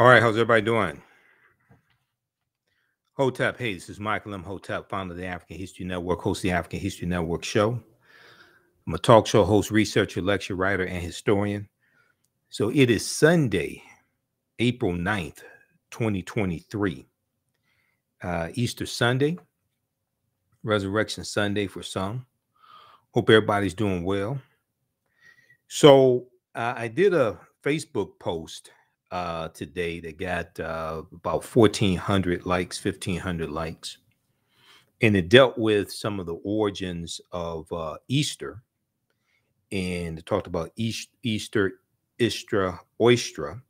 All right, how's everybody doing? Hotep, hey, this is Michael Imhotep, founder of the African History Network, host of the African History Network show. I'm a talk show host, researcher, lecture writer, and historian. So it is Sunday, April 9th, 2023. Uh, Easter Sunday, Resurrection Sunday for some. Hope everybody's doing well. So uh, I did a Facebook post uh, today that got uh, about 1,400 likes, 1,500 likes. And it dealt with some of the origins of uh, Easter. And it talked about East, Easter, Istra, Oistra.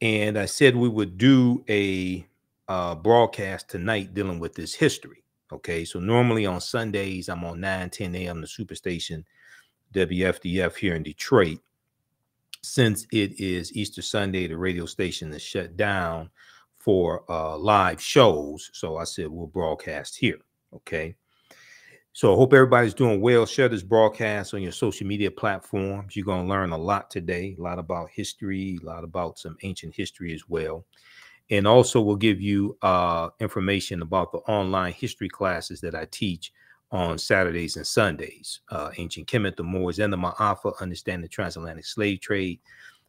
And I said we would do a uh, broadcast tonight dealing with this history. Okay. So normally on Sundays, I'm on 9, 10 a.m. the Superstation WFDF here in Detroit since it is Easter Sunday, the radio station is shut down for uh, live shows. So I said we'll broadcast here. Okay. So I hope everybody's doing well. Share this broadcast on your social media platforms. You're going to learn a lot today, a lot about history, a lot about some ancient history as well. And also, we'll give you uh, information about the online history classes that I teach on Saturdays and Sundays. Uh, ancient Kemet, the Moors, and the Ma'afa, understand the transatlantic slave trade,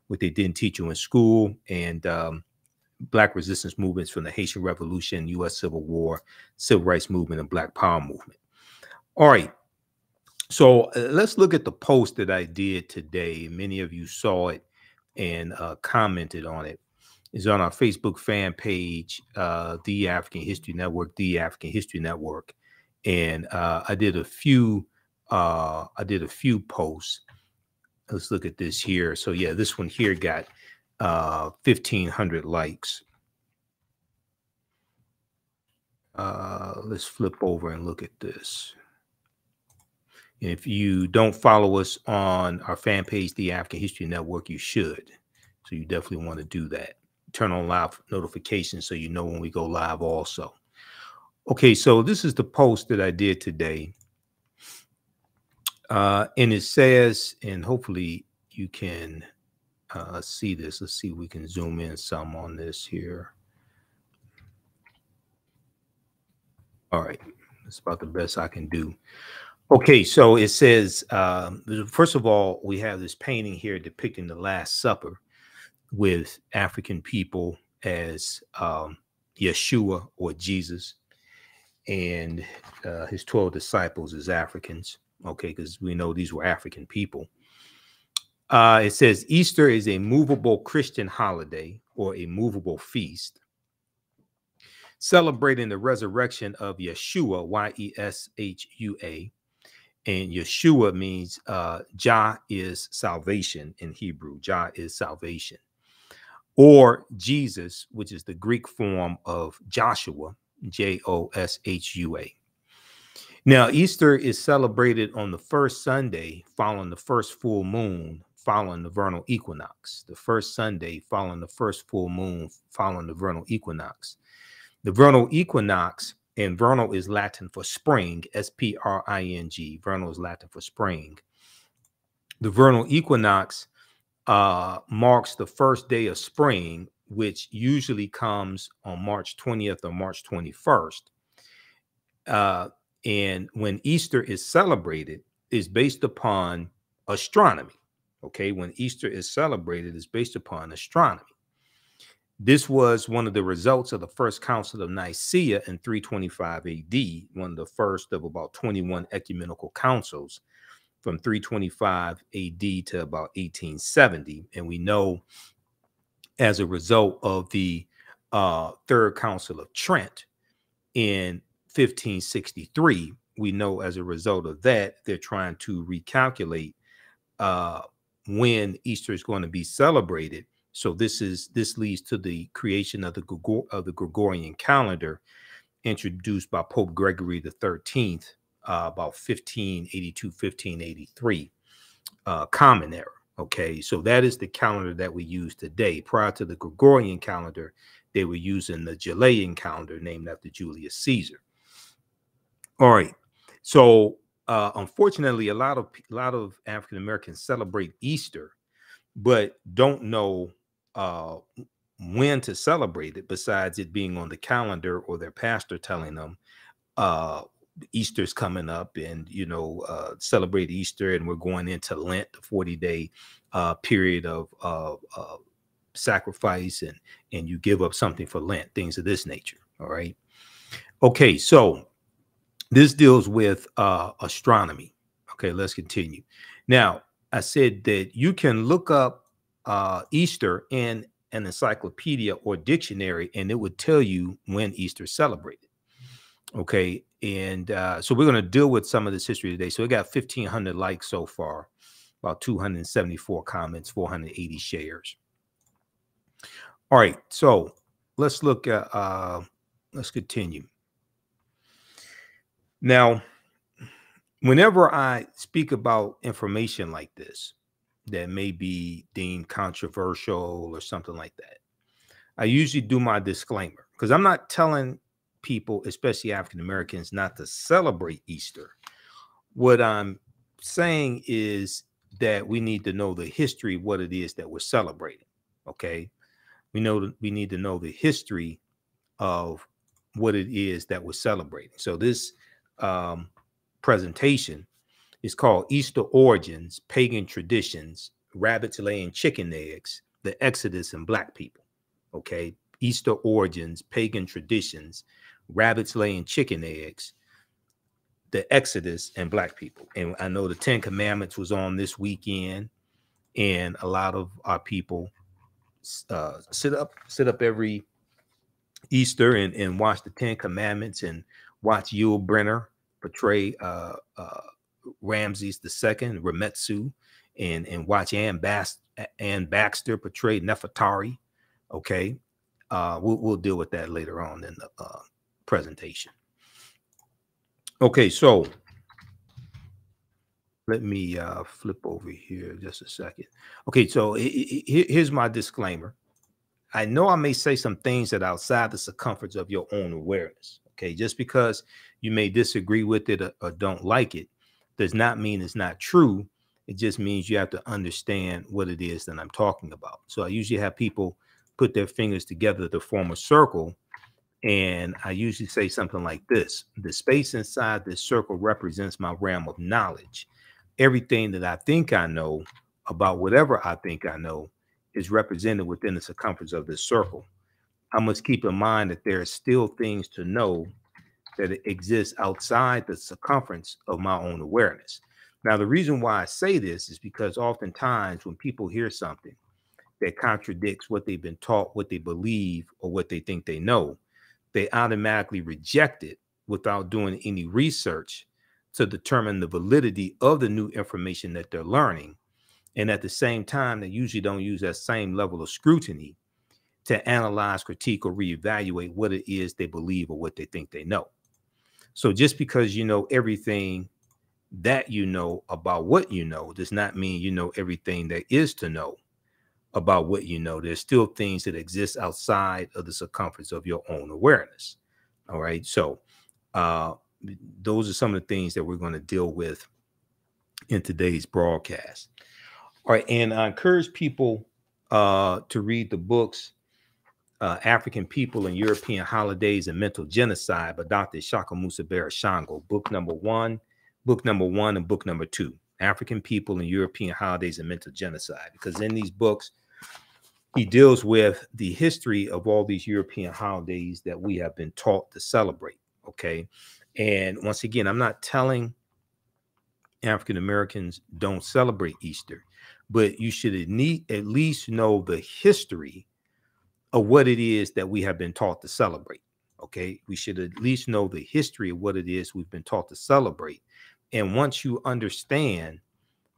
what they didn't teach you in school, and um, Black resistance movements from the Haitian Revolution, U.S. Civil War, Civil Rights Movement, and Black Power Movement. All right. So uh, let's look at the post that I did today. Many of you saw it and uh, commented on it. It's on our Facebook fan page, uh, The African History Network, The African History Network and uh, I did a few uh, I did a few posts. Let's look at this here. So yeah, this one here got uh, 1500 likes. Uh, let's flip over and look at this. And if you don't follow us on our fan page, the African History Network, you should. So you definitely want to do that. Turn on live notifications so you know when we go live also. Okay, so this is the post that I did today. Uh, and it says, and hopefully you can uh, see this. Let's see if we can zoom in some on this here. All right, that's about the best I can do. Okay, so it says, um, first of all, we have this painting here depicting the Last Supper with African people as um, Yeshua or Jesus and uh, his 12 disciples as Africans, okay, because we know these were African people. Uh, it says Easter is a movable Christian holiday or a movable feast celebrating the resurrection of Yeshua, Y E S H U A. And Yeshua means uh, Jah is salvation in Hebrew. Jah is salvation. Or Jesus, which is the Greek form of Joshua, J O S H U A. Now, Easter is celebrated on the first Sunday following the first full moon, following the vernal equinox. The first Sunday following the first full moon, following the vernal equinox. The vernal equinox, and vernal is Latin for spring, S P R I N G. Vernal is Latin for spring. The vernal equinox uh, marks the first day of spring which usually comes on March 20th or March 21st. Uh, and when Easter is celebrated, is based upon astronomy. Okay, when Easter is celebrated, is based upon astronomy. This was one of the results of the first council of Nicaea in 325 AD, one of the first of about 21 ecumenical councils from 325 AD to about 1870. And we know as a result of the uh, Third Council of Trent in 1563. We know as a result of that, they're trying to recalculate uh, when Easter is going to be celebrated. So this is this leads to the creation of the Gregor of the Gregorian calendar, introduced by Pope Gregory the Thirteenth, uh, about 1582, 1583, uh, Common Era. Okay, so that is the calendar that we use today. Prior to the Gregorian calendar, they were using the Julian calendar named after Julius Caesar. All right, so uh, unfortunately, a lot of a lot of African Americans celebrate Easter, but don't know uh, when to celebrate it, besides it being on the calendar or their pastor telling them uh, Easter's coming up and, you know, uh, celebrate Easter and we're going into Lent, the 40 day uh, period of, of, of sacrifice and, and you give up something for Lent, things of this nature. All right. Okay. So this deals with uh, astronomy. Okay. Let's continue. Now, I said that you can look up uh, Easter in an encyclopedia or dictionary and it would tell you when Easter celebrated. Okay. And uh, so we're going to deal with some of this history today. So we got 1,500 likes so far, about 274 comments, 480 shares. All right. So let's look at, uh, let's continue. Now, whenever I speak about information like this that may be deemed controversial or something like that, I usually do my disclaimer because I'm not telling people, especially African Americans, not to celebrate Easter. What I'm saying is that we need to know the history of what it is that we're celebrating. Okay. We know we need to know the history of what it is that we're celebrating. So this um, presentation is called Easter Origins, Pagan Traditions, Rabbits Laying Chicken Eggs, the Exodus and Black People. Okay. Easter Origins, Pagan Traditions, rabbits laying chicken eggs, the Exodus, and black people. And I know the Ten Commandments was on this weekend, and a lot of our people uh, sit up, sit up every Easter and, and watch the Ten Commandments and watch Yul Brynner portray uh, uh, Ramses II, Remetsu, and and watch Ann, Bas- Anne Baxter portray Nefertari. Okay, uh, we'll, we'll deal with that later on in the uh, presentation. Okay, so let me uh, flip over here just a second. Okay, so here's my disclaimer. I know I may say some things that outside the circumference of your own awareness. Okay, just because you may disagree with it or, or don't like it does not mean it's not true. It just means you have to understand what it is that I'm talking about. So I usually have people put their fingers together to form a circle and I usually say something like this The space inside this circle represents my realm of knowledge. Everything that I think I know about whatever I think I know is represented within the circumference of this circle. I must keep in mind that there are still things to know that exist outside the circumference of my own awareness. Now, the reason why I say this is because oftentimes when people hear something that contradicts what they've been taught, what they believe, or what they think they know, they automatically reject it without doing any research to determine the validity of the new information that they're learning. And at the same time, they usually don't use that same level of scrutiny to analyze, critique, or reevaluate what it is they believe or what they think they know. So just because you know everything that you know about what you know does not mean you know everything that is to know about what you know. There's still things that exist outside of the circumference of your own awareness. All right. So, uh, those are some of the things that we're going to deal with in today's broadcast. All right. And I encourage people uh, to read the books uh, African People and European Holidays and Mental Genocide by Dr. Shaka Musa Shango, book number one, book number one, and book number two. African People and European Holidays and Mental Genocide. Because in these books, he deals with the history of all these European holidays that we have been taught to celebrate. Okay. And once again, I'm not telling African Americans don't celebrate Easter, but you should at least know the history of what it is that we have been taught to celebrate. Okay. We should at least know the history of what it is we've been taught to celebrate. And once you understand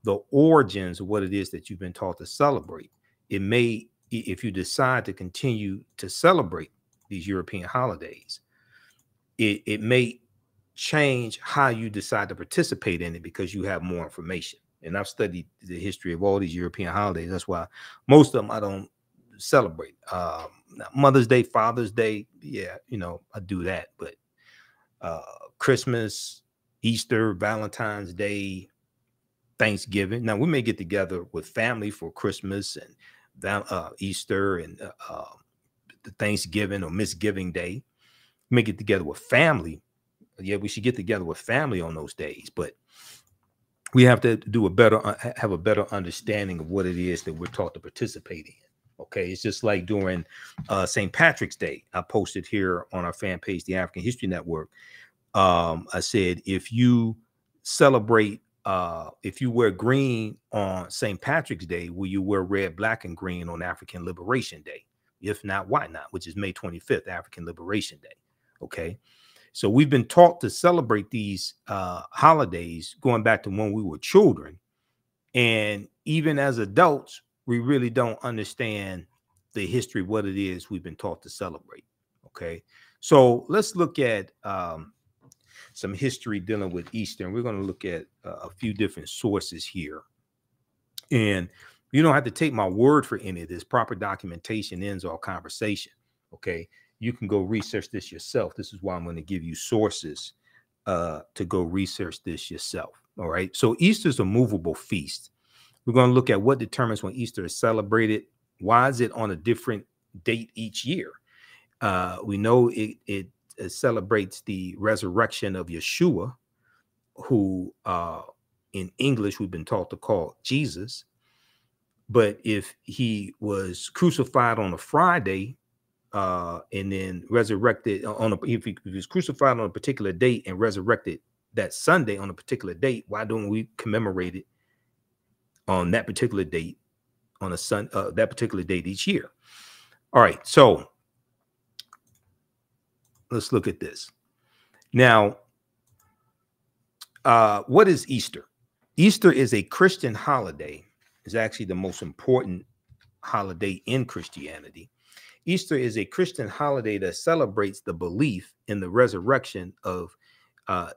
the origins of what it is that you've been taught to celebrate, it may if you decide to continue to celebrate these European holidays, it, it may change how you decide to participate in it because you have more information. And I've studied the history of all these European holidays. That's why most of them I don't celebrate. Um, Mother's Day, Father's Day, yeah, you know, I do that. But uh, Christmas, Easter, Valentine's Day, Thanksgiving. Now we may get together with family for Christmas and uh, Easter and uh, uh, the Thanksgiving or Misgiving Day. We may get together with family. Yeah, we should get together with family on those days, but we have to do a better uh, have a better understanding of what it is that we're taught to participate in. Okay, it's just like during uh, St. Patrick's Day. I posted here on our fan page, the African History Network. Um, I said if you celebrate, uh, if you wear green on St. Patrick's Day, will you wear red, black, and green on African Liberation Day? If not, why not? Which is May 25th, African Liberation Day. Okay. So we've been taught to celebrate these uh, holidays going back to when we were children. And even as adults, we really don't understand the history, what it is we've been taught to celebrate. Okay. So let's look at um, some history dealing with Easter. And we're going to look at uh, a few different sources here. And you don't have to take my word for any of this. Proper documentation ends all conversation. Okay. You can go research this yourself. This is why I'm going to give you sources uh, to go research this yourself. All right. So Easter is a movable feast. We're going to look at what determines when Easter is celebrated. Why is it on a different date each year? Uh, we know it, it, it, celebrates the resurrection of Yeshua, who uh, in English we've been taught to call Jesus. But if he was crucified on a Friday uh, and then resurrected on a, if he, was crucified on a particular date and resurrected that Sunday on a particular date, why don't we commemorate it on that particular date on a sun uh, that particular date each year. All right, so let's look at this. Now, uh, what is Easter? Easter is a Christian holiday. It's actually the most important holiday in Christianity. Easter is a Christian holiday that celebrates the belief in the resurrection of uh,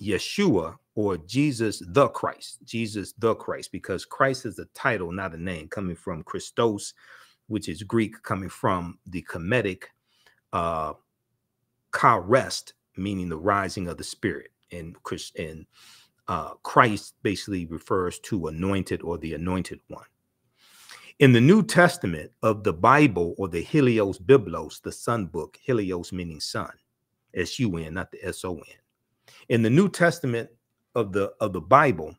Yeshua or Jesus the Christ, Jesus the Christ, because Christ is a title, not a name, coming from Christos, which is Greek, coming from the Kemetic uh, Karast, meaning the rising of the Spirit. And, Chris, and uh, Christ basically refers to anointed or the anointed one. In the New Testament of the Bible or the Helios Biblos, the Sun book, Helios meaning sun, S U N, not the S O N. In the New Testament of the of the Bible,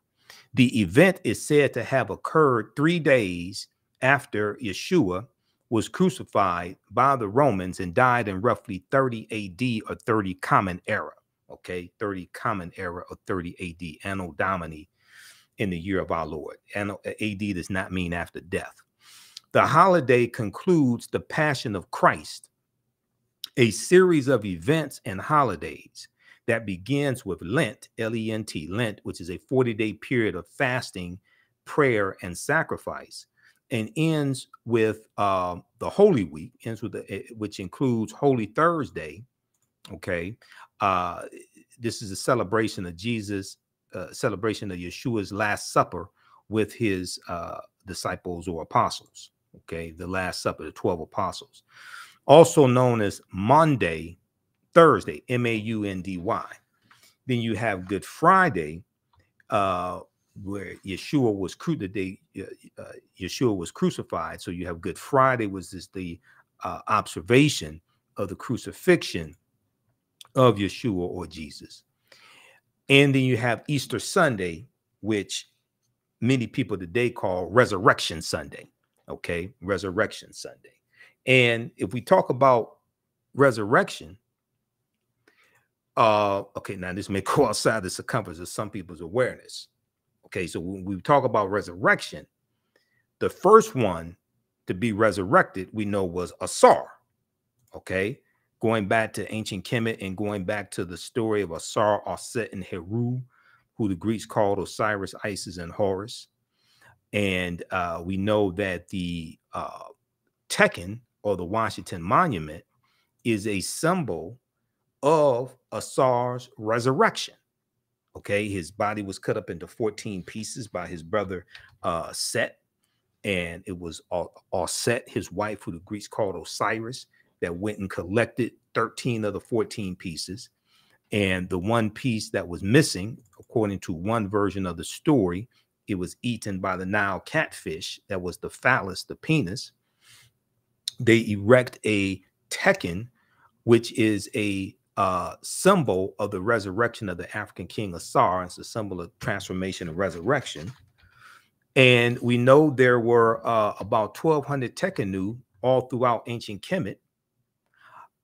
the event is said to have occurred three days after Yeshua was crucified by the Romans and died in roughly 30 AD or 30 Common Era. Okay, 30 Common Era or 30 AD, Anno Domini, in the year of our Lord. Anno, uh, AD does not mean after death. The holiday concludes the Passion of Christ, a series of events and holidays that begins with Lent, L E N T, Lent, which is a 40 day period of fasting, prayer, and sacrifice, and ends with uh, the Holy Week, ends with the, eh, which includes Holy Thursday. Okay, uh, this is a celebration of Jesus, uh, celebration of Yeshua's Last Supper with his uh, disciples or apostles. Okay, the Last Supper, the 12 apostles, also known as Maundy, Thursday, M A U N D Y. Then you have Good Friday, uh, where Yeshua was cru- the day uh, uh, Yeshua was crucified. So you have Good Friday was this the uh, observation of the crucifixion of Yeshua or Jesus, and then you have Easter Sunday, which many people today call Resurrection Sunday. Okay, Resurrection Sunday. And if we talk about resurrection, uh, okay, now this may go outside the circumference of some people's awareness. Okay, so when we talk about resurrection, the first one to be resurrected, we know was Asar. Okay, going back to ancient Kemet and going back to the story of Asar, Aset, and Heru, who the Greeks called Osiris, Isis, and Horus. And uh, we know that the uh, Tekhen or the Washington Monument is a symbol of Asar's resurrection. Okay, his body was cut up into 14 pieces by his brother uh, Set, and it was all, Set, his wife, who the Greeks called Osiris, that went and collected 13 of the 14 pieces. And the one piece that was missing, according to one version of the story, it was eaten by the Nile catfish, that was the phallus, the penis, they erect a tekhen, which is a uh, symbol of the resurrection of the African king Asar. It's a symbol of transformation and resurrection. And we know there were uh, about 1,200 Tekhenu all throughout ancient Kemet.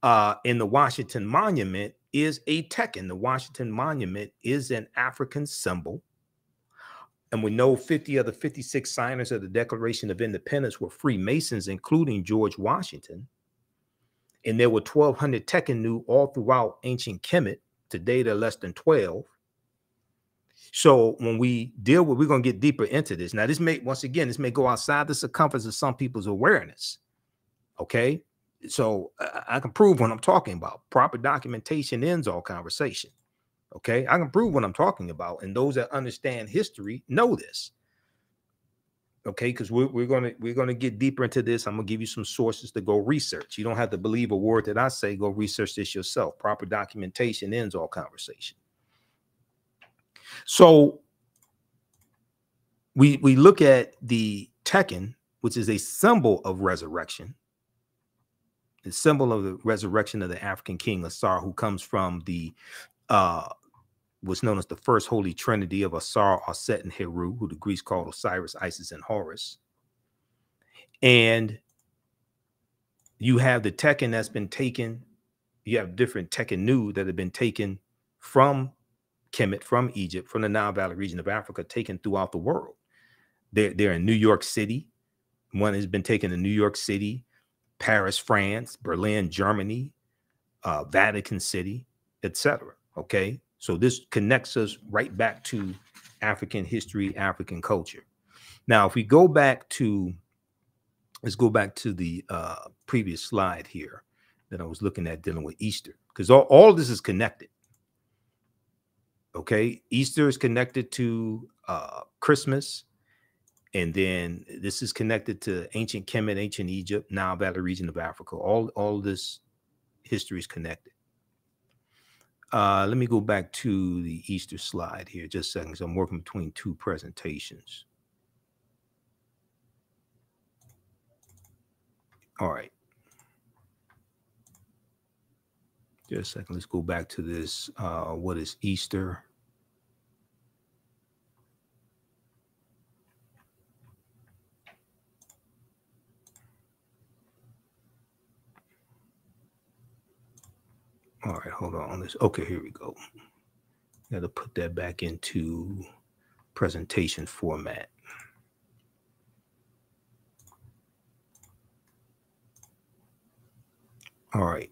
Uh, in the Washington Monument is a Tekhen. The Washington Monument is an African symbol. And we know 50 of the 56 signers of the Declaration of Independence were Freemasons, including George Washington. And there were 1,200 Tekhenu all throughout ancient Kemet. Today, there are less than 12. So when we deal with, we're going to get deeper into this. Now, this may, once again, this may go outside the circumference of some people's awareness. Okay. So I can prove what I'm talking about. Proper documentation ends all conversation. Okay. I can prove what I'm talking about. And those that understand history know this. Okay, because we're, we're gonna we're gonna get deeper into this. I'm gonna give you some sources to go research. You don't have to believe a word that I say. Go research this yourself. Proper documentation ends all conversation. So we we look at the Tekhen, which is a symbol of resurrection, the symbol of the resurrection of the African king Asar, who comes from the uh was known as the first holy trinity of Asar, Aset, and Heru, who the Greeks called Osiris, Isis, and Horus. And you have the Tekhen that's been taken. You have different Tekhenu that have been taken from Kemet from Egypt, from the Nile Valley region of Africa, taken throughout the world. They're, they're in New York City. One has been taken in New York City, Paris, France, Berlin, Germany, uh, Vatican City, etc. Okay, so this connects us right back to African history, African culture. Now, if we go back to, let's go back to the uh, previous slide here that I was looking at dealing with Easter, because all, all this is connected. Okay, Easter is connected to uh, Christmas, and then this is connected to ancient Kemet, ancient Egypt, Nile Valley region of Africa. All all this history is connected. Uh, let me go back to the Easter slide here, just a seconds. I'm working between two presentations. All right. Just a second. Let's go back to this. Uh, what is Easter? All right, hold on. This okay. Here we go. Got to put that back into presentation format. All right.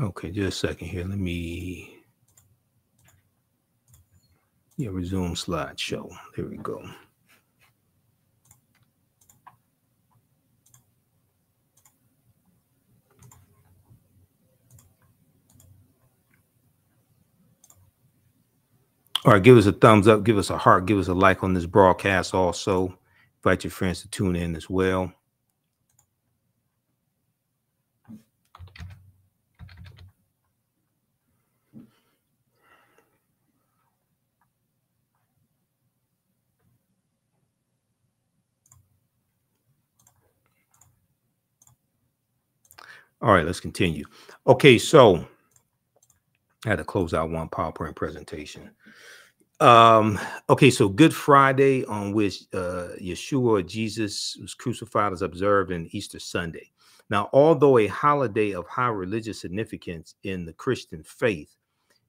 Okay, just a second here. Let me yeah, resume slideshow. There we go. All right, give us a thumbs up, give us a heart, give us a like on this broadcast also. Invite your friends to tune in as well. All right, let's continue. Okay, so I had to close out one PowerPoint presentation. Um, okay, so Good Friday, on which uh, Yeshua, Jesus, was crucified, is observed in Easter Sunday. Now, although a holiday of high religious significance in the Christian faith,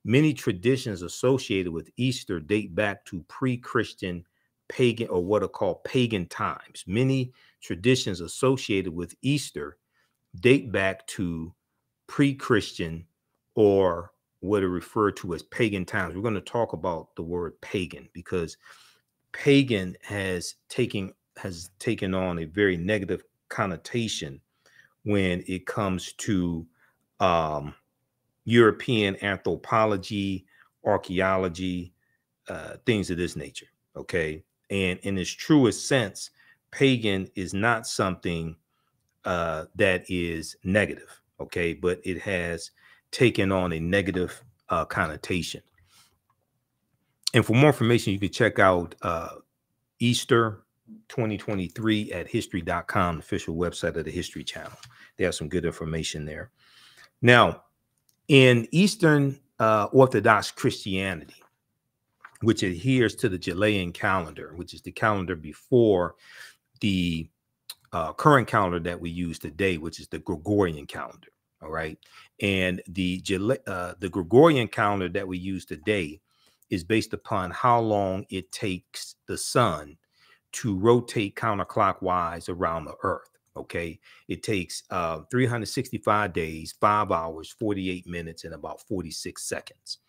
many traditions associated with Easter date back to pre Christian pagan or what are called pagan times. Many traditions associated with Easter date back to pre-Christian or what are referred to as pagan times. We're going to talk about the word pagan because pagan has taken has taken on a very negative connotation when it comes to um, European anthropology, archaeology, uh, things of this nature. Okay, and in its truest sense, pagan is not something uh, that is negative, okay, but it has taken on a negative uh, connotation. And for more information, you can check out uh, Easter 2023 at history.com, official website of the History Channel. They have some good information there. Now, in Eastern uh, Orthodox Christianity, which adheres to the Julian calendar, which is the calendar before the uh, current calendar that we use today, which is the Gregorian calendar. All right, and the uh, the Gregorian calendar that we use today is based upon how long it takes the sun to rotate counterclockwise around the Earth. Okay, it takes uh, 365 days, five hours, 48 minutes, and about 46 seconds.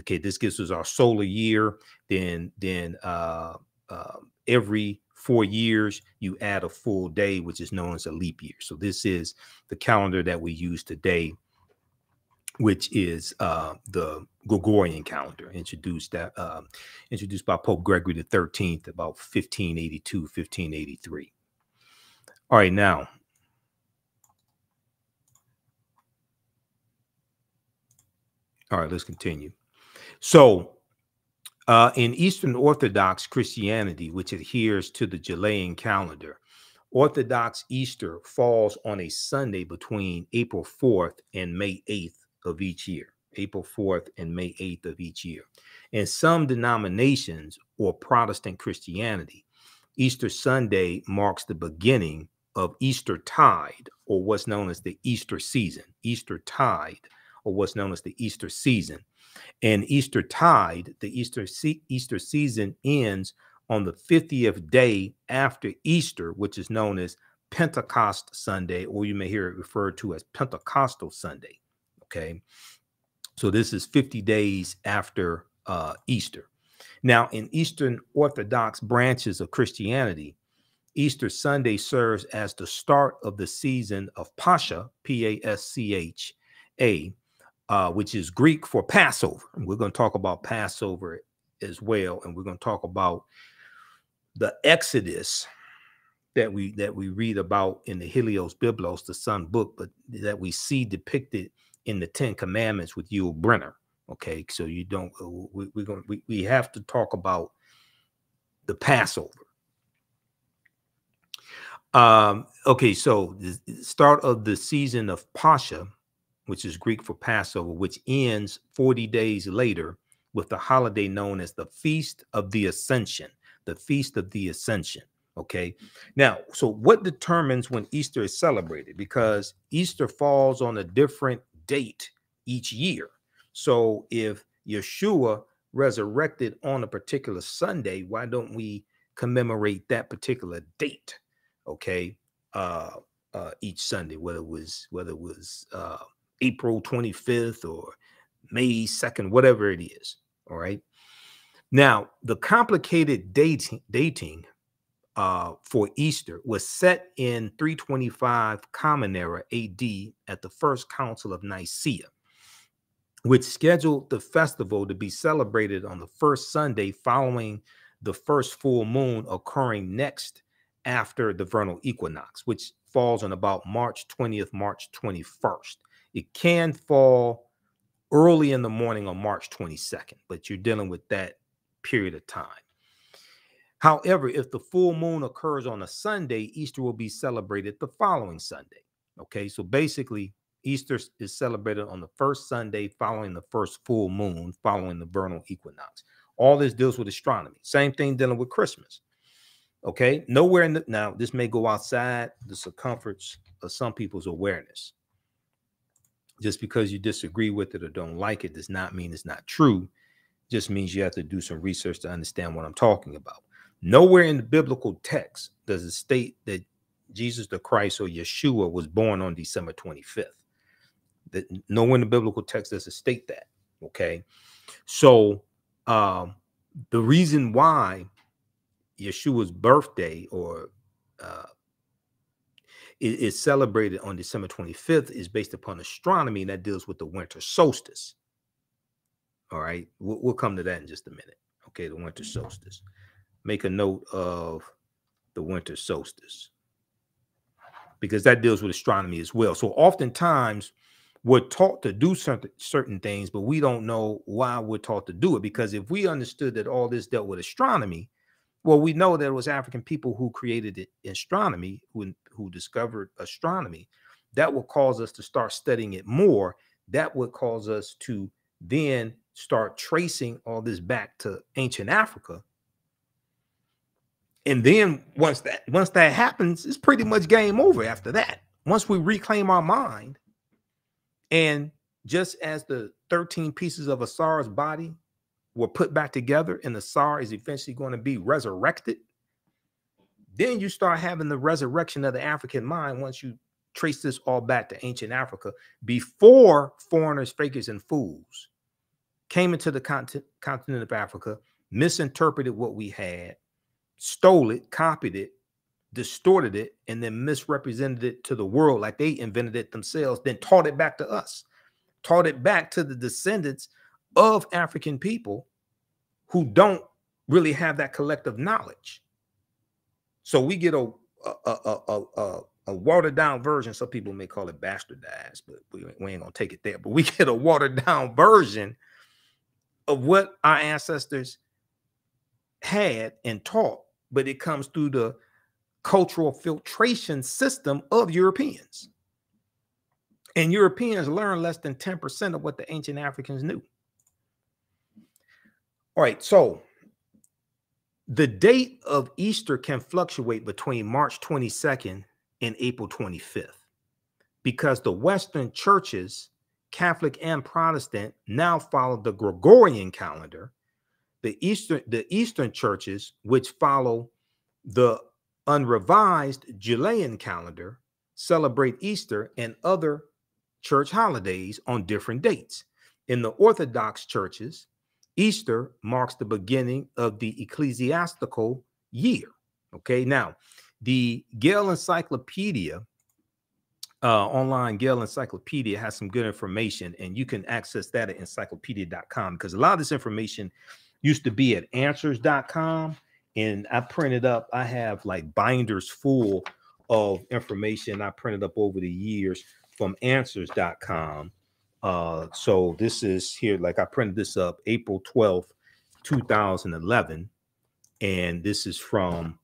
Okay, this gives us our solar year. Then, then uh, uh, every four years, you add a full day, which is known as a leap year. So this is the calendar that we use today, which is uh, the Gregorian calendar, introduced that uh, introduced by Pope Gregory the 13th about 1582, 1583. All right, now. All right, let's continue. So, uh, in Eastern Orthodox Christianity, which adheres to the Julian calendar, Orthodox Easter falls on a Sunday between April 4th and May 8th of each year. April 4th and May 8th of each year. In some denominations or Protestant Christianity, Easter Sunday marks the beginning of Easter tide, or what's known as the Easter season. Easter tide, or what's known as the Easter season. And Easter tide, the Easter se- Easter season ends on the 50th day after Easter, which is known as Pentecost Sunday, or you may hear it referred to as Pentecostal Sunday. Okay. So this is 50 days after uh, Easter. Now, in Eastern Orthodox branches of Christianity, Easter Sunday serves as the start of the season of Pascha, P A S C H A, uh, which is Greek for Passover. And we're going to talk about Passover as well, and we're going to talk about the Exodus that we that we read about in the Helios Biblos, the Sun book, but that we see depicted in the Ten Commandments with Yul Brynner. Okay, so you don't uh, we, we're going we, we have to talk about the Passover. Um, okay, so the start of the season of Pascha, which is Greek for Passover, which ends 40 days later with the holiday known as the Feast of the Ascension, the Feast of the Ascension. Okay. Now, so what determines when Easter is celebrated? Because Easter falls on a different date each year. So if Yeshua resurrected on a particular Sunday, why don't we commemorate that particular date? Okay. Uh, uh, each Sunday, whether it was whether it was uh, April 25th or May 2nd, whatever it is. All right. Now, the complicated dating, dating uh, for Easter was set in 325 Common Era AD at the First Council of Nicaea, which scheduled the festival to be celebrated on the first Sunday following the first full moon occurring next after the vernal equinox, which falls on about March 20th, March 21st. It can fall early in the morning on March 22nd, but you're dealing with that period of time. However, if the full moon occurs on a Sunday, Easter will be celebrated the following Sunday. Okay, so basically, Easter is celebrated on the first Sunday following the first full moon, following the vernal equinox. All this deals with astronomy. Same thing dealing with Christmas. Okay, nowhere in the now, this may go outside the circumference of some people's awareness. Just because you disagree with it or don't like it does not mean it's not true. Just means you have to do some research to understand what I'm talking about. Nowhere in the biblical text does it state that Jesus the Christ or Yeshua was born on December 25th. That nowhere in the biblical text does it state that. Okay. So um the reason why Yeshua's birthday or uh is, is celebrated on December 25th is based upon astronomy that deals with the winter solstice. All right, we'll, we'll come to that in just a minute. Okay, the winter solstice make a note of the winter solstice because that deals with astronomy as well. So oftentimes we're taught to do certain certain things, but we don't know why we're taught to do it. Because if we understood that all this dealt with astronomy, well, we know that it was African people who created astronomy, who who discovered astronomy. That will cause us to start studying it more. That would cause us to then start tracing all this back to ancient Africa. And then once that once that happens, it's pretty much game over after that. Once we reclaim our mind, and just as the 13 pieces of Asar's body were put back together and Asar is eventually going to be resurrected, then you start having the resurrection of the African mind once you trace this all back to ancient Africa before foreigners, fakers, and fools came into the continent, continent of Africa, misinterpreted what we had, stole it, copied it, distorted it, and then misrepresented it to the world like they invented it themselves, then taught it back to us, taught it back to the descendants of African people who don't really have that collective knowledge. So we get a a, a, a, a, a watered down version. Some people may call it bastardized, but we, we ain't gonna take it there. But we get a watered down version of what our ancestors had and taught, but it comes through the cultural filtration system of Europeans. And Europeans learn less than 10% of what the ancient Africans knew. All right, so the date of Easter can fluctuate between March 22nd and April 25th because the Western churches Catholic and Protestant now follow the Gregorian calendar. The Eastern, the Eastern churches, which follow the unrevised Julian calendar, celebrate Easter and other church holidays on different dates. In the Orthodox churches, Easter marks the beginning of the ecclesiastical year. Okay, now the Gale Encyclopedia uh, online Gale Encyclopedia has some good information, and you can access that at encyclopedia.com because a lot of this information used to be at answers.com. And I printed up, I have like binders full of information I printed up over the years from answers.com. Uh, so this is here, like I printed this up April 12th, 2011. And this is from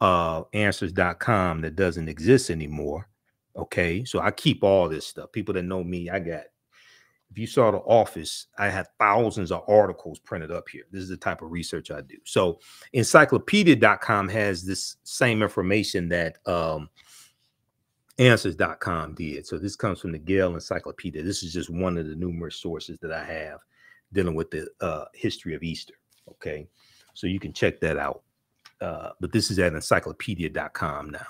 uh, answers.com that doesn't exist anymore. Okay. So I keep all this stuff. People that know me, I got, if you saw the office, I have thousands of articles printed up here. This is the type of research I do. So encyclopedia.com has this same information that um, answers.com did. So this comes from the Gale Encyclopedia. This is just one of the numerous sources that I have dealing with the uh, history of Easter. Okay. So you can check that out. Uh, but this is at encyclopedia.com now.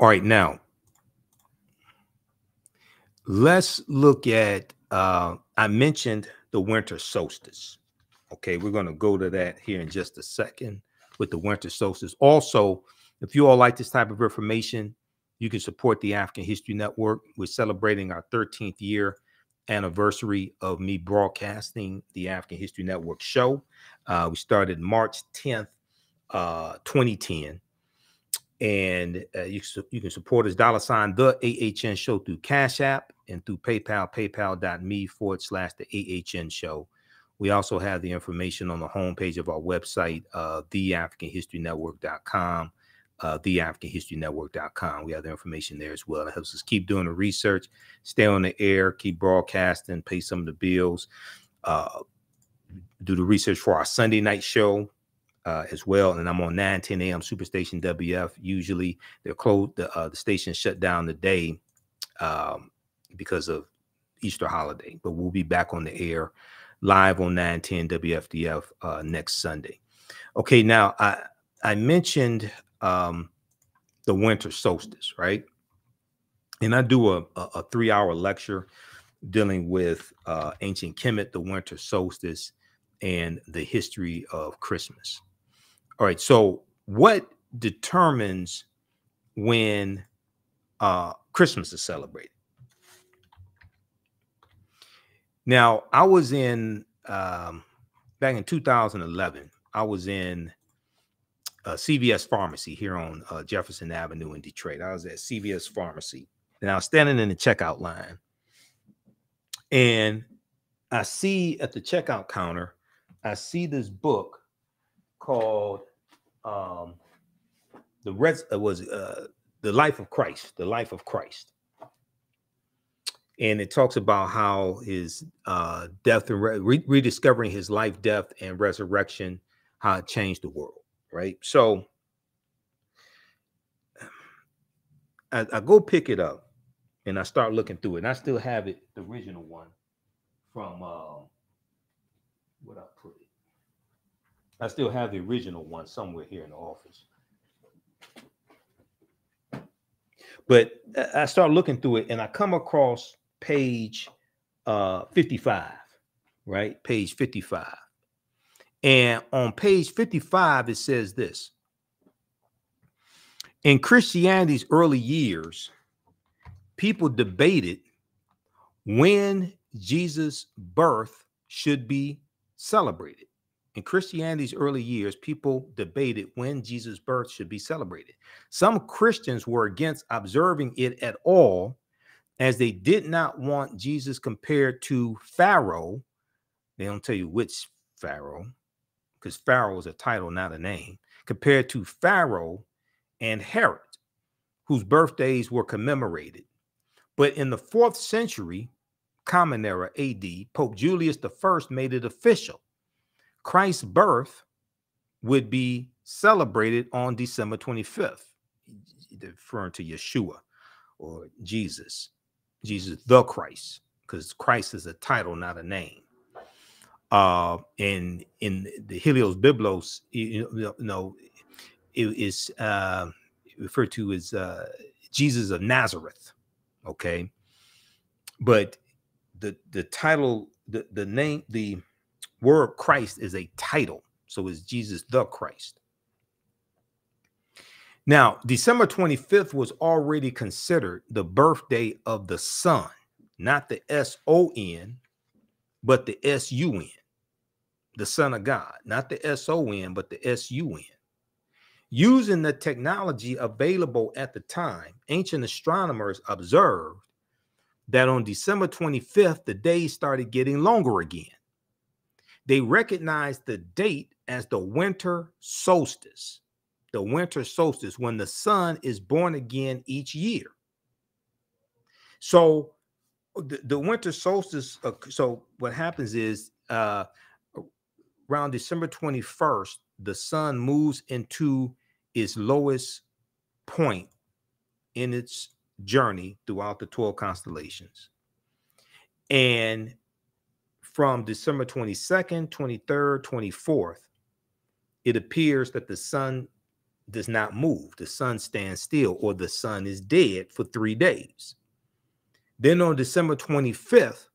All right, now let's look at. Uh, I mentioned the winter solstice. Okay, we're going to go to that here in just a second with the winter solstice. Also, if you all like this type of information, you can support the African History Network. We're celebrating our 13th year anniversary of me broadcasting the African History Network show. Uh, we started March 10th, uh, 2010 and uh, you, you can support us dollar sign the AHN show through Cash App and through PayPal, paypal.me forward slash the AHN show. We also have the information on the homepage of our website, uh, theafricanhistorynetwork.com, uh, theafricanhistorynetwork.com. We have the information there as well. It helps us keep doing the research, stay on the air, keep broadcasting, pay some of the bills, uh, do the research for our Sunday night show, uh, as well. And I'm on 9 10 a.m. Superstation WF. Usually they're closed, the, uh, the station shut down the day um, because of Easter holiday. But we'll be back on the air live on 9 10 WFDF uh, next Sunday. Okay, now I, I mentioned um, the winter solstice, right? And I do a, a, a three hour lecture dealing with uh, ancient Kemet, the winter solstice, and the history of Christmas. All right. So, what determines when uh, Christmas is celebrated? Now, I was in um, back in 2011. I was in uh, CVS Pharmacy here on uh, Jefferson Avenue in Detroit. I was at CVS Pharmacy and I was standing in the checkout line. And I see at the checkout counter, I see this book called um, the res uh, was uh, the life of Christ, the life of Christ, and it talks about how his uh, death and re- rediscovering his life, death, and resurrection, how it changed the world. Right, so I, I go pick it up, and I start looking through it, and I still have it, the original one from uh, what I put it. I still have the original one somewhere here in the office. But I start looking through it and I come across page uh, 55, right? Page 55. And on page 55, it says this In Christianity's early years, people debated when Jesus' birth should be celebrated. In Christianity's early years, people debated when Jesus' birth should be celebrated. Some Christians were against observing it at all, as they did not want Jesus compared to Pharaoh. They don't tell you which Pharaoh, because Pharaoh is a title, not a name, compared to Pharaoh and Herod, whose birthdays were commemorated. But in the fourth century, Common Era AD, Pope Julius I made it official. Christ's birth would be celebrated on December 25th, referring to Yeshua or Jesus, Jesus the Christ, because Christ is a title, not a name. Uh, and in the Helios Biblos, you know, it is uh, referred to as uh, Jesus of Nazareth. Okay, but the the title, the the name, the word Christ is a title. So is Jesus the Christ. Now, December 25th was already considered the birthday of the Son, not the S O N, but the S U N, the Son of God, not the S O N, but the S U N. Using the technology available at the time, ancient astronomers observed that on December 25th, the days started getting longer again. They recognized the date as the winter solstice, the winter solstice, when the sun is born again each year. So the, the winter solstice, uh, so what happens is uh, around December 21st, the sun moves into its lowest point in its journey throughout the 12 constellations. And from December 22nd, 23rd, 24th, it appears that the sun does not move. The sun stands still, or the sun is dead for three days. Then on December 25th,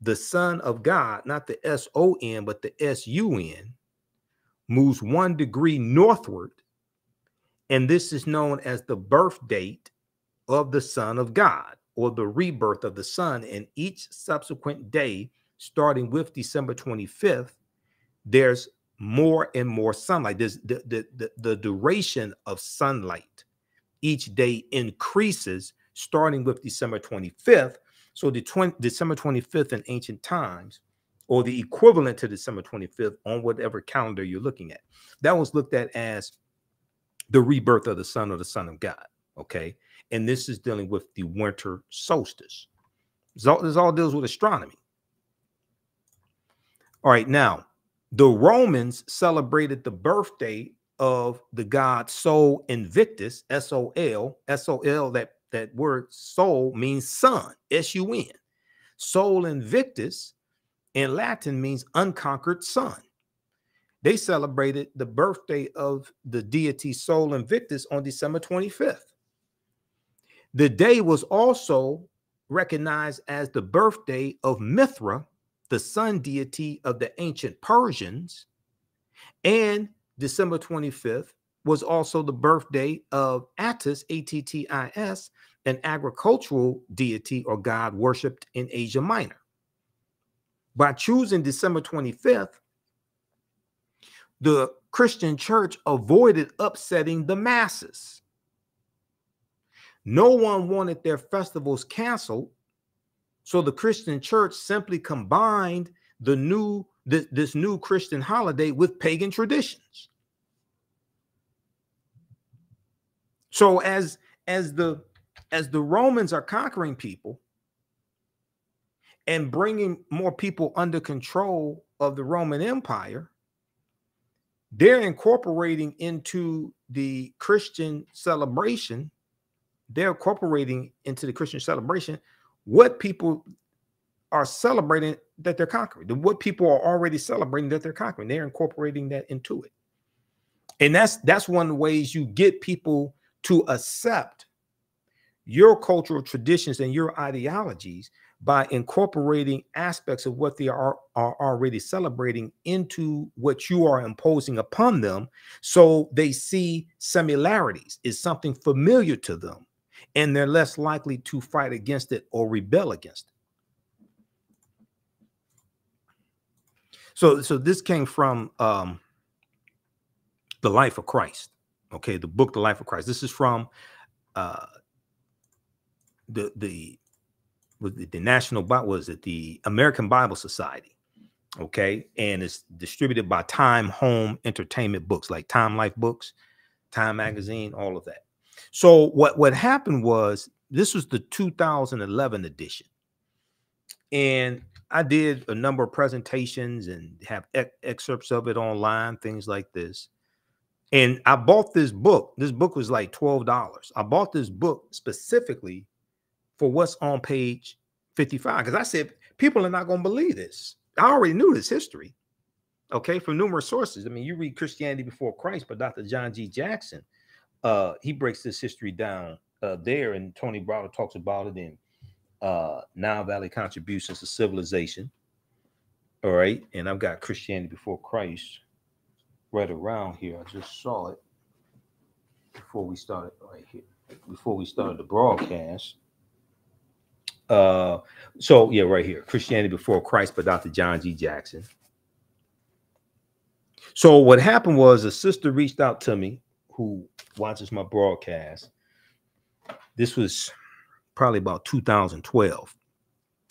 the Son of God, not the S O N, but the S U N, moves one degree northward. And this is known as the birth date of the Son of God or the rebirth of the Son. And each subsequent day, starting with December 25th, there's more and more sunlight. There's the, the, the, the duration of sunlight each day increases starting with December 25th. So the 20, December 25th in ancient times, or the equivalent to December 25th on whatever calendar you're looking at, that was looked at as the rebirth of the Son or the Son of God. Okay and this is dealing with the winter solstice. This all, this all deals with astronomy. All right, now the Romans celebrated the birthday of the god Sol Invictus, S O L, S O L. That that word Sol means sun, S U N. Sol Invictus in Latin means unconquered sun. They celebrated the birthday of the deity Sol Invictus on December 25th. The day was also recognized as the birthday of Mithra, the sun deity of the ancient Persians. And December 25th was also the birthday of Attis, A T T I S, an agricultural deity or god worshipped in Asia Minor. By choosing December 25th, the Christian church avoided upsetting the masses. No one wanted their festivals canceled. So the Christian church simply combined the new this, new Christian holiday with pagan traditions. So as as the as the Romans are conquering people and bringing more people under control of the Roman Empire, they're incorporating into the Christian celebration, they're incorporating into the Christian celebration what people are celebrating that they're conquering, what people are already celebrating that they're conquering. They're incorporating that into it. And that's that's one of the ways you get people to accept your cultural traditions and your ideologies by incorporating aspects of what they are, are already celebrating into what you are imposing upon them so they see similarities is something familiar to them and they're less likely to fight against it or rebel against it so so this came from um the life of christ okay the book the life of christ this is from uh the the was the National was it the American Bible Society, okay, and it's distributed by Time Home Entertainment Books, like Time Life Books, Time. Magazine, all of that. So what what happened was this was the 2011 edition, and I did a number of presentations and have excerpts of it online, things like this. And I bought this book. This book was like $12. I bought this book specifically for what's on page 55 because I said people are not going to believe this. I already knew this history, okay, from numerous sources. I mean, you read Christianity Before Christ by Dr. John G. Jackson. Uh, he breaks this history down uh, there, and Tony Browder talks about it in uh, Nile Valley Contributions to Civilization. All right, and I've got Christianity Before Christ right around here. I just saw it before we started right here. Before we started the broadcast. Uh, so yeah, right here, Christianity Before Christ by Dr. John G. Jackson. So what happened was a sister reached out to me who watches my broadcast. This was probably about 2012.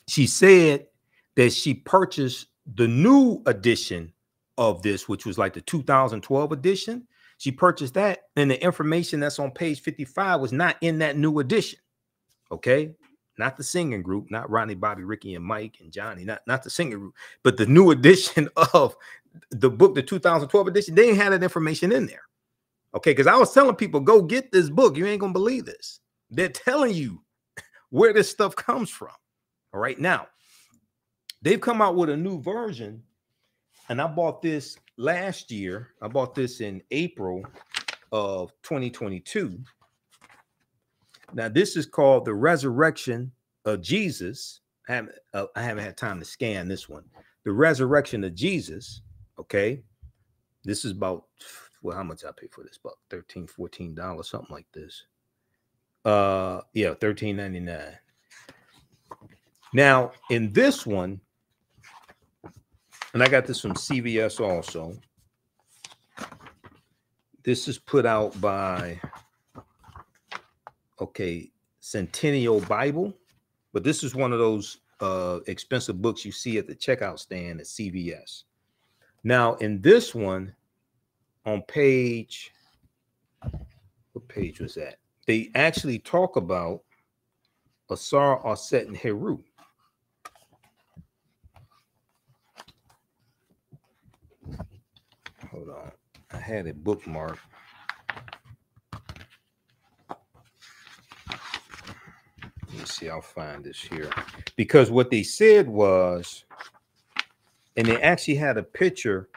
She said that she purchased the new edition of this, which was like the 2012 edition. She purchased that, and the information that's on page 55 was not in that new edition. Okay not the singing group, not Ronnie, Bobby, Ricky, and Mike and Johnny, not, not the singing group, but the new edition of the book, the 2012 edition, they ain't had that information in there. Okay, because I was telling people, go get this book. You ain't gonna believe this. They're telling you where this stuff comes from. All right, now they've come out with a new version, and I bought this last year. I bought this in April of 2022 now, this is called the resurrection of Jesus. I haven't, uh, I haven't had time to scan this one. The resurrection of Jesus. Okay. This is about, well, how much I pay for this? About 13 $14, something like this. Uh, yeah, 13.99. Now, in this one, and I got this from CVS also. This is put out by okay, Centennial Bible, but this is one of those uh, expensive books you see at the checkout stand at CVS. Now, in this one, on page, what page was that? They actually talk about Asar, Aset, and Heru. Hold on. I had it bookmarked. Let me see, I'll find this here. Because what they said was, and they actually had a picture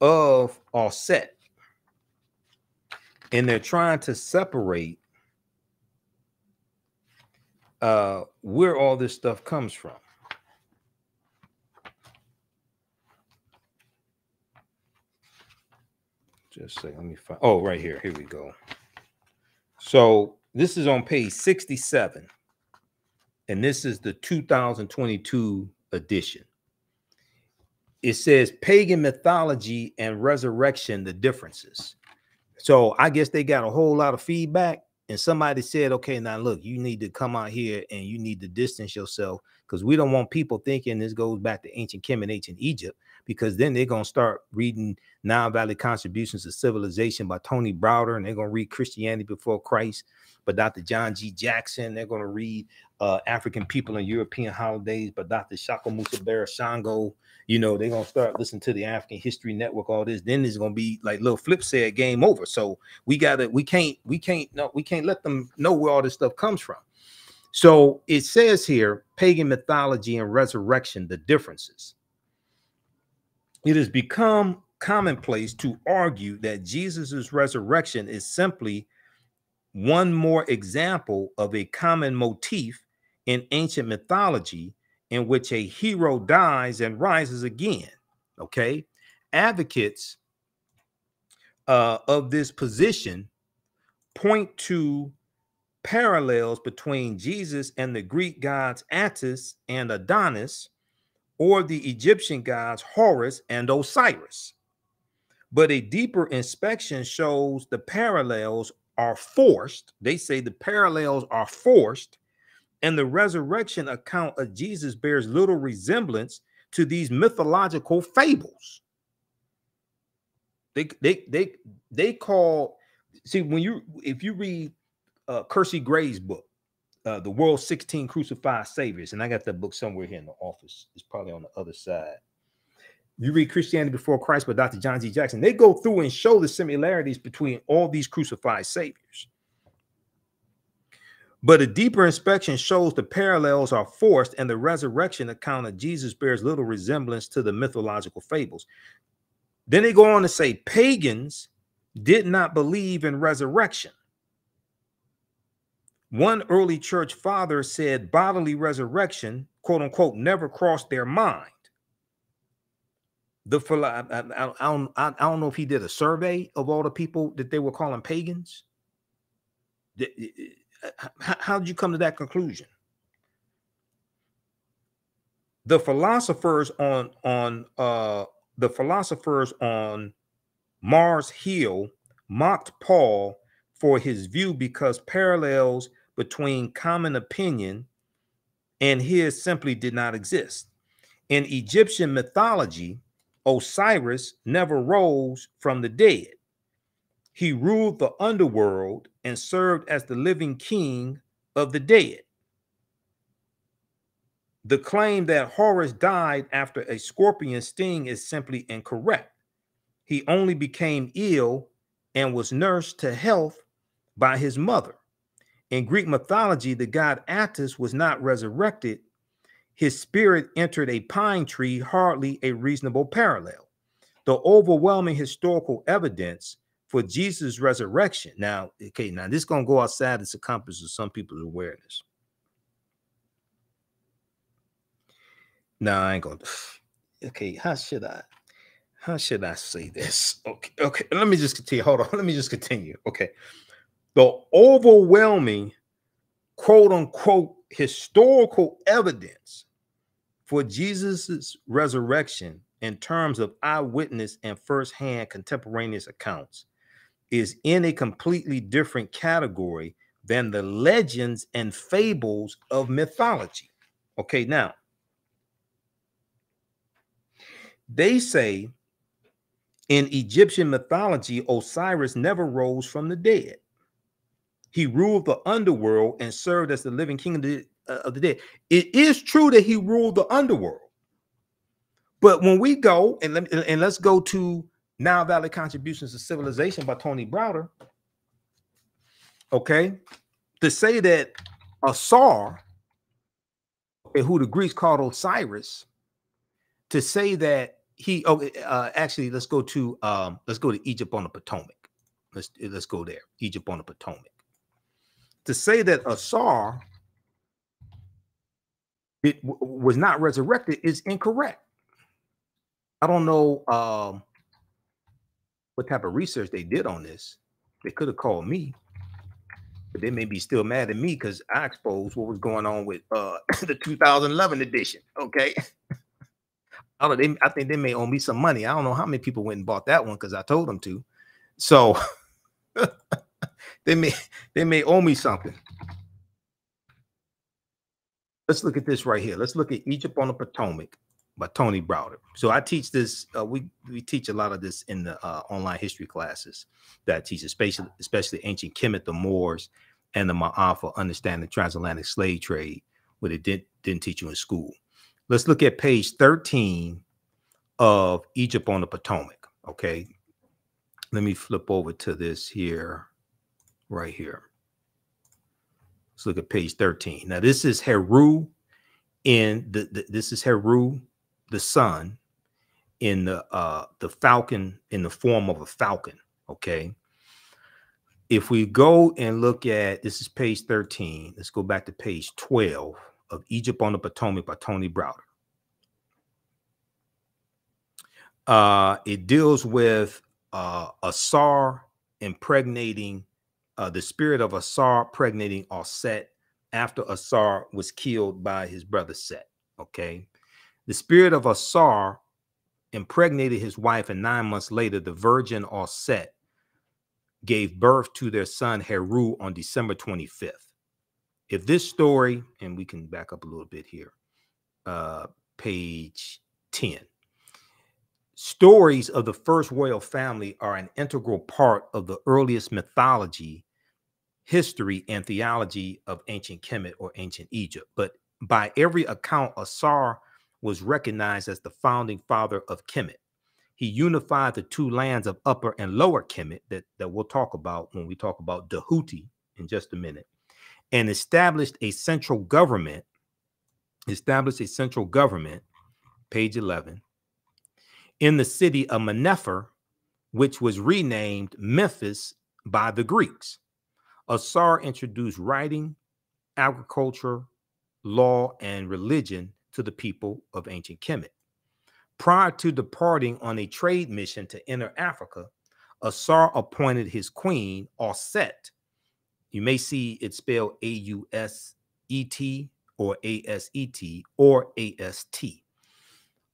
of Aset. And they're trying to separate uh, where all this stuff comes from. Just say, let me find. Oh, right here. Here we go. So this is on page 67 and this is the 2022 edition. It says pagan mythology and resurrection, the differences. So I guess they got a whole lot of feedback, and somebody said, okay, now look, you need to come out here and you need to distance yourself because we don't want people thinking this goes back to ancient Kemet and ancient Egypt, because then they're gonna start reading Nile Valley Contributions to Civilization by Tony Browder, and they're gonna read Christianity Before Christ by Dr. John G. Jackson. They're gonna read uh, African People and European Holidays by Dr. Ishakamusa Barashango. You know, they're gonna start listening to the African History Network, all this. Then it's gonna be like Lil Flip said, game over. So we gotta, we can't, we can't, no, we can't let them know where all this stuff comes from. So it says here, pagan mythology and resurrection, the differences. It has become commonplace to argue that Jesus's resurrection is simply one more example of a common motif in ancient mythology in which a hero dies and rises again. Okay. Advocates uh, of this position point to parallels between Jesus and the Greek gods Attis and Adonis, or the Egyptian gods Horus and Osiris. But a deeper inspection shows the parallels are forced. They say the parallels are forced and the resurrection account of Jesus bears little resemblance to these mythological fables. They they they they call see when you if you read uh Kersey Graves book, uh, The World's 16 Crucified Saviors, and I got that book somewhere here in the office. It's probably on the other side. You read Christianity Before Christ by Dr. John G. Jackson. They go through and show the similarities between all these crucified saviors. But a deeper inspection shows the parallels are forced, and the resurrection account of Jesus bears little resemblance to the mythological fables. Then they go on to say pagans did not believe in resurrection. One early church father said bodily resurrection, quote unquote, never crossed their mind. The I, I, don't, I don't know if he did a survey of all the people that they were calling pagans how did you come to that conclusion? The philosophers on on uh the philosophers on Mars Hill mocked Paul for his view because parallels between common opinion and his simply did not exist. In Egyptian mythology, Osiris never rose from the dead. He ruled the underworld and served as the living king of the dead. The claim that Horus died after a scorpion sting is simply incorrect. He only became ill and was nursed to health by his mother. In Greek mythology, the god Attis was not resurrected. His spirit entered a pine tree, hardly a reasonable parallel. The overwhelming historical evidence for Jesus' resurrection. Now, okay, now this is gonna go outside the circumference of some people's awareness. Now I ain't gonna. Okay, how should I? How should I say this? Okay, okay. Let me just continue. Hold on. Let me just continue. Okay, the overwhelming, quote unquote, historical evidence for Jesus's resurrection in terms of eyewitness and firsthand contemporaneous accounts is in a completely different category than the legends and fables of mythology. Okay, now they say in Egyptian mythology, Osiris never rose from the dead. He ruled the underworld and served as the living king of the, uh, of the dead. It is true that he ruled the underworld. But when we go and, let, and let's go to Nile Valley Contributions to Civilization by Tony Browder. Okay, to say that Asar, who the Greeks called Osiris, to say that he oh uh, actually let's go to um let's go to Egypt on the Potomac. Let's let's go there. Egypt on the Potomac. To say that Asar it was not resurrected is incorrect. I don't know um what type of research they did on this. They could have called me, but they may be still mad at me because I exposed what was going on with uh, the 2011 edition. Okay. I, they, I think they may owe me some money. I don't know how many people went and bought that one because I told them to. So they may they may owe me something. Let's look at this right here. Let's look at Egypt on the Potomac by Tony Browder. So I teach this. Uh, we we teach a lot of this in the uh, online history classes that I teach, especially especially ancient Kemet, the Moors, and the Ma'afa, understanding the transatlantic slave trade, what it did didn't teach you in school. Let's look at page 13 of Egypt on the Potomac. Okay. Let me flip over to this here, right here. Let's look at page 13. Now, this is Heru in the, the this is Heru, the sun, in the uh the falcon in the form of a falcon. Okay. If we go and look at this is page 13, let's go back to page 12 of Egypt on the Potomac by Tony Browder. Uh, it deals with uh, Asar impregnating uh, the spirit of Asar pregnating Aset after Asar was killed by his brother Set. Okay. The spirit of Asar impregnated his wife, and nine months later, the virgin Aset gave birth to their son Heru on December 25th if this story, and we can back up a little bit here, uh, page 10. Stories of the first royal family are an integral part of the earliest mythology, history, and theology of ancient Kemet or ancient Egypt. But by every account, Asar was recognized as the founding father of Kemet. He unified the two lands of Upper and Lower Kemet that, that we'll talk about when we talk about Dahuti in just a minute and established a central government, established a central government, page 11, in the city of Menefer, which was renamed Memphis by the Greeks. Asar introduced writing, agriculture, law, and religion to the people of ancient Kemet. Prior to departing on a trade mission to enter Africa, Asar appointed his queen, Auset, you may see it spelled A U S E T or A S E T or A S T,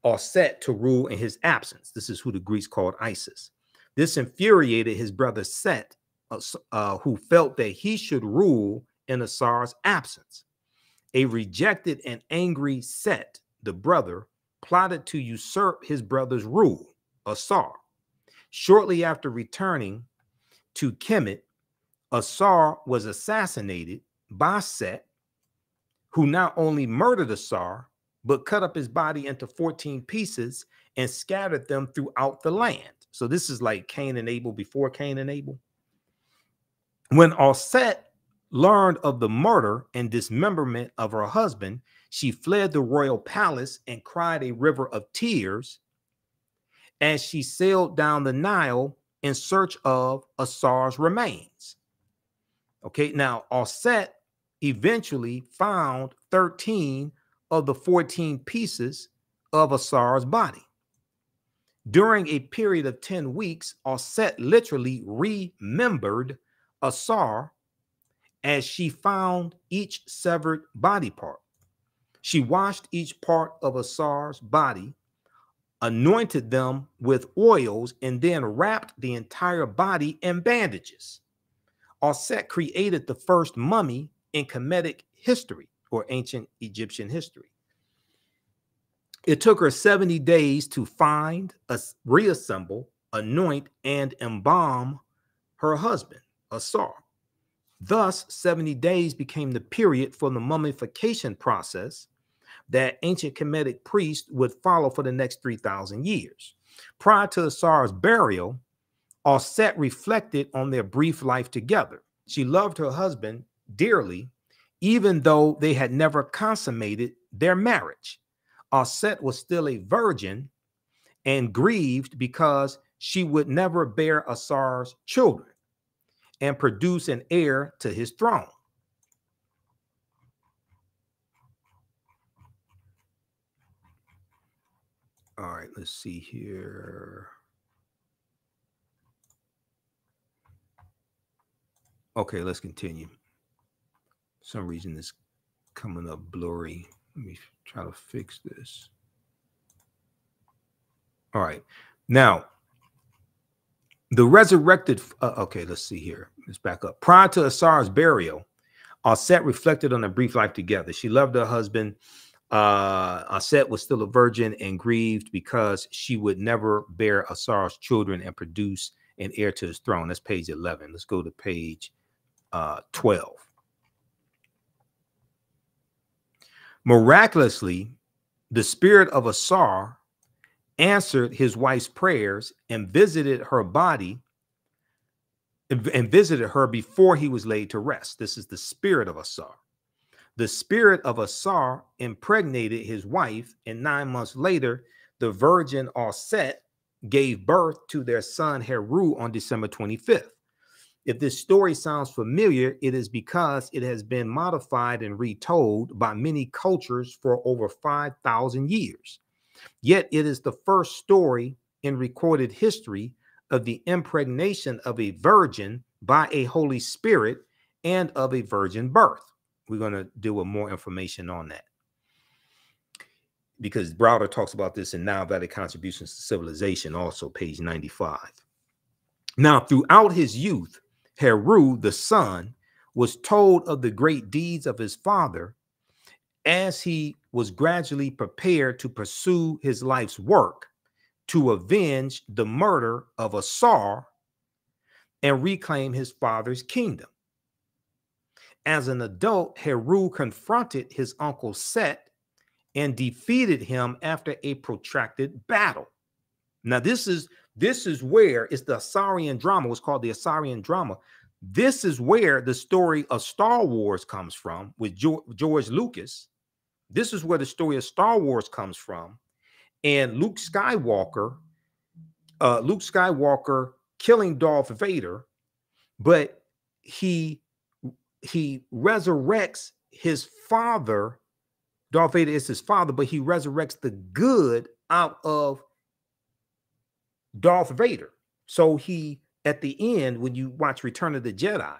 are set to rule in his absence. This is who the Greeks called Isis. This infuriated his brother Set, uh, uh, who felt that he should rule in Asar's absence. A rejected and angry Set, the brother, plotted to usurp his brother's rule, Asar. Shortly after returning to Kemet, Asar was assassinated by Set, who not only murdered Asar, but cut up his body into 14 pieces and scattered them throughout the land. So this is like Cain and Abel before Cain and Abel. When Auset learned of the murder and dismemberment of her husband, she fled the royal palace and cried a river of tears as she sailed down the Nile in search of Asar's remains. Okay, now Auset eventually found 13 of the 14 pieces of Asar's body. During a period of 10 weeks, Auset literally remembered Asar as she found each severed body part. She washed each part of Asar's body, anointed them with oils, and then wrapped the entire body in bandages. Auset created the first mummy in Kemetic history or ancient Egyptian history. It took her 70 days to find, uh, reassemble, anoint, and embalm her husband, Asar. Thus, 70 days became the period for the mummification process that ancient Kemetic priests would follow for the next 3,000 years. Prior to Asar's burial, Auset reflected on their brief life together. She loved her husband dearly, even though they had never consummated their marriage. Auset was still a virgin and grieved because she would never bear Asar's children and produce an heir to his throne. All right, let's see here. Okay, let's continue. For some reason it's coming up blurry. Let me try to fix this. All right. Now, the resurrected, uh, okay, let's see here. Let's back up. Prior to Asar's burial, Aset reflected on a brief life together. She loved her husband. Uh, Aset was still a virgin and grieved because she would never bear Asar's children and produce an heir to his throne. That's page 11. Let's go to page uh, 12. Miraculously, the spirit of Asar answered his wife's prayers and visited her body and visited her before he was laid to rest. This is the spirit of Asar. The spirit of Asar impregnated his wife, and nine months later, the virgin Aset gave birth to their son Heru on December 25th. If this story sounds familiar, it is because it has been modified and retold by many cultures for over 5,000 years. Yet it is the first story in recorded history of the impregnation of a virgin by a Holy Spirit and of a virgin birth. We're going to deal with more information on that because Browder talks about this in Nile Valley Contributions to Civilization, also page 95. Now, throughout his youth, Heru, the son, was told of the great deeds of his father as he was gradually prepared to pursue his life's work to avenge the murder of Asar and reclaim his father's kingdom. As an adult, Heru confronted his uncle Set and defeated him after a protracted battle. Now, this is this is where it's the Asarian drama, what's called the Asarian drama. This is where the story of Star Wars comes from with George Lucas. This is where the story of Star Wars comes from. And Luke Skywalker, uh, Luke Skywalker killing Darth Vader, but he he resurrects his father. Darth Vader is his father, but he resurrects the good out of Darth Vader. So he, at the end, when you watch Return of the Jedi,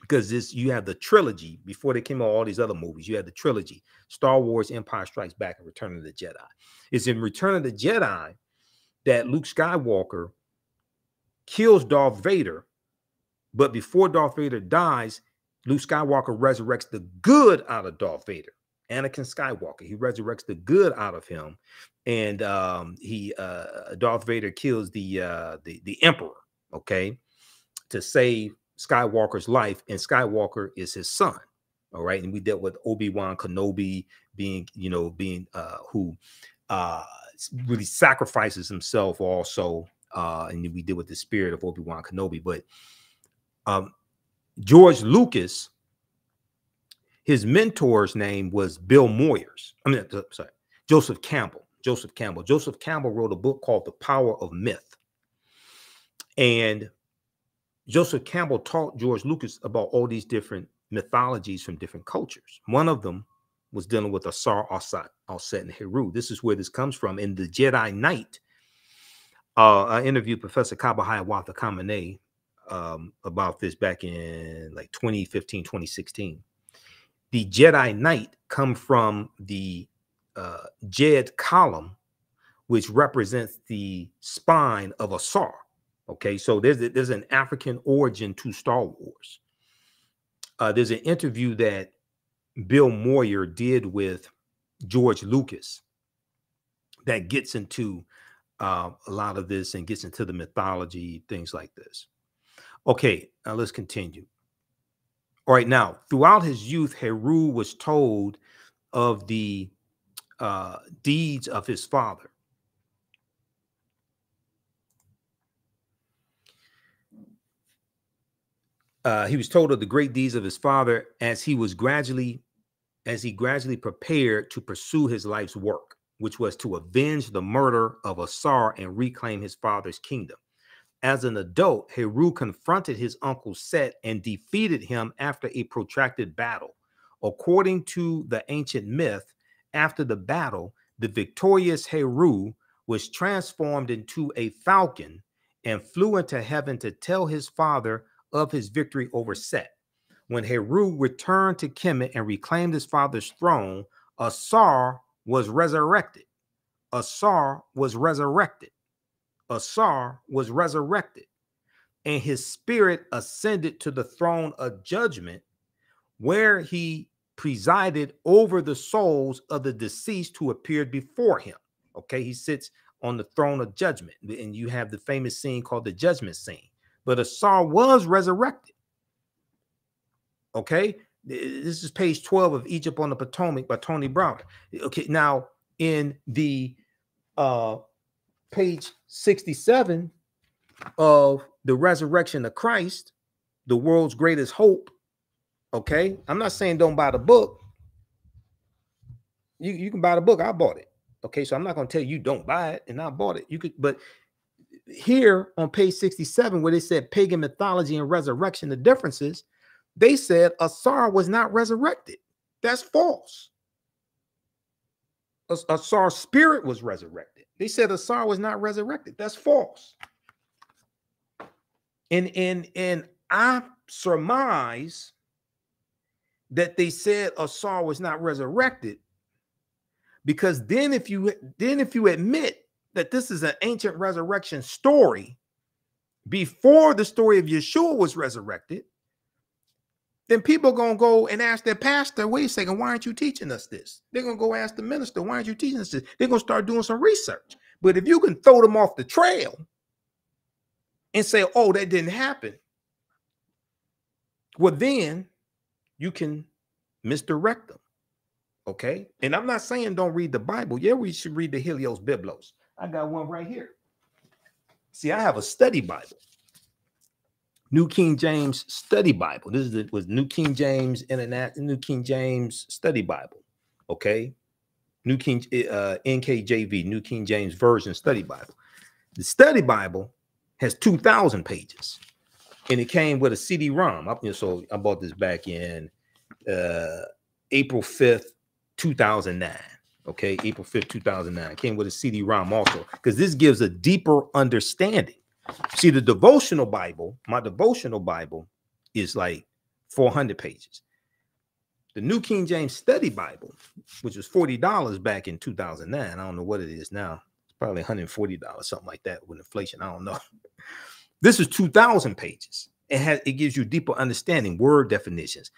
because this you have the trilogy before they came out all these other movies you had the trilogy star wars empire strikes back and return of the jedi. It's in return of the jedi that luke skywalker kills darth vader but before darth vader dies luke skywalker resurrects the good out of darth vader anakin skywalker. He resurrects the good out of him and um, he uh, darth vader kills the uh, the, the emperor okay to save Skywalker's life, and Skywalker is his son. All right. And we dealt with Obi-Wan Kenobi being, you know, being uh who uh really sacrifices himself also. Uh, and we deal with the spirit of Obi-Wan Kenobi. But um George Lucas, his mentor's name was Bill Moyers. I mean, uh, sorry, Joseph Campbell. Joseph Campbell. Joseph Campbell wrote a book called The Power of Myth. And Joseph Campbell taught George Lucas about all these different mythologies from different cultures. One of them was dealing with Asar, Asat, Aset, and Heru. This is where this comes from. In the Jedi Knight, uh, I interviewed Professor Kaba Hiawatha Kamene um, about this back in like 2015, 2016. The Jedi Knight come from the uh, Djed column, which represents the spine of Asar. Okay, so there's there's an African origin to Star Wars. Uh, there's an interview that Bill Moyer did with George Lucas that gets into uh, a lot of this and gets into the mythology, things like this. Okay, now let's continue. All right, now throughout his youth, Heru was told of the uh, deeds of his father. Uh, he was told of the great deeds of his father as he was gradually as he gradually prepared to pursue his life's work which was to avenge the murder of asar and reclaim his father's kingdom. As an adult heru confronted his uncle set and defeated him after a protracted battle. According to the ancient myth after the battle the victorious heru was transformed into a falcon and flew into heaven to tell his father of his victory over Set. When Heru returned to Kemet and reclaimed his father's throne, Asar was resurrected. Asar was resurrected. Asar was resurrected, and his spirit ascended to the throne of judgment, where he presided over the souls of the deceased who appeared before him. Okay, he sits on the throne of judgment, and you have the famous scene called the judgment scene. But Asar was resurrected. Okay, this is page 12 of Egypt on the Potomac by Tony Brown. Okay, now in the uh page 67 of the resurrection of Christ, the world's greatest hope. Okay, I'm not saying don't buy the book. You, you can buy the book. I bought it. Okay, so I'm not going to tell you don't buy it, and I bought it. You could, but here on page 67, where they said pagan mythology and resurrection, the differences, they said Asar was not resurrected. That's false. Asar's spirit was resurrected. They said Asar was not resurrected. That's false. And and and I surmise that they said Asar was not resurrected because then if you then if you admit that this is an ancient resurrection story before the story of Yeshua was resurrected, then people are going to go and ask their pastor, wait a second, why aren't you teaching us this? They're going to go ask the minister, why aren't you teaching us this? They're going to start doing some research. But if you can throw them off the trail and say, oh, that didn't happen, well, then you can misdirect them. Okay. And I'm not saying don't read the Bible. Yeah, we should read the Helios Biblos. I got one right here. See, I have a study Bible. New King James Study Bible. This is the, was New King James Internet, New King James Study Bible. Okay, New King uh, NKJV, New King James Version Study Bible. The Study Bible has two thousand pages, and it came with a CD-ROM. So I bought this back in uh, April fifth, two thousand nine. Okay, April fifth, two thousand nine. Came with a CD-ROM also because this gives a deeper understanding See, the devotional Bible, my devotional Bible is like 400 pages. The New King James Study Bible, which was $40 back in 2009, I don't know what it is now. It's probably $140, something like that with inflation. I don't know. This is 2,000 pages. It has it gives you deeper understanding, word definitions.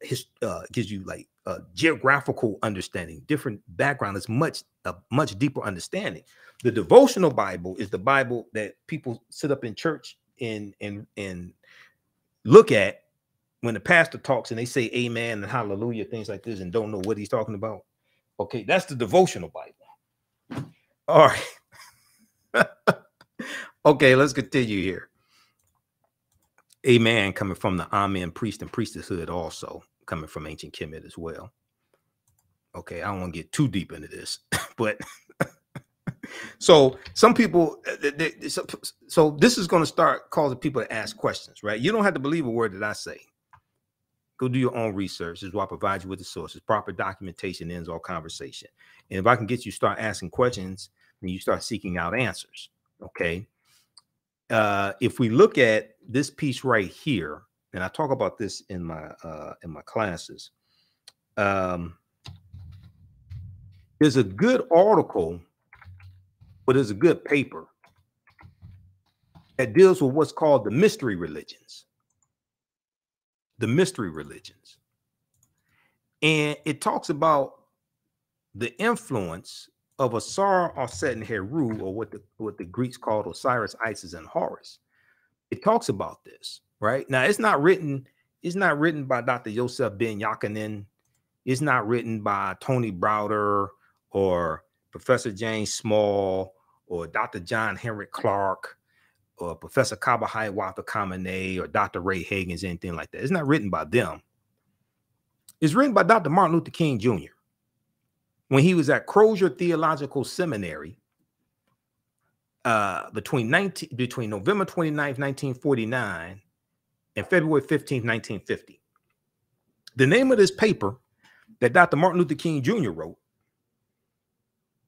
His uh, gives you like uh, geographical understanding, different background. It's much a much deeper understanding. The devotional Bible is the Bible that people sit up in church and and and look at when the pastor talks and they say amen and hallelujah, things like this, and don't know what he's talking about. Okay, that's the devotional Bible. All right. okay, let's continue here. Amen coming from the Amen priest and priestesshood, also coming from ancient Kemet as well. Okay, I don't want to get too deep into this, but so some people uh, so, so this is going to start causing people to ask questions right? You don't have to believe a word that i say. Go do your own research. This is why i provide you with the sources. Proper documentation ends all conversation. And if i can get you start asking questions then you start seeking out answers okay? Uh if we look at this piece right here and i talk about this in my uh in my classes um there's a good article but there's a good paper that deals with what's called the mystery religions. The mystery religions. And it talks about the influence of Asar, Aset, and Heru, or what the what the Greeks called Osiris, Isis, and Horus. It talks about this, right? Now it's not written, it's not written by Dr. Yosef Ben Jochannan. It's not written by Tony Browder or Professor James Small or Dr. John Henrik Clarke or Professor Kaba Hiawatha Kamene or Dr. Ray Hagins, anything like that. It's not written by them. It's written by Dr. Martin Luther King Jr. When he was at Crozer Theological Seminary uh, between 19 between November 29, 1949 and February 15, 1950. The name of this paper that Dr. Martin Luther King Jr. wrote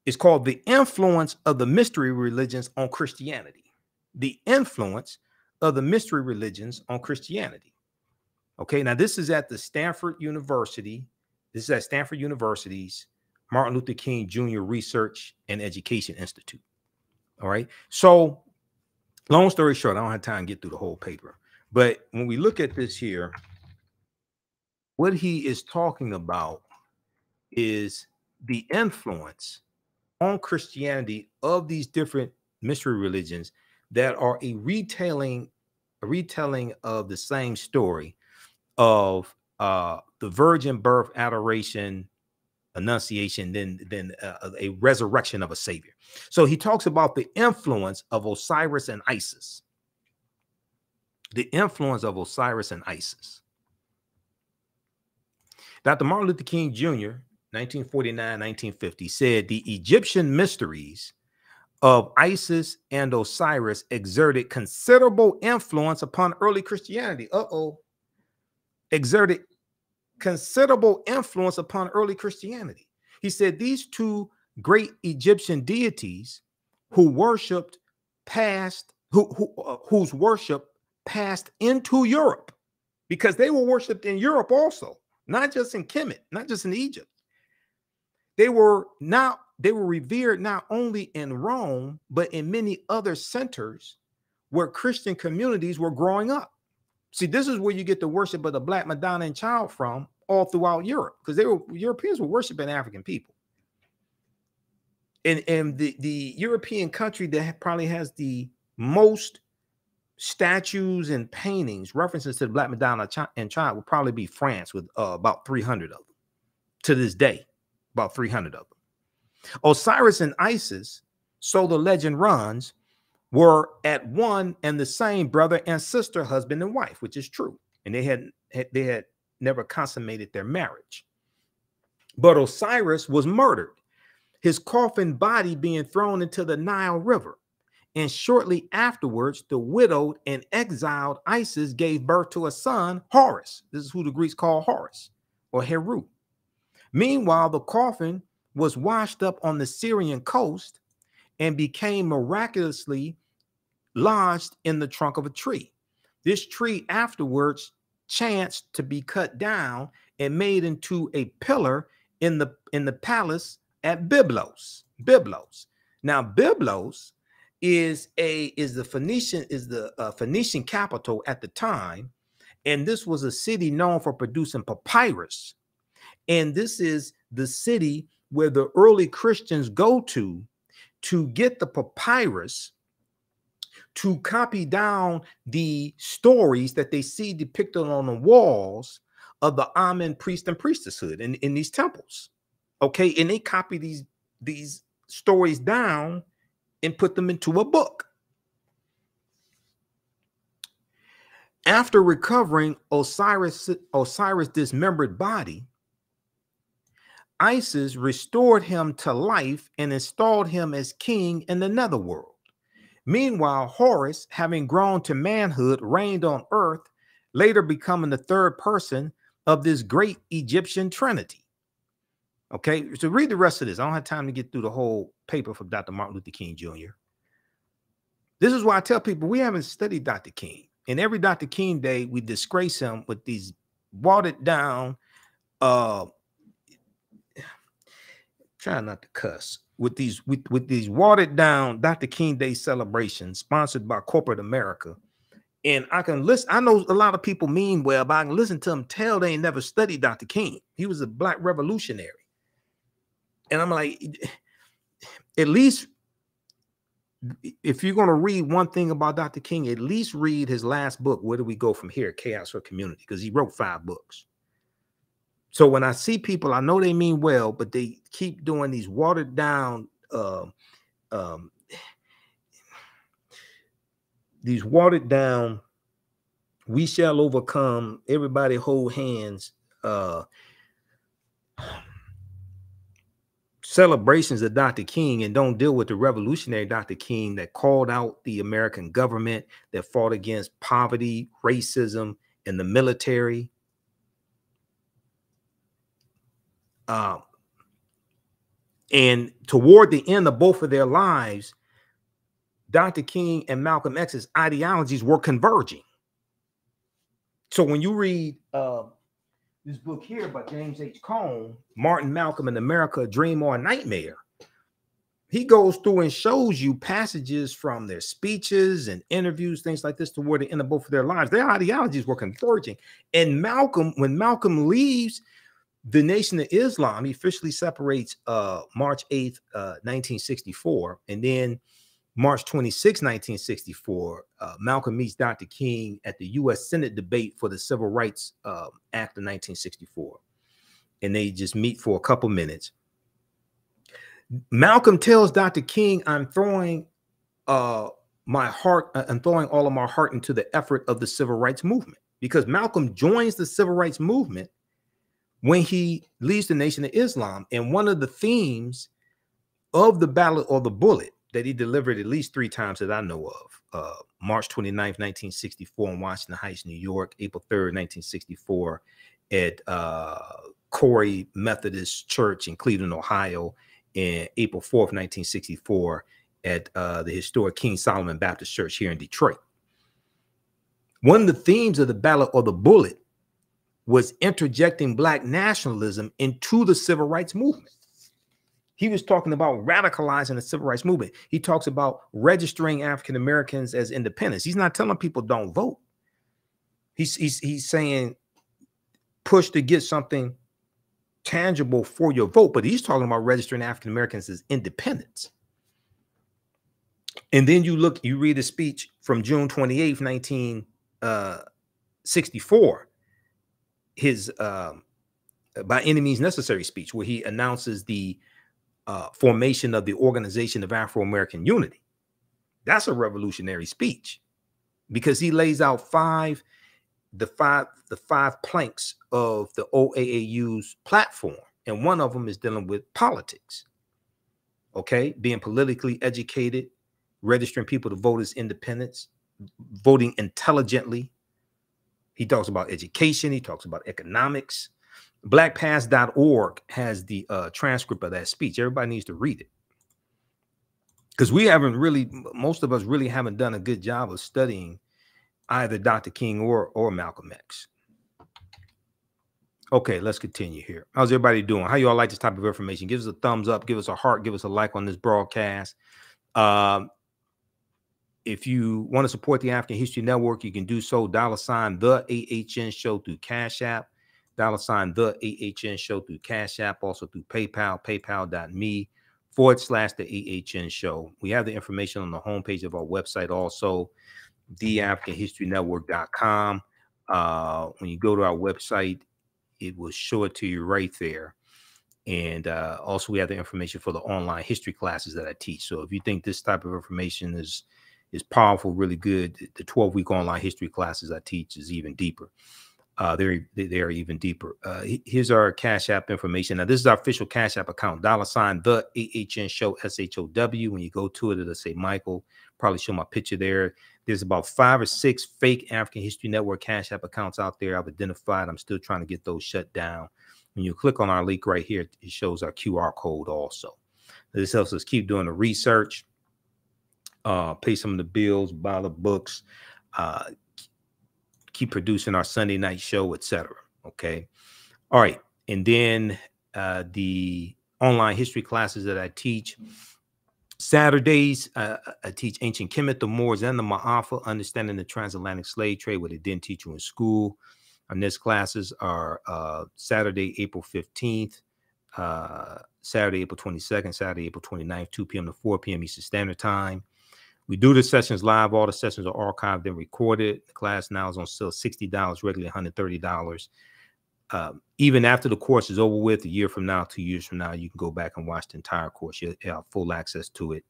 is called The Influence of the Mystery Religions on Christianity. The Influence of the Mystery Religions on Christianity. Okay, now this is at the Stanford University. This is at Stanford University's Martin Luther King Jr. Research and Education Institute. All right. So, long story short, I don't have time to get through the whole paper. But when we look at this here, what he is talking about is the influence on Christianity of these different mystery religions that are a retelling, a retelling of the same story of uh, the virgin birth, adoration, annunciation, then then uh, a resurrection of a savior. So he talks about the influence of Osiris and Isis. The influence of Osiris and Isis. Dr. Martin Luther King Jr., 1949 1950, said the Egyptian mysteries of Isis and Osiris exerted considerable influence upon early Christianity. Uh oh. Exerted considerable influence upon early Christianity. He said these two great Egyptian deities who worshiped passed, who, who uh, whose worship passed into Europe because they were worshipped in Europe also, not just in Kemet, not just in Egypt. They were not they were revered not only in Rome, but in many other centers where Christian communities were growing up. See, this is where you get the worship of the Black Madonna and Child from all throughout Europe, because they were Europeans were worshiping African people. And, and the, the European country that probably has the most statues and paintings references to the Black Madonna and Child would probably be France with uh, about 300 of them to this day, about 300 of them. Osiris and Isis, so the legend runs, were at one and the same brother and sister, husband and wife, which is true. And they had, they had never consummated their marriage. But Osiris was murdered, his coffin body being thrown into the Nile River. And shortly afterwards, the widowed and exiled Isis gave birth to a son, Horus. This is who the Greeks call Horus or Heru. Meanwhile, the coffin was washed up on the Syrian coast and became miraculously lodged in the trunk of a tree. This tree afterwards chanced to be cut down and made into a pillar in the in the palace at Byblos. Byblos. Now Byblos is a is the Phoenician is the uh, Phoenician capital at the time, and this was a city known for producing papyrus. And this is the city where the early Christians go to to get the papyrus to copy down the stories that they see depicted on the walls of the Amen priest and priestesshood in, in these temples. Okay, and they copy these these stories down and put them into a book. After recovering Osiris Osiris dismembered body, Isis restored him to life and installed him as king in the netherworld. Meanwhile, Horus, having grown to manhood, reigned on earth, later becoming the third person of this great Egyptian trinity. Okay, so read the rest of this. I don't have time to get through the whole paper from Dr. Martin Luther King Jr. This is why I tell people we haven't studied Dr. King. And every Dr. King day, we disgrace him with these watered down, uh, trying not to cuss, with these with, with these watered down Dr. King Day celebrations sponsored by corporate America. And I can listen. I know a lot of people mean well, but I can listen to them tell they ain't never studied Dr. King. He was a black revolutionary. And I'm like, at least if you're going to read one thing about Dr. King, at least read his last book, Where Do We Go From Here? Chaos or Community, because he wrote five books. So when I see people, I know they mean well, but they keep doing these watered down, uh, um, these watered down. We shall overcome. Everybody hold hands. Uh, celebrations of Dr. King and don't deal with the revolutionary Dr. King that called out the American government that fought against poverty, racism, and the military Um, and toward the end of both of their lives, Dr. King and Malcolm X's ideologies were converging. So when you read uh, this book here by James H. Cone, Martin Malcolm in America, Dream or Nightmare. He goes through and shows you passages from their speeches and interviews, things like this, toward the end of both of their lives. Their ideologies were converging. And Malcolm, when Malcolm leaves the Nation of Islam, officially separates uh, March 8th, uh, 1964. And then March 26, 1964, uh, Malcolm meets Dr. King at the U.S. Senate debate for the Civil Rights uh, Act of 1964. And they just meet for a couple minutes. Malcolm tells Dr. King, I'm throwing uh, my heart, uh, I'm throwing all of my heart into the effort of the civil rights movement because Malcolm joins the civil rights movement when he leads the Nation of Islam. And one of the themes of the ballot or the bullet that he delivered at least three times that I know of. Uh, March 29th, 1964 in Washington Heights, New York, April 3rd, 1964 at uh, Cory Methodist Church in Cleveland, Ohio, and April 4th, 1964 at uh, the historic King Solomon Baptist Church here in Detroit. One of the themes of the ballot or the bullet was interjecting black nationalism into the civil rights movement. He was talking about radicalizing the civil rights movement. He talks about registering African Americans as independents. He's not telling people don't vote. He's, he's, he's saying push to get something tangible for your vote, but he's talking about registering African Americans as independents. And then you look, you read a speech from June 28th, 1964, uh, his um, by any means necessary speech, where he announces the uh, formation of the Organization of Afro American Unity. That's a revolutionary speech because he lays out five the five the five planks of the OAAU's platform, and one of them is dealing with politics. Okay, being politically educated, registering people to vote as independents, voting intelligently. He talks about education. He talks about economics blackpast.org has the uh, transcript of that speech. Everybody needs to read it. Because we haven't really, most of us really haven't done a good job of studying either Dr. King or, or Malcolm X. Okay, let's continue here. How's everybody doing? How you all like this type of information? Give us a thumbs up, give us a heart, give us a like on this broadcast. Um, if you want to support the African History Network, you can do so. Dollar sign the AHN show through Cash App dollar sign the AHN show through Cash App, also through PayPal, paypal.me forward slash the AHN show. We have the information on the homepage of our website, also theafricanhistorynetwork.com. Uh, when you go to our website, it will show it to you right there. And uh, also, we have the information for the online history classes that I teach. So, if you think this type of information is is powerful, really good, the 12 week online history classes I teach is even deeper uh, they're they're even deeper. Uh, here's our Cash App information. Now, this is our official Cash App account. Dollar sign the AHN show S H O W. When you go to it, it'll say Michael. Probably show my picture there. There's about five or six fake African History Network Cash App accounts out there. I've identified. I'm still trying to get those shut down. When you click on our link right here, it shows our QR code also. This helps us keep doing the research, uh, pay some of the bills, buy the books, uh, keep producing our Sunday night show, etc. Okay. All right. And then uh, the online history classes that I teach. Saturdays, uh, I teach ancient Kemet, the Moors, and the Ma'afa, understanding the transatlantic slave trade, what they didn't teach you in school. And next classes are uh, Saturday, April 15th, uh, Saturday, April 22nd, Saturday, April 29th, 2 p.m. to 4 p.m. Eastern Standard Time. We do the sessions live. All the sessions are archived and recorded. The class now is on sale $60, regularly $130. Um, even after the course is over with, a year from now, two years from now, you can go back and watch the entire course. You have full access to it.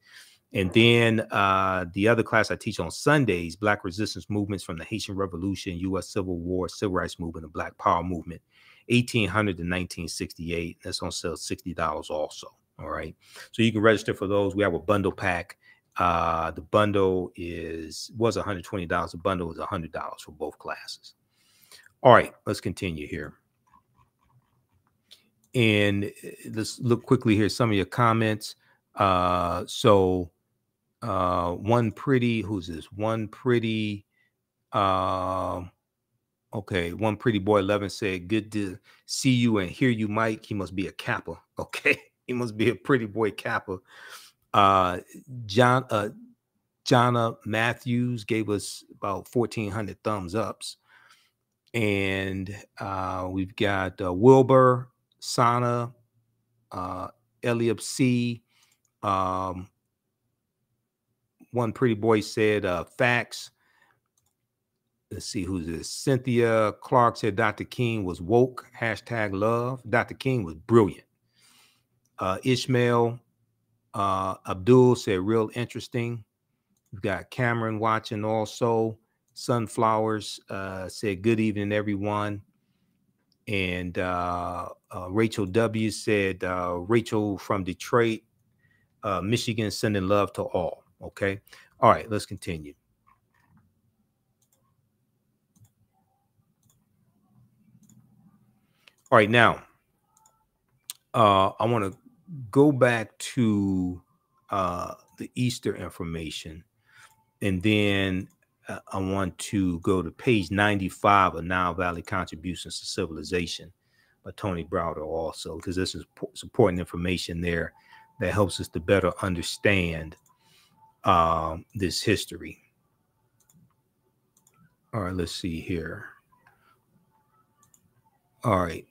And then uh, the other class I teach on Sundays, Black Resistance Movements from the Haitian Revolution, U.S. Civil War, Civil Rights Movement, and Black Power Movement, 1800 to 1968. That's on sale $60 also. All right. So you can register for those. We have a bundle pack uh, the bundle is was $120. The bundle is $100 for both classes. All right, let's continue here. And uh, let's look quickly here some of your comments. Uh, so uh, one pretty, who's this? One pretty, uh, Okay, one pretty boy eleven said, "Good to see you and hear you, Mike. He must be a Kappa. Okay, he must be a pretty boy Kappa." Uh, John, uh, Jonna Matthews gave us about fourteen hundred thumbs ups, and uh, we've got uh, Wilbur, Sana, uh, Eliab C. Um, one pretty boy said, uh, "Facts." let's see who's this. Cynthia Clark said Dr. King was woke. Hashtag love. Dr. King was brilliant. Uh, Ishmael uh, Abdul said real interesting. We've got Cameron watching also. Sunflowers uh, said good evening, everyone. And uh, uh, Rachel W said uh, Rachel from Detroit, uh, Michigan, sending love to all. Okay. All right, let's continue. All right, now uh, I want to go back to uh, the Easter information, and then uh, I want to go to page 95 of Nile Valley Contributions to Civilization by Tony Browder, also, because this is important information there that helps us to better understand um, this history. All right, let's see here. All right.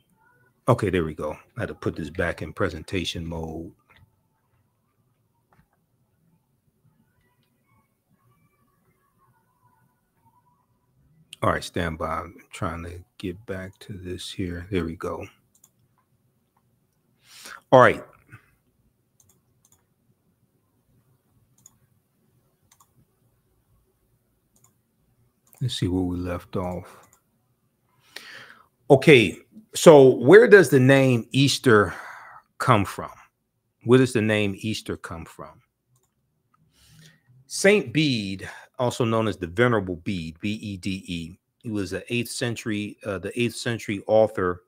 Okay, there we go. I had to put this back in presentation mode. All right, stand by. I'm trying to get back to this here. There we go. All right. Let's see where we left off. Okay, so where does the name Easter come from? Where does the name Easter come from? Saint Bede, also known as the Venerable Bede, B-E-D-E, he was an eighth century, uh, the eighth century author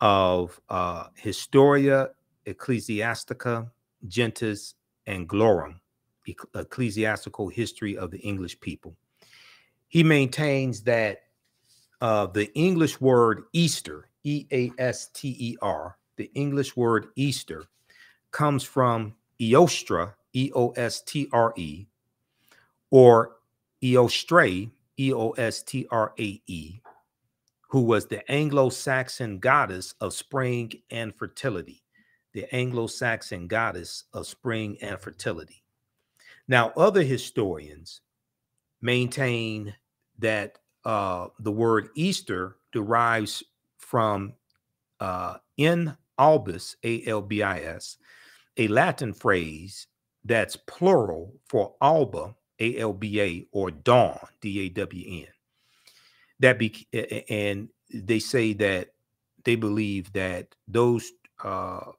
of uh, Historia Ecclesiastica Gentis Anglorum, ecclesiastical history of the English people. He maintains that uh, the English word Easter, E A S T E R, the English word Easter, comes from Eostra, E O S T R E, or Eostre, E O S T R A E, who was the Anglo Saxon goddess of spring and fertility. The Anglo Saxon goddess of spring and fertility. Now, other historians maintain that uh, the word Easter derives from uh, in albis, A L B I S, a Latin phrase that's plural for alba, A L B A, or dawn, D A W N. That be and they say that they believe that those uh,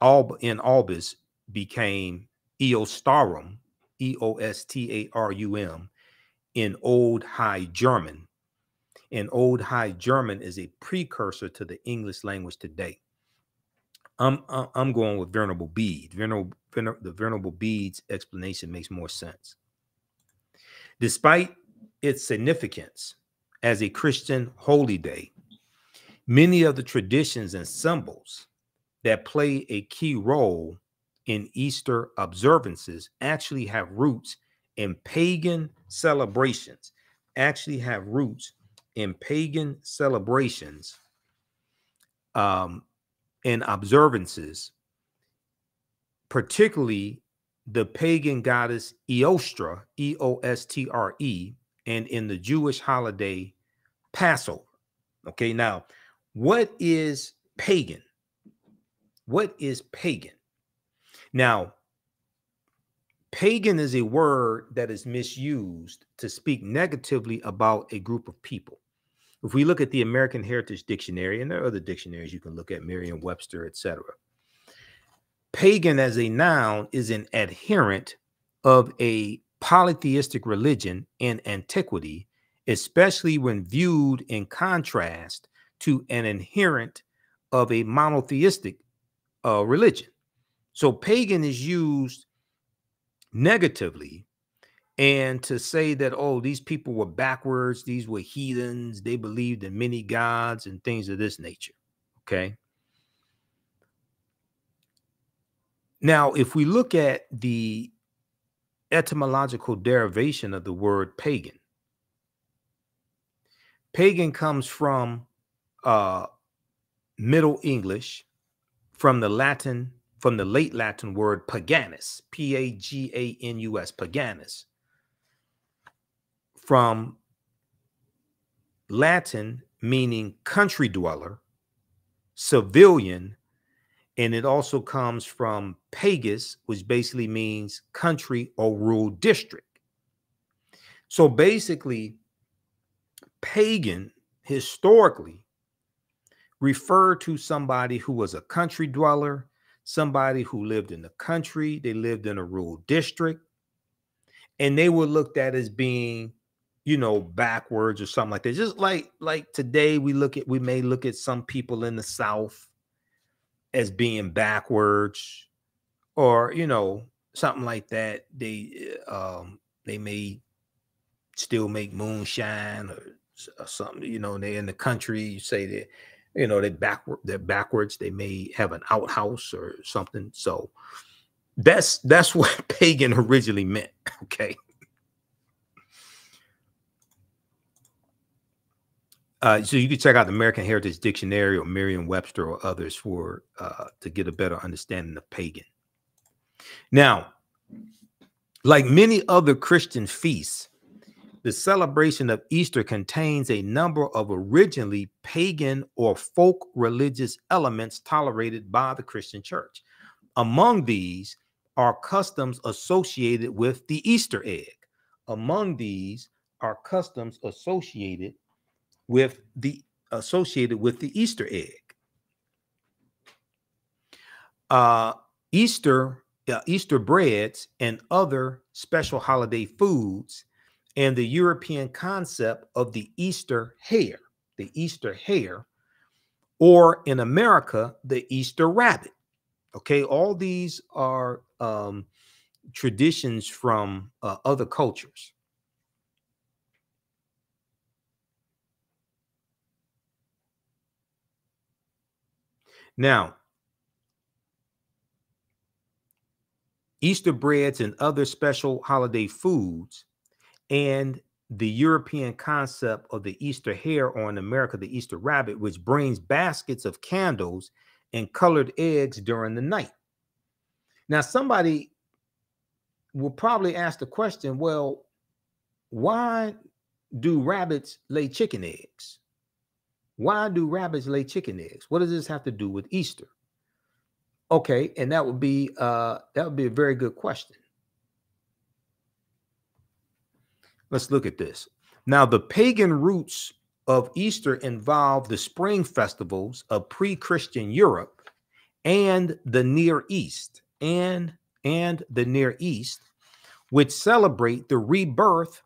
alba in albis became eostarum, E O S T A R U M, in Old High German. And Old High German is a precursor to the English language today. I'm I'm going with Venerable Bede. Venerable, the Venerable Bede's explanation makes more sense. Despite its significance as a Christian holy day, many of the traditions and symbols that play a key role in Easter observances actually have roots in pagan celebrations actually have roots in pagan celebrations um, and observances, particularly the pagan goddess Eostre, E O S T R E, and in the Jewish holiday Passover. Okay, now what is pagan? What is pagan? Now, Pagan is a word that is misused to speak negatively about a group of people. If we look at the American Heritage Dictionary, and there are other dictionaries you can look at, Merriam Webster, etc., pagan as a noun is an adherent of a polytheistic religion in antiquity, especially when viewed in contrast to an adherent of a monotheistic uh, religion. So, pagan is used negatively And to say that, oh, these people were backwards, these were heathens, they believed in many gods and things of this nature. Okay. Now, if we look at the etymological derivation of the word pagan, pagan comes from uh, Middle English, from the Latin, from the late Latin word paganus, P A G A N U S, paganus, from Latin meaning country dweller, civilian, and it also comes from pagus, which basically means country or rural district. So basically, pagan historically referred to somebody who was a country dweller, somebody who lived in the country, they lived in a rural district, and they were looked at as being you know backwards or something like that. Just like like today we look at we may look at some people in the south as being backwards or you know something like that. They um they may still make moonshine or, or something you know they're in the country you say that you know they backward they're backwards they may have an outhouse or something so that's that's what pagan originally meant okay Uh, so you can check out the American Heritage Dictionary or Merriam-Webster or others for uh, to get a better understanding of pagan. Now, like many other Christian feasts, the celebration of Easter contains a number of originally pagan or folk religious elements tolerated by the Christian church. Among these are customs associated with the Easter egg. Among these are customs associated with the associated with the Easter egg. Uh, Easter, uh, Easter breads and other special holiday foods, and the European concept of the Easter hare, the Easter hare, or in America, the Easter rabbit. Okay, all these are um, traditions from uh, other cultures. Now, Easter breads and other special holiday foods, and the European concept of the Easter hare, or in America, the Easter rabbit, which brings baskets of candles and colored eggs during the night. Now, somebody will probably ask the question well, why do rabbits lay chicken eggs? Why do rabbits lay chicken eggs? What does this have to do with Easter? Okay, and that would be uh, that would be a very good question. Let's look at this. Now, the pagan roots of Easter involve the spring festivals of pre-Christian Europe and the Near East and and the Near East, which celebrate the rebirth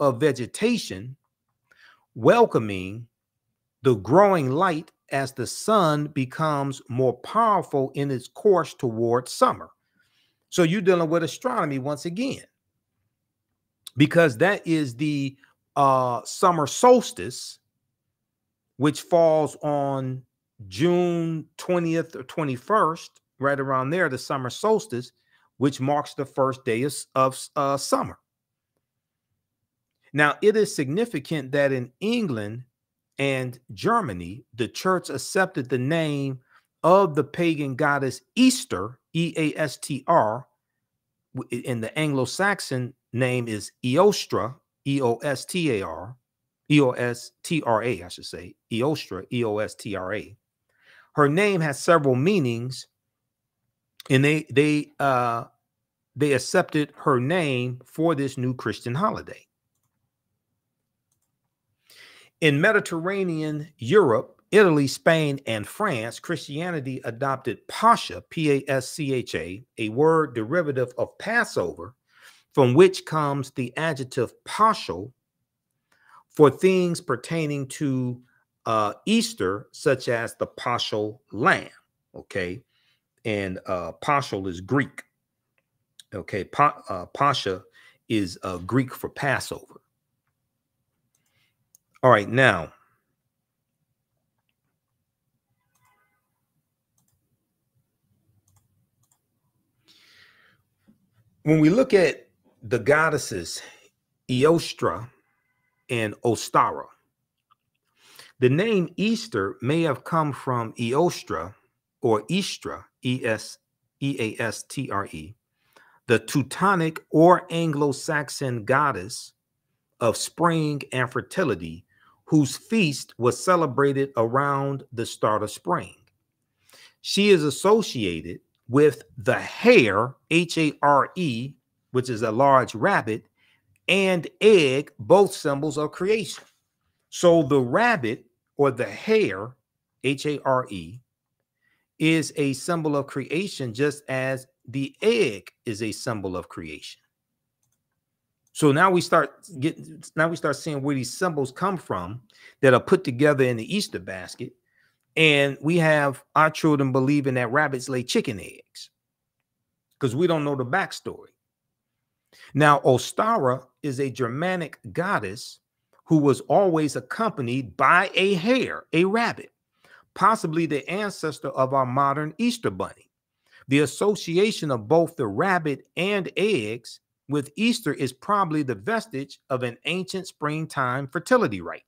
of vegetation, welcoming the growing light as the sun becomes more powerful in its course towards summer. So you're dealing with astronomy once again, because that is the uh, summer solstice, which falls on June 20th or 21st, right around there, the summer solstice, which marks the first day of, of uh, summer. Now, it is significant that in England, and Germany, the church accepted the name of the pagan goddess Easter, E A S T R. In the Anglo Saxon name is Eostra, E O S T A R, E O S T R A, I should say, Eostra, E O S T R A. Her name has several meanings, and they they uh they accepted her name for this new Christian holiday. In Mediterranean Europe, Italy, Spain, and France, Christianity adopted Pascha, P A S C H A, a word derivative of Passover, from which comes the adjective paschal for things pertaining to uh, Easter, such as the paschal lamb. Okay. And uh, paschal is Greek. Okay. Pa- uh, Pascha is uh, Greek for Passover. All right, now when we look at the goddesses Eostra and Ostara, the name Easter may have come from Eostra or Eastra, E S E A S T R E, the Teutonic or Anglo Saxon goddess of spring and fertility, whose feast was celebrated around the start of spring. She is associated with the hare, H A R E, which is a large rabbit, and egg, both symbols of creation. So the rabbit or the hare, H A R E, is a symbol of creation, just as the egg is a symbol of creation. So now we start getting now we start seeing where these symbols come from that are put together in the Easter basket. And we have our children believing that rabbits lay chicken eggs because we don't know the backstory. Now, Ostara is a Germanic goddess who was always accompanied by a hare, a rabbit, possibly the ancestor of our modern Easter bunny. The association of both the rabbit and eggs with Easter is probably the vestige of an ancient springtime fertility rite.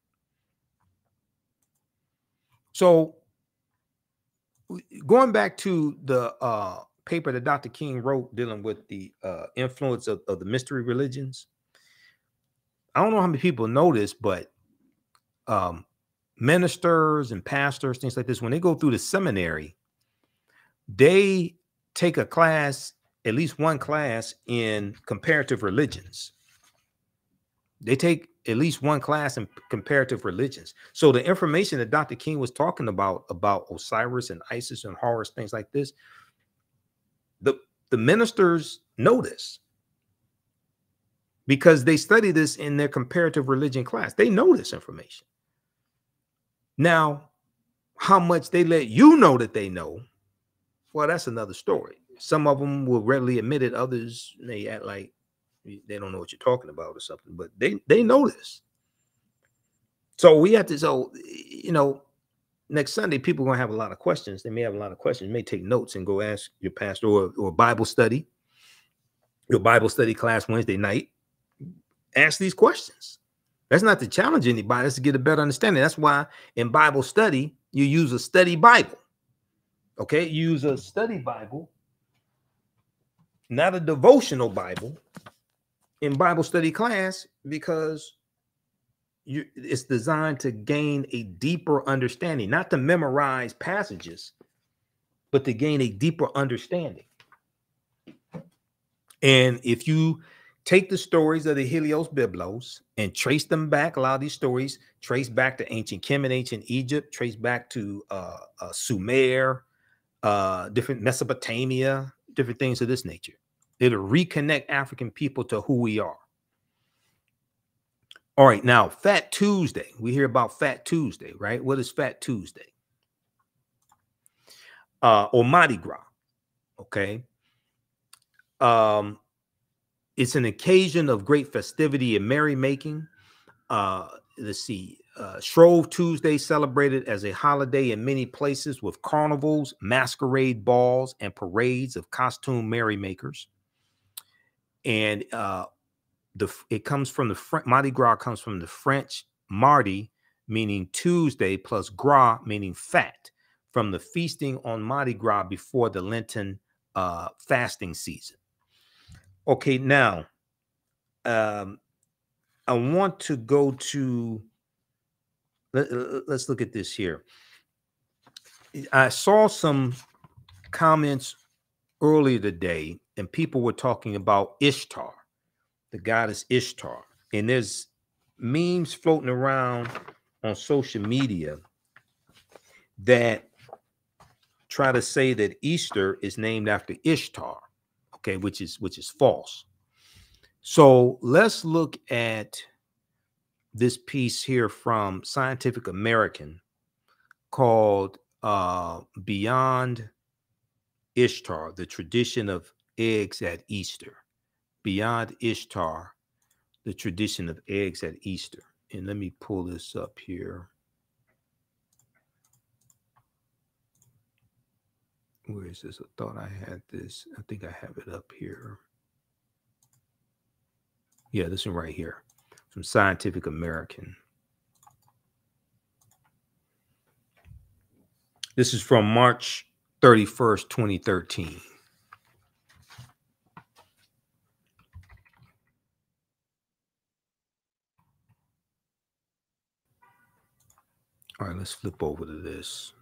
So, going back to the uh, paper that Dr. King wrote dealing with the uh, influence of, of the mystery religions, I don't know how many people know this, but um, ministers and pastors, things like this, when they go through the seminary, they take a class, at least one class in comparative religions. They take at least one class in comparative religions. So the information that Dr. King was talking about about Osiris and Isis and Horus, things like this, the the ministers know this because they study this in their comparative religion class. They know this information. Now, how much they let you know that they know, well, that's another story. Some of them will readily admit it. Others may act like they don't know what you're talking about or something, but they they know this. So we have to. So you know, next Sunday, people are gonna have a lot of questions. They may have a lot of questions. You may take notes and go ask your pastor or, or Bible study, your Bible study class Wednesday night. Ask these questions. That's not to challenge anybody, that's to get a better understanding. That's why in Bible study, you use a study Bible. Okay, use a study Bible, not a devotional Bible in Bible study class because you, it's designed to gain a deeper understanding, not to memorize passages, but to gain a deeper understanding. And if you take the stories of the Helios Biblos and trace them back, a lot of these stories trace back to ancient Kemet, ancient Egypt, trace back to uh, uh, Sumer, uh, different Mesopotamia, different things of this nature. It'll reconnect African people to who we are. All right, now Fat Tuesday. We hear about Fat Tuesday, right? What is Fat Tuesday? Uh, or Mardi Gras. Okay. Um, it's an occasion of great festivity and merrymaking. Uh, let's see. Uh, Shrove Tuesday celebrated as a holiday in many places with carnivals, masquerade balls, and parades of costume merrymakers. And uh, the it comes from the French Mardi Gras comes from the French Mardi, meaning Tuesday, plus gras, meaning fat, from the feasting on Mardi Gras before the Lenten uh, fasting season. Okay, now um, I want to go to let, us look at this here. I saw some comments earlier today, and people were talking about Ishtar, the goddess Ishtar. And there's memes floating around on social media that try to say that Easter is named after Ishtar, okay, which is which is false. So let's look at this piece here from Scientific American called uh, Beyond Ishtar, the tradition of eggs at Easter. Beyond Ishtar, the tradition of eggs at Easter. And let me pull this up here. Where is this? I thought I had this. I think I have it up here. Yeah, this one right here from Scientific American. This is from March 31st, 2013. All right, let's flip over to this.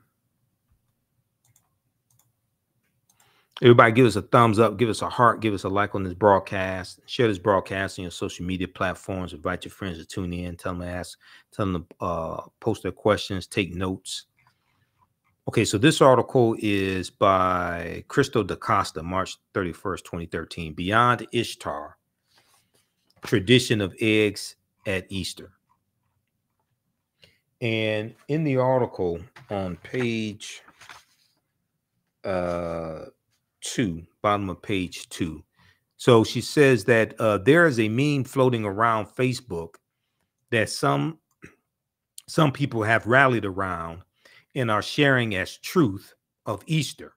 Everybody give us a thumbs up, give us a heart, give us a like on this broadcast. Share this broadcast on your social media platforms. Invite your friends to tune in. Tell them to ask, tell them to uh, post their questions, take notes. Okay, so this article is by Krystal D'Costa, March 31st, 2013. Beyond Ishtar, tradition of eggs at Easter. And in the article on page uh, two, bottom of page two, so she says that uh, there is a meme floating around Facebook that some some people have rallied around and are sharing as truth of Easter.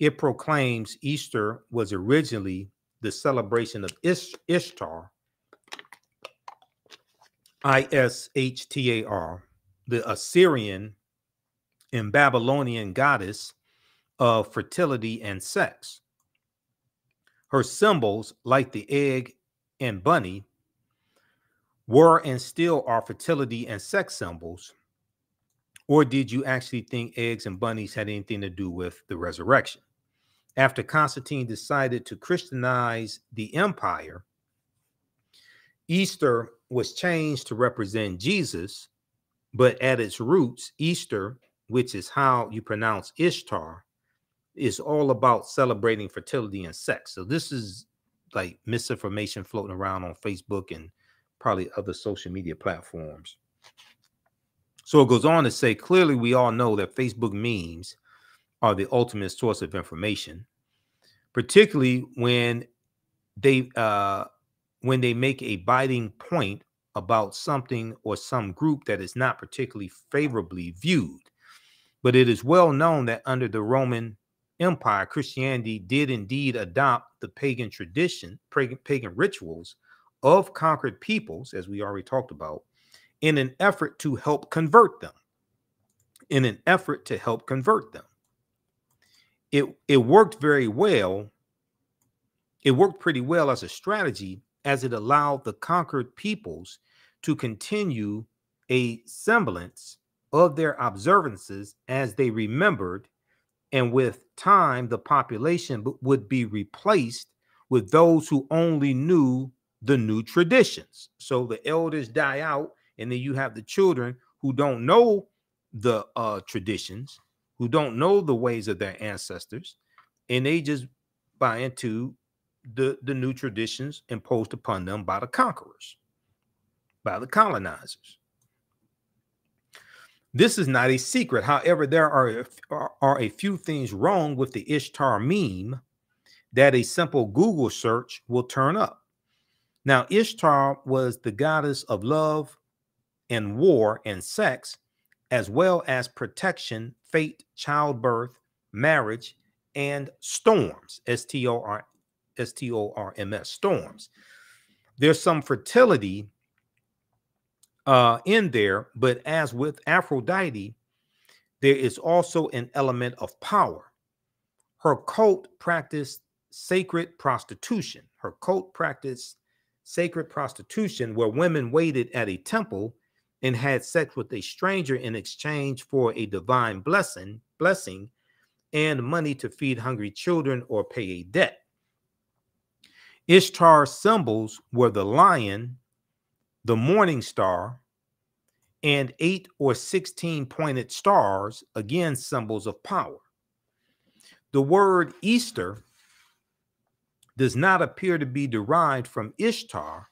It proclaims Easter was originally the celebration of Ish- Ishtar, I S H T A R, the Assyrian and Babylonian goddess of fertility and sex. Her symbols, like the egg and bunny, were and still are fertility and sex symbols. Or did you actually think eggs and bunnies had anything to do with the resurrection? After Constantine decided to Christianize the empire, Easter was changed to represent Jesus but at its roots, Easter, which is how you pronounce Ishtar, is all about celebrating fertility and sex. So this is like misinformation floating around on Facebook and probably other social media platforms. So it goes on to say clearly we all know that Facebook memes are the ultimate source of information, particularly when they uh when they make a biting point about something or some group that is not particularly favorably viewed. But it is well known that under the Roman Empire, Christianity did indeed adopt the pagan tradition, pagan, rituals of conquered peoples, as we already talked about, in an effort to help convert them. In an effort to help convert them. It, it worked very well. It worked pretty well as a strategy as it allowed the conquered peoples to continue a semblance of their observances as they remembered. And with time, the population would be replaced with those who only knew the new traditions. So the elders die out, and then you have the children who don't know the uh, traditions, who don't know the ways of their ancestors, and they just buy into the, the new traditions imposed upon them by the conquerors by the colonizers. This is not a secret. However, there are, are a few things wrong with the Ishtar meme that a simple Google search will turn up. Now, Ishtar was the goddess of love and war and sex, as well as protection, fate, childbirth, marriage, and storms. S T O R S T O R M S, storms. There's some fertility uh, in there. But as with Aphrodite, there is also an element of power. Her cult practiced sacred prostitution. Her cult practiced sacred prostitution where women waited at a temple and had sex with a stranger in exchange for a divine blessing, blessing and money to feed hungry children or pay a debt. Ishtar's symbols were the lion, the morning star, and eight or 16 pointed stars, again, symbols of power. The word Easter does not appear to be derived from Ishtar,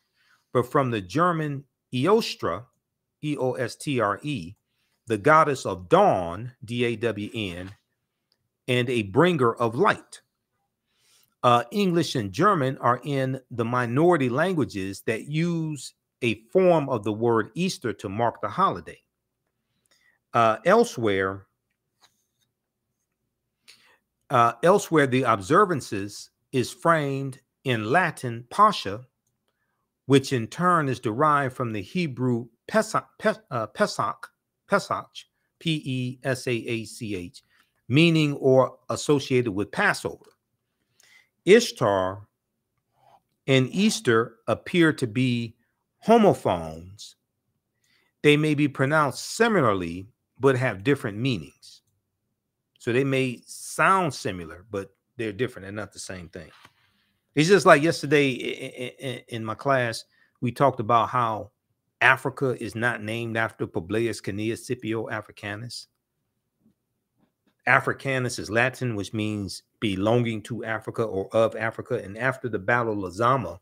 but from the German Eostra, E O S T R E, the goddess of dawn, D A W N, and a bringer of light. Uh, English and German are in the minority languages that use a form of the word Easter to mark the holiday. Uh, elsewhere, uh, elsewhere, the observances is framed in Latin Pascha, which in turn is derived from the Hebrew Pesach, uh, Pesach, Pesach, P E S A A C H, meaning or associated with Passover. Ishtar and Easter appear to be homophones. They may be pronounced similarly, but have different meanings. So they may sound similar, but they're different. They're not the same thing. It's just like yesterday in my class, we talked about how Africa is not named after Publius Cornelius Scipio Africanus. Africanus is Latin, which means belonging to Africa or of Africa. And after the Battle of Zama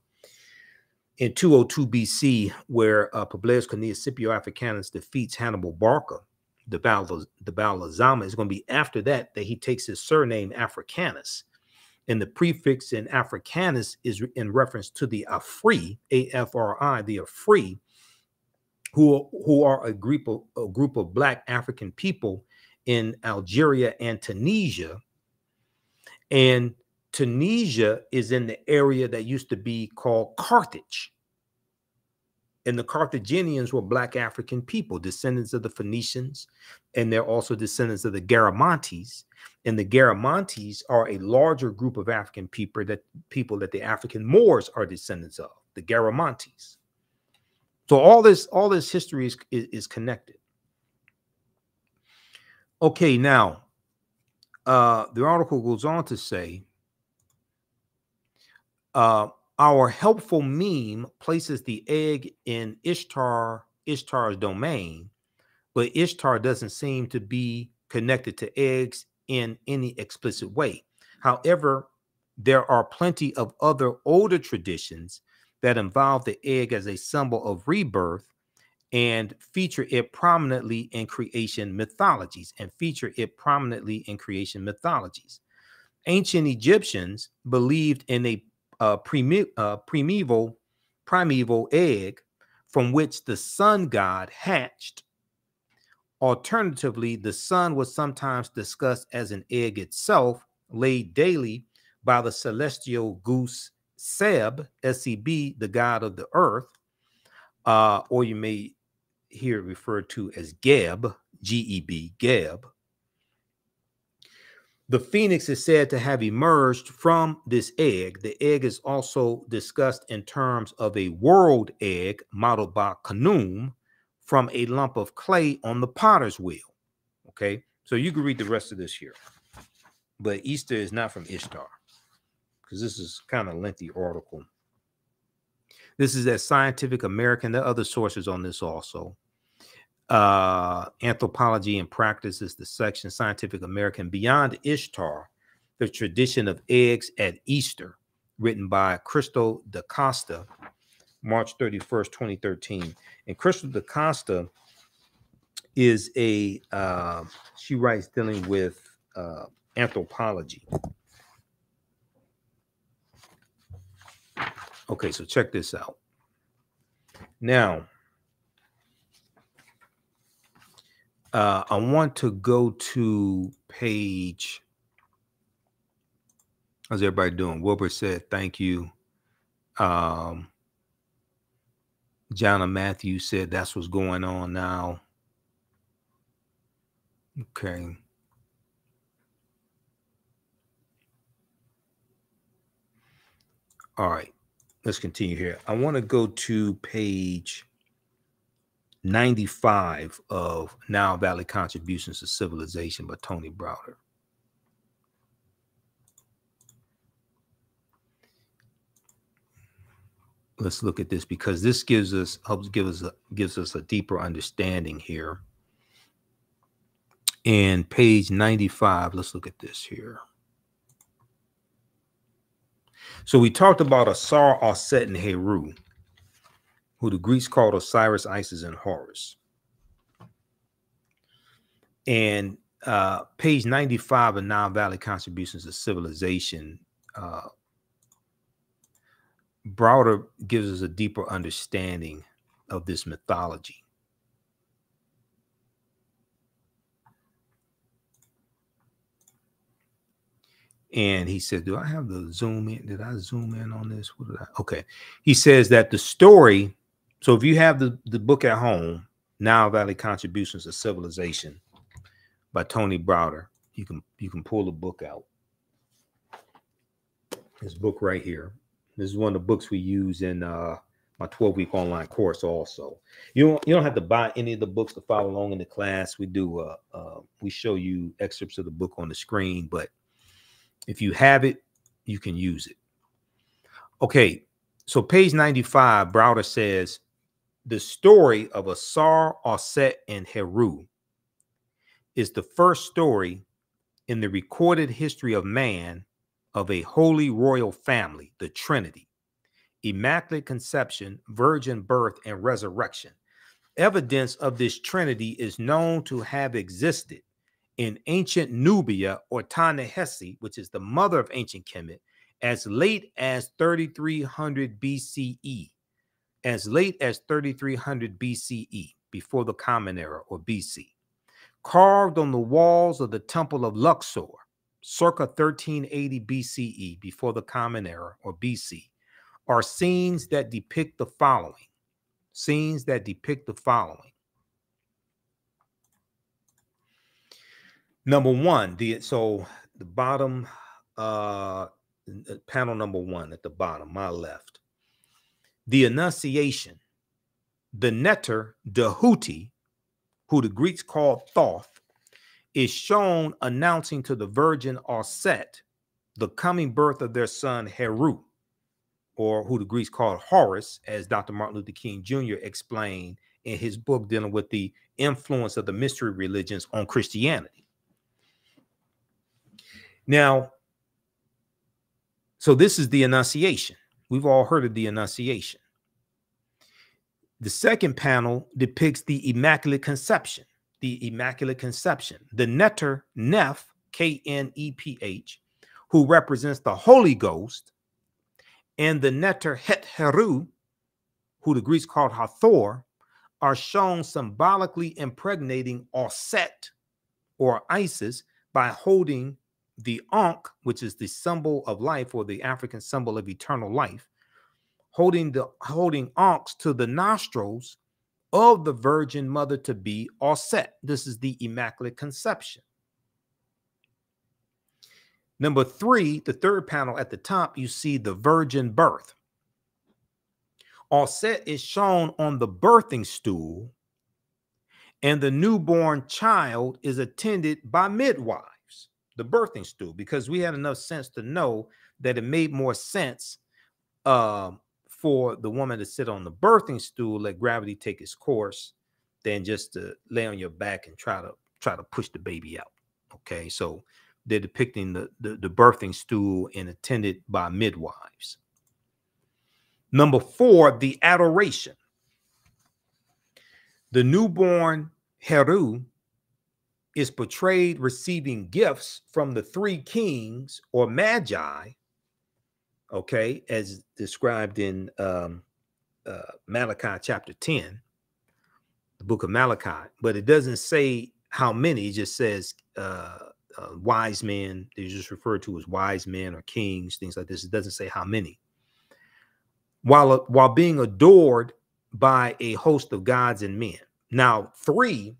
in 202 BC, where uh, Publius Cornelius Scipio Africanus defeats Hannibal Barca, the battle of, the battle of Zama is going to be after that that he takes his surname Africanus. And the prefix in Africanus is in reference to the Afri, A-F-R-I, the Afri, who, who are a group of a group of black African people in Algeria and Tunisia. And Tunisia is in the area that used to be called Carthage. And the Carthaginians were black African people, descendants of the Phoenicians, and they're also descendants of the Garamantes. And the Garamantes are a larger group of African people that people that the African Moors are descendants of, the Garamantes. So all this, all this history is, is, is connected. Okay, now uh, the article goes on to say uh, our helpful meme places the egg in Ishtar Ishtar's domain, but Ishtar doesn't seem to be connected to eggs in any explicit way. However, there are plenty of other older traditions that involve the egg as a symbol of rebirth and feature it prominently in creation mythologies and feature it prominently in creation mythologies. Ancient Egyptians believed in a uh, uh, primeval primeval egg from which the sun god hatched. Alternatively, the sun was sometimes discussed as an egg itself, laid daily by the celestial goose Seb, S-E-B, the god of the earth, uh, or you may hear it referred to as Geb, G-E-B, Geb. The phoenix is said to have emerged from this egg. The egg is also discussed in terms of a world egg modeled by Khnum from a lump of clay on the potter's wheel. Okay, so you can read the rest of this here. But Easter is not from Ishtar because this is kind of lengthy article. This is at Scientific American. There are other sources on this also uh, Anthropology and Practices, the section, Scientific American, Beyond Ishtar, the tradition of eggs at Easter, written by Krystal D'Costa, March 31st, 2013. And Krystal D'Costa is a, uh, she writes dealing with uh, anthropology. Okay, so check this out. Now, uh, I want to go to page. How's everybody doing? Wilbur said, thank you. Um, and Matthew said, that's what's going on now. Okay. All right. Let's continue here. I want to go to page 95 of Nile Valley Contributions to Civilization by Tony Browder. Let's look at this because this gives us helps give us a, gives us a deeper understanding here. And page 95, let's look at this here. So we talked about Asar, Aset, and Heru who the Greeks called Osiris, Isis, and Horus. And uh, page 95 of Nile Valley Contributions to Civilization uh, Browder gives us a deeper understanding of this mythology. And he said, Do I have the zoom in? Did I zoom in on this? What did I? Okay. He says that the story. So if you have the, the book at home, Nile Valley Contributions to Civilization by Tony Browder, you can you can pull the book out. This book right here. This is one of the books we use in uh, my 12 week online course. Also, you don't you don't have to buy any of the books to follow along in the class. We do uh, uh, we show you excerpts of the book on the screen, but if you have it, you can use it. Okay, so page 95, Browder says the story of Asar, Auset, and Heru is the first story in the recorded history of man of a holy royal family, the Trinity, immaculate conception, virgin birth, and resurrection. Evidence of this Trinity is known to have existed in ancient Nubia or Ta-Nehisi, which is the mother of ancient Kemet, as late as 3300 BCE. As late as 3300 BCE, before the Common Era or BC. Carved on the walls of the Temple of Luxor, circa 1380 BCE, before the Common Era or BC, are scenes that depict the following. Scenes that depict the following Number one, the so the bottom uh panel number one at the bottom, my left. The Annunciation, the Neter Dehuti, who the Greeks called Thoth, is shown announcing to the virgin Auset the coming birth of their son Heru, or who the Greeks called Horus, as Dr. Martin Luther King Jr. explained in his book dealing with the influence of the mystery religions on Christianity. Now, so this is the Annunciation. We've all heard of the Annunciation. The second panel depicts the Immaculate Conception. The Immaculate Conception. The Neter, Kneph, K N E P H, who represents the Holy Ghost, and the Neter Het Heru, who the Greeks called Hathor, are shown symbolically impregnating Auset or Isis by holding the Ankh, which is the symbol of life or the African symbol of eternal life, holding the holding ankhs to the nostrils of the Virgin Mother to be Auset. This is the Immaculate Conception. Number three, the third panel at the top, you see the virgin birth. Auset is shown on the birthing stool, and the newborn child is attended by midwives the birthing stool because we had enough sense to know that it made more sense um, for the woman to sit on the birthing stool, let gravity take its course, than just to lay on your back and try to try to push the baby out. Okay, so they're depicting the, the, the birthing stool and attended by midwives. Number four, the adoration. The newborn Heru is portrayed receiving gifts from the three kings or magi, okay, as described in um, uh, Malachi chapter 10, the book of Malachi, but it doesn't say how many, it just says uh, uh, wise men. They're just referred to as wise men or kings, things like this. It doesn't say how many. While, while being adored by a host of gods and men. Now, three,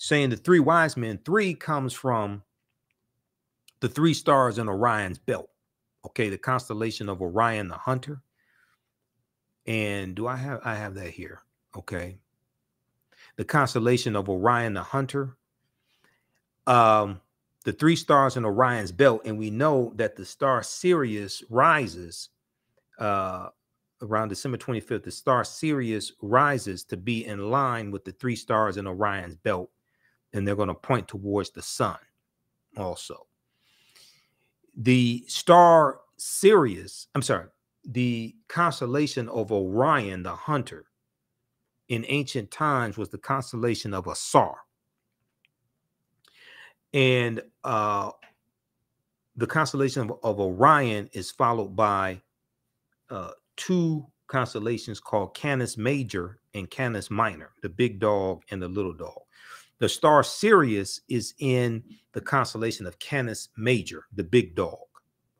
saying the three wise men, three comes from the three stars in Orion's belt. Okay, the constellation of Orion the hunter. And do I have I have that here? Okay. The constellation of Orion the hunter. Um the three stars in Orion's belt and we know that the star Sirius rises uh around December 25th the star Sirius rises to be in line with the three stars in Orion's belt and they're going to point towards the sun also. The star Sirius, I'm sorry, the constellation of Orion, the hunter, in ancient times was the constellation of Asar. And uh, the constellation of, of Orion is followed by uh, two constellations called Canis Major and Canis Minor, the big dog and the little dog. The star Sirius is in the constellation of Canis Major, the big dog.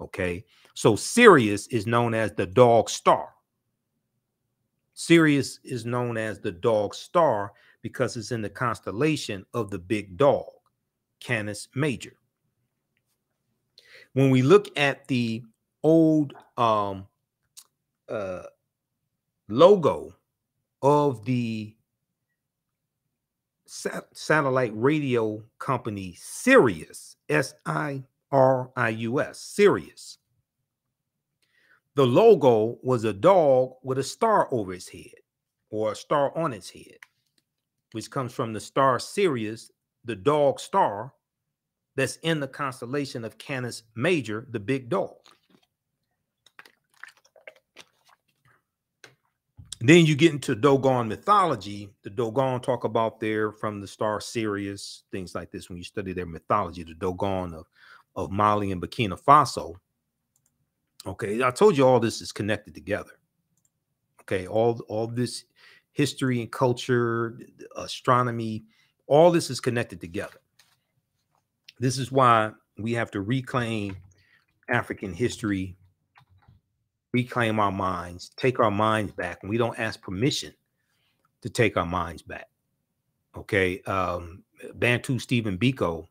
Okay. So Sirius is known as the dog star. Sirius is known as the dog star because it's in the constellation of the big dog, Canis Major. When we look at the old um, uh, logo of the satellite radio company Sirius, S I R I U S, Sirius. The logo was a dog with a star over its head or a star on its head, which comes from the star Sirius, the dog star that's in the constellation of Canis Major, the big dog. Then you get into Dogon mythology. The Dogon talk about there from the star Sirius, things like this. When you study their mythology, the Dogon of, of Mali and Burkina Faso. Okay, I told you all this is connected together. Okay, all, all this history and culture, astronomy, all this is connected together. This is why we have to reclaim African history reclaim our minds, take our minds back, and we don't ask permission to take our minds back. Okay. Um, Bantu Stephen Biko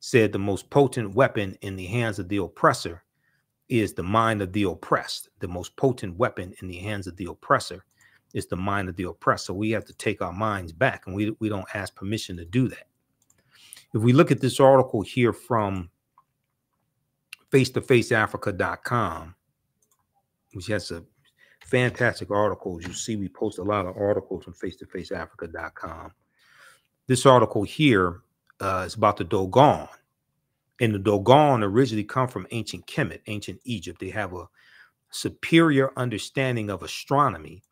said the most potent weapon in the hands of the oppressor is the mind of the oppressed. The most potent weapon in the hands of the oppressor is the mind of the oppressed. So we have to take our minds back, and we, we don't ask permission to do that. If we look at this article here from face to which has a fantastic articles. You see, we post a lot of articles on face-to-faceafrica.com. This article here uh, is about the Dogon. And the Dogon originally come from ancient Kemet, ancient Egypt. They have a superior understanding of astronomy.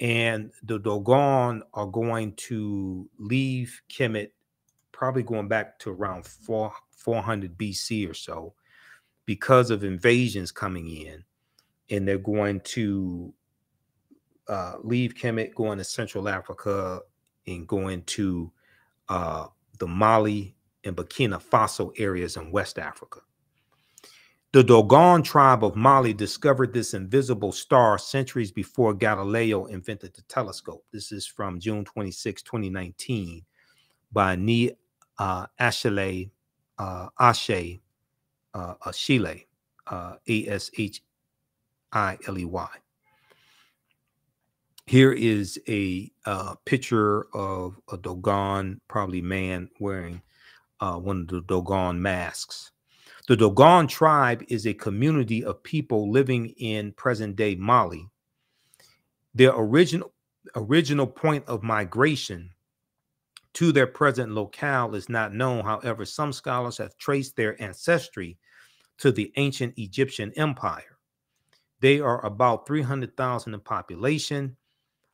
And the Dogon are going to leave Kemet, probably going back to around 4, 400 BC or so, because of invasions coming in and they're going to uh, leave Kemet, going to Central Africa, and going to uh, the Mali and Burkina Faso areas in West Africa. The Dogon tribe of Mali discovered this invisible star centuries before Galileo invented the telescope. This is from June 26, 2019, by Ni uh, Ashile, uh, Ashe, uh, Ashile, uh, A S H I L E Y. Here is a uh, picture of a Dogon, probably man wearing uh, one of the Dogon masks. The Dogon tribe is a community of people living in present day Mali. Their original original point of migration to their present locale is not known. However, some scholars have traced their ancestry to the ancient Egyptian empire. They are about 300,000 in population,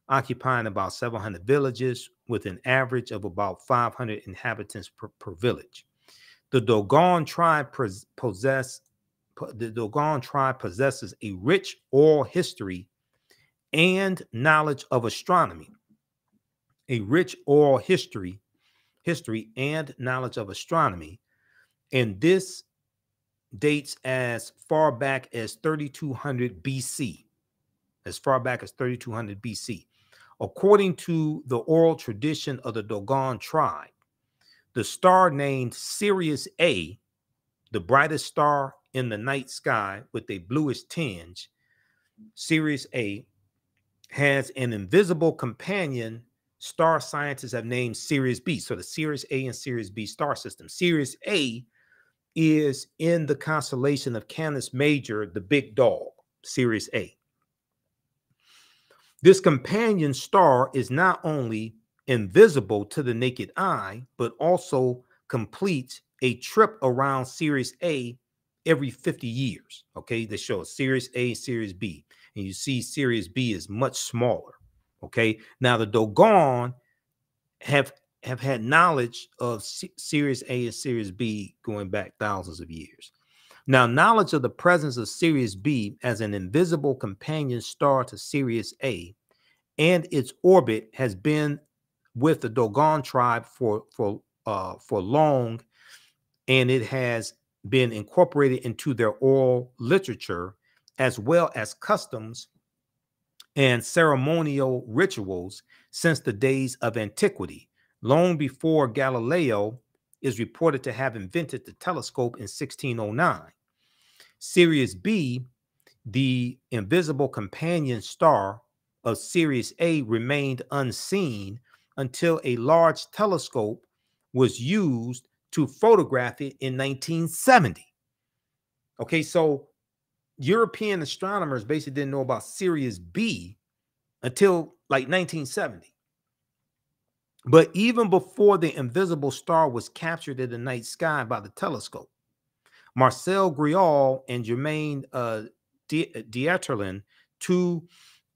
occupying about 700 villages with an average of about 500 inhabitants per, per village. The Dogon tribe possess the Dogon tribe possesses a rich oral history and knowledge of astronomy. A rich oral history, history and knowledge of astronomy. And this dates as far back as 3200 BC, as far back as 3200 BC. According to the oral tradition of the Dogon tribe, the star named Sirius A, the brightest star in the night sky with a bluish tinge, Sirius A, has an invisible companion star scientists have named Sirius B. So the Sirius A and Sirius B star system. Sirius A is in the constellation of Canis Major, the big dog, Sirius A. This companion star is not only invisible to the naked eye, but also completes a trip around Sirius A every 50 years. Okay, they show Sirius A, Sirius B, and you see Sirius B is much smaller. Okay, now the Dogon have have had knowledge of C- Sirius A and Sirius B going back thousands of years. Now, knowledge of the presence of Sirius B as an invisible companion star to Sirius A and its orbit has been with the Dogon tribe for for uh, for long, and it has been incorporated into their oral literature as well as customs and ceremonial rituals since the days of antiquity, long before Galileo is reported to have invented the telescope in 1609. Sirius B, the invisible companion star of Sirius A, remained unseen until a large telescope was used to photograph it in 1970. Okay, so European astronomers basically didn't know about Sirius B until like 1970. But even before the invisible star was captured in the night sky by the telescope, Marcel Griaule and Germain uh, Dieterlen, two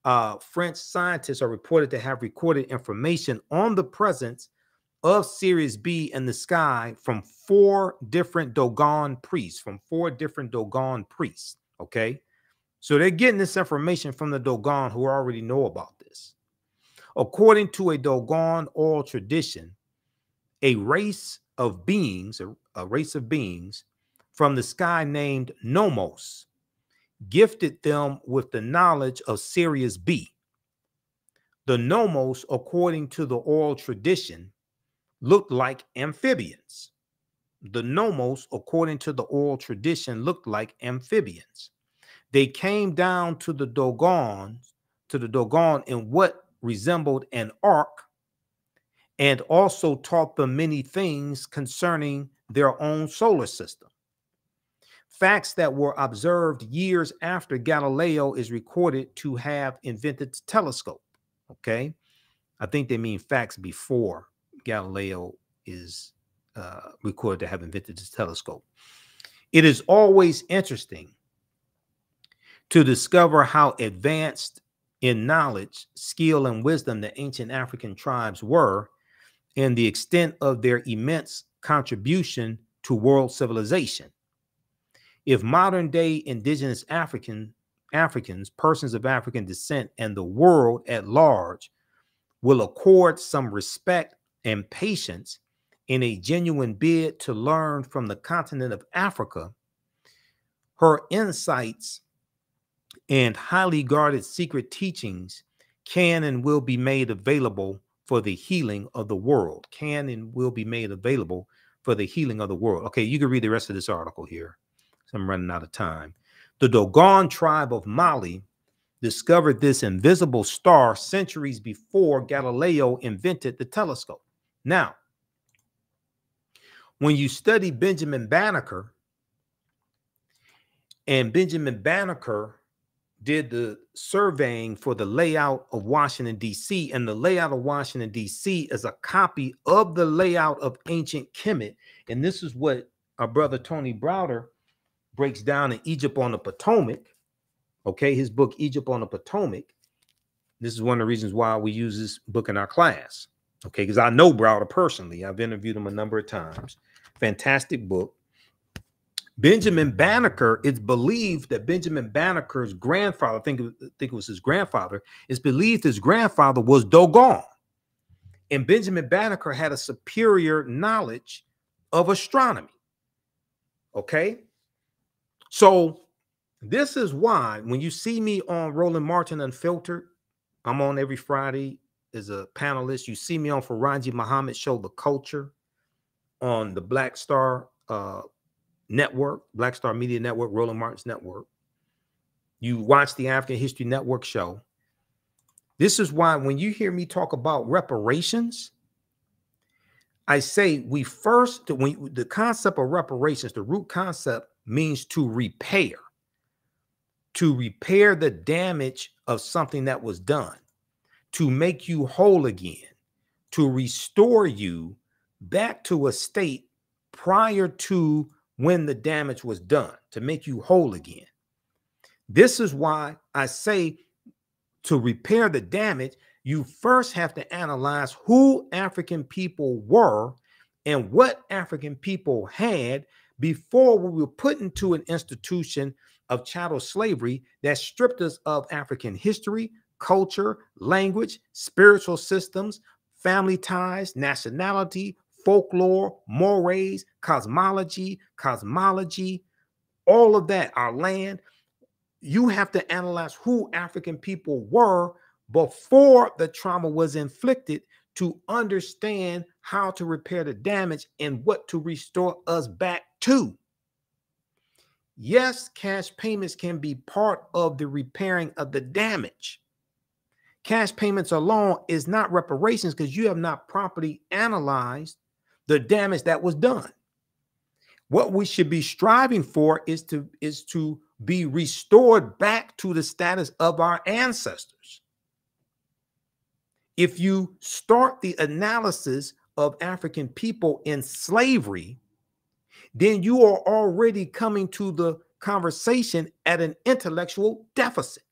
uh, French scientists, are reported to have recorded information on the presence of Sirius B in the sky from four different Dogon priests, from four different Dogon priests. Okay. So they're getting this information from the Dogon who already know about. According to a Dogon oral tradition, a race of beings, a, a race of beings from the sky named Nomos, gifted them with the knowledge of Sirius B. The Nomos, according to the oral tradition, looked like amphibians. The Nomos, according to the oral tradition, looked like amphibians. They came down to the Dogon, to the Dogon in what resembled an ark, and also taught them many things concerning their own solar system. Facts that were observed years after Galileo is recorded to have invented the telescope. Okay. I think they mean facts before Galileo is uh, recorded to have invented the telescope. It is always interesting to discover how advanced in knowledge, skill, and wisdom the ancient African tribes were, and the extent of their immense contribution to world civilization. If modern day indigenous African Africans, persons of African descent, and the world at large will accord some respect and patience in a genuine bid to learn from the continent of Africa, her insights and highly guarded secret teachings can and will be made available for the healing of the world. Can and will be made available for the healing of the world. Okay, you can read the rest of this article here. So I'm running out of time. The Dogon tribe of Mali discovered this invisible star centuries before Galileo invented the telescope. Now, when you study Benjamin Banneker, and Benjamin Banneker did the surveying for the layout of Washington, D.C., and the layout of Washington, D.C. is a copy of the layout of ancient Kemet. And this is what our brother Tony Browder breaks down in Egypt on the Potomac. Okay, his book, Egypt on the Potomac. This is one of the reasons why we use this book in our class. Okay, because I know Browder personally. I've interviewed him a number of times. Fantastic book. Benjamin Banneker, it's believed that Benjamin Banneker's grandfather, I think, I think it was his grandfather, it's believed his grandfather was Dogon. And Benjamin Banneker had a superior knowledge of astronomy. Okay. So this is why when you see me on Roland Martin Unfiltered, I'm on every Friday as a panelist. You see me on Faraji Muhammad show, The Culture, on the Black Star uh, Network, Black Star Media Network, Roland Martin's network. You watch the African History Network show. This is why when you hear me talk about reparations, I say we first when the concept of reparations, the root concept means to repair, to repair the damage of something that was done to make you whole again, to restore you back to a state prior to when the damage was done, to make you whole again. This is why I say to repair the damage, you first have to analyze who African people were and what African people had before we were put into an institution of chattel slavery that stripped us of African history, culture, language, spiritual systems, family ties, nationality, folklore, mores, cosmology, cosmology, all of that, our land. You have to analyze who African people were before the trauma was inflicted to understand how to repair the damage and what to restore us back to. Yes, cash payments can be part of the repairing of the damage. Cash payments alone is not reparations because you have not properly analyzed the damage that was done. What we should be striving for is to is to be restored back to the status of our ancestors. If you start the analysis of African people in slavery, then you are already coming to the conversation at an intellectual deficit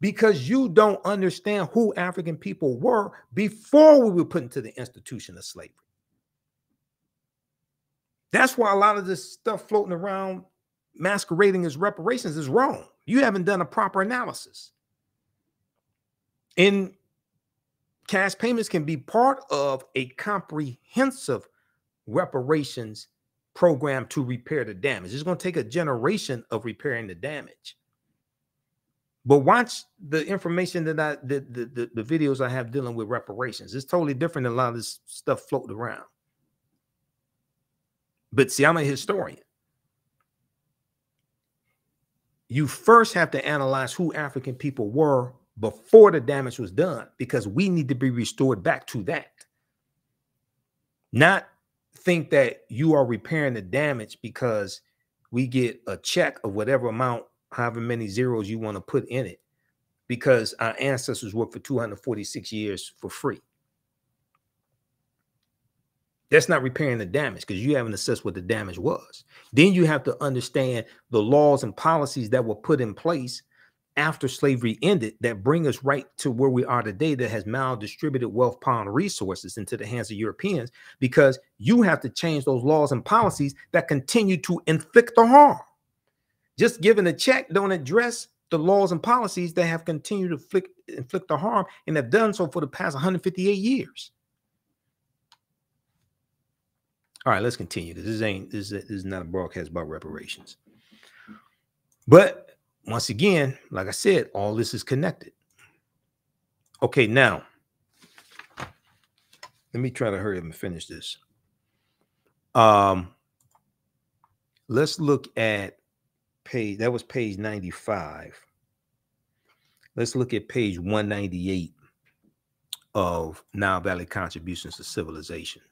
because you don't understand who African people were before we were put into the institution of slavery. That's why a lot of this stuff floating around masquerading as reparations is wrong. You haven't done a proper analysis. In cash payments can be part of a comprehensive reparations program to repair the damage. It's going to take a generation of repairing the damage. But watch the information that I the, the, the, the videos I have dealing with reparations. It's totally different than a lot of this stuff floating around. But see, I'm a historian. You first have to analyze who African people were before the damage was done because we need to be restored back to that. Not think that you are repairing the damage because we get a check of whatever amount, however many zeros you want to put in it, because our ancestors worked for 246 years for free. That's not repairing the damage because you haven't assessed what the damage was. Then you have to understand the laws and policies that were put in place after slavery ended that bring us right to where we are today that has maldistributed wealth, power, and resources into the hands of Europeans because you have to change those laws and policies that continue to inflict the harm. Just giving a check don't address the laws and policies that have continued to inflict, inflict the harm and have done so for the past 158 years. All right, let's continue. because This ain't this, this is not a broadcast about reparations. But once again, like I said, all this is connected. Okay, now let me try to hurry up and finish this. Um, let's look at page that was page 95. Let's look at page 198 of Nile Valley Contributions to Civilization.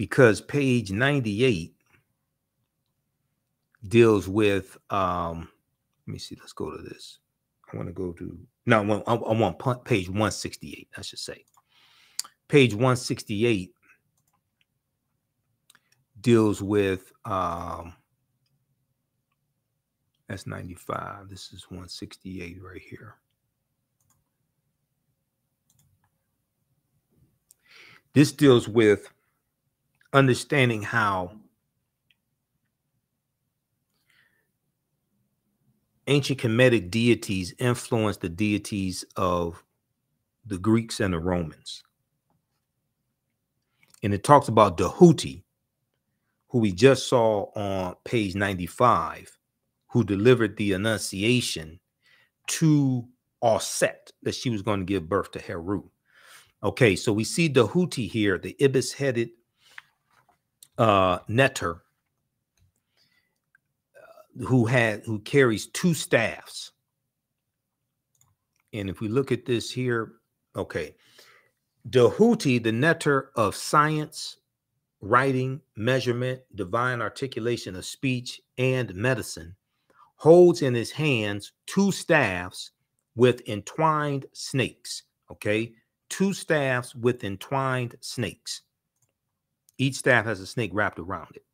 Because page 98 deals with um let me see let's go to this. I want to go to no i want, I want page 168 i should say. Page 168 deals with um that's 95 this is 168 right here. This deals with understanding how ancient Kemetic deities influenced the deities of the Greeks and the Romans. And it talks about Dahuti, who we just saw on page 95, who delivered the Annunciation to Auset that she was going to give birth to Heru. Okay, so we see Dahuti here, the ibis headed uh, Neter, uh, who had who carries two staffs. And if we look at this here, okay, Dahuti, the Neter of science, writing, measurement, divine articulation of speech, and medicine, holds in his hands two staffs with entwined snakes. Okay, two staffs with entwined snakes. Each staff has a snake wrapped around it.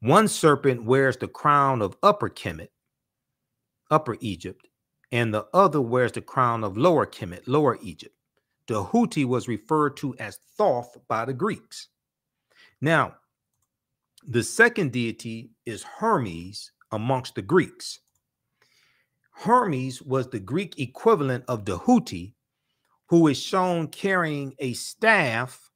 One serpent wears the crown of Upper Kemet, Upper Egypt, and the other wears the crown of Lower Kemet, Lower Egypt. Tahuti was referred to as Thoth by the Greeks. Now, the second deity is Hermes amongst the Greeks. Hermes was the Greek equivalent of Tahuti, who is shown carrying a staff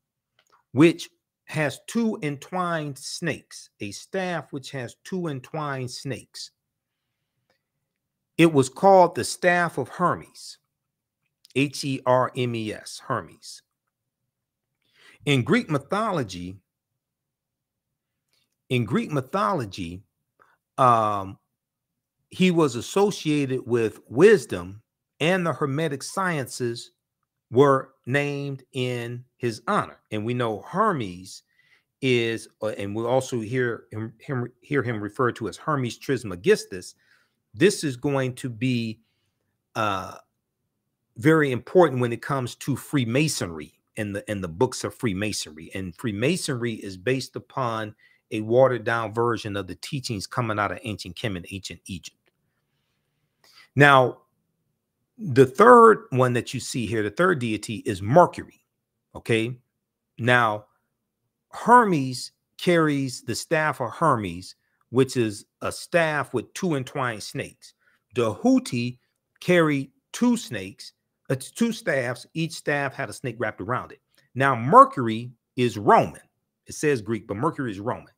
which has two entwined snakes, a staff which has two entwined snakes. It was called the staff of Hermes, H E R M E S, Hermes. In Greek mythology, in Greek mythology, um, he was associated with wisdom, and the Hermetic sciences were named in his honor. And we know Hermes is, uh, and we also hear him, him, hear him referred to as Hermes Trismegistus. This is going to be uh, very important when it comes to Freemasonry and the and the books of Freemasonry. And Freemasonry is based upon a watered down version of the teachings coming out of ancient Kemet and ancient Egypt. Now, the third one that you see here, the third deity is Mercury. Okay. Now, Hermes carries the staff of Hermes, which is a staff with two entwined snakes. Tahuti carry two snakes, uh, two staffs. Each staff had a snake wrapped around it. Now, Mercury is Roman. It says Greek, but Mercury is Roman.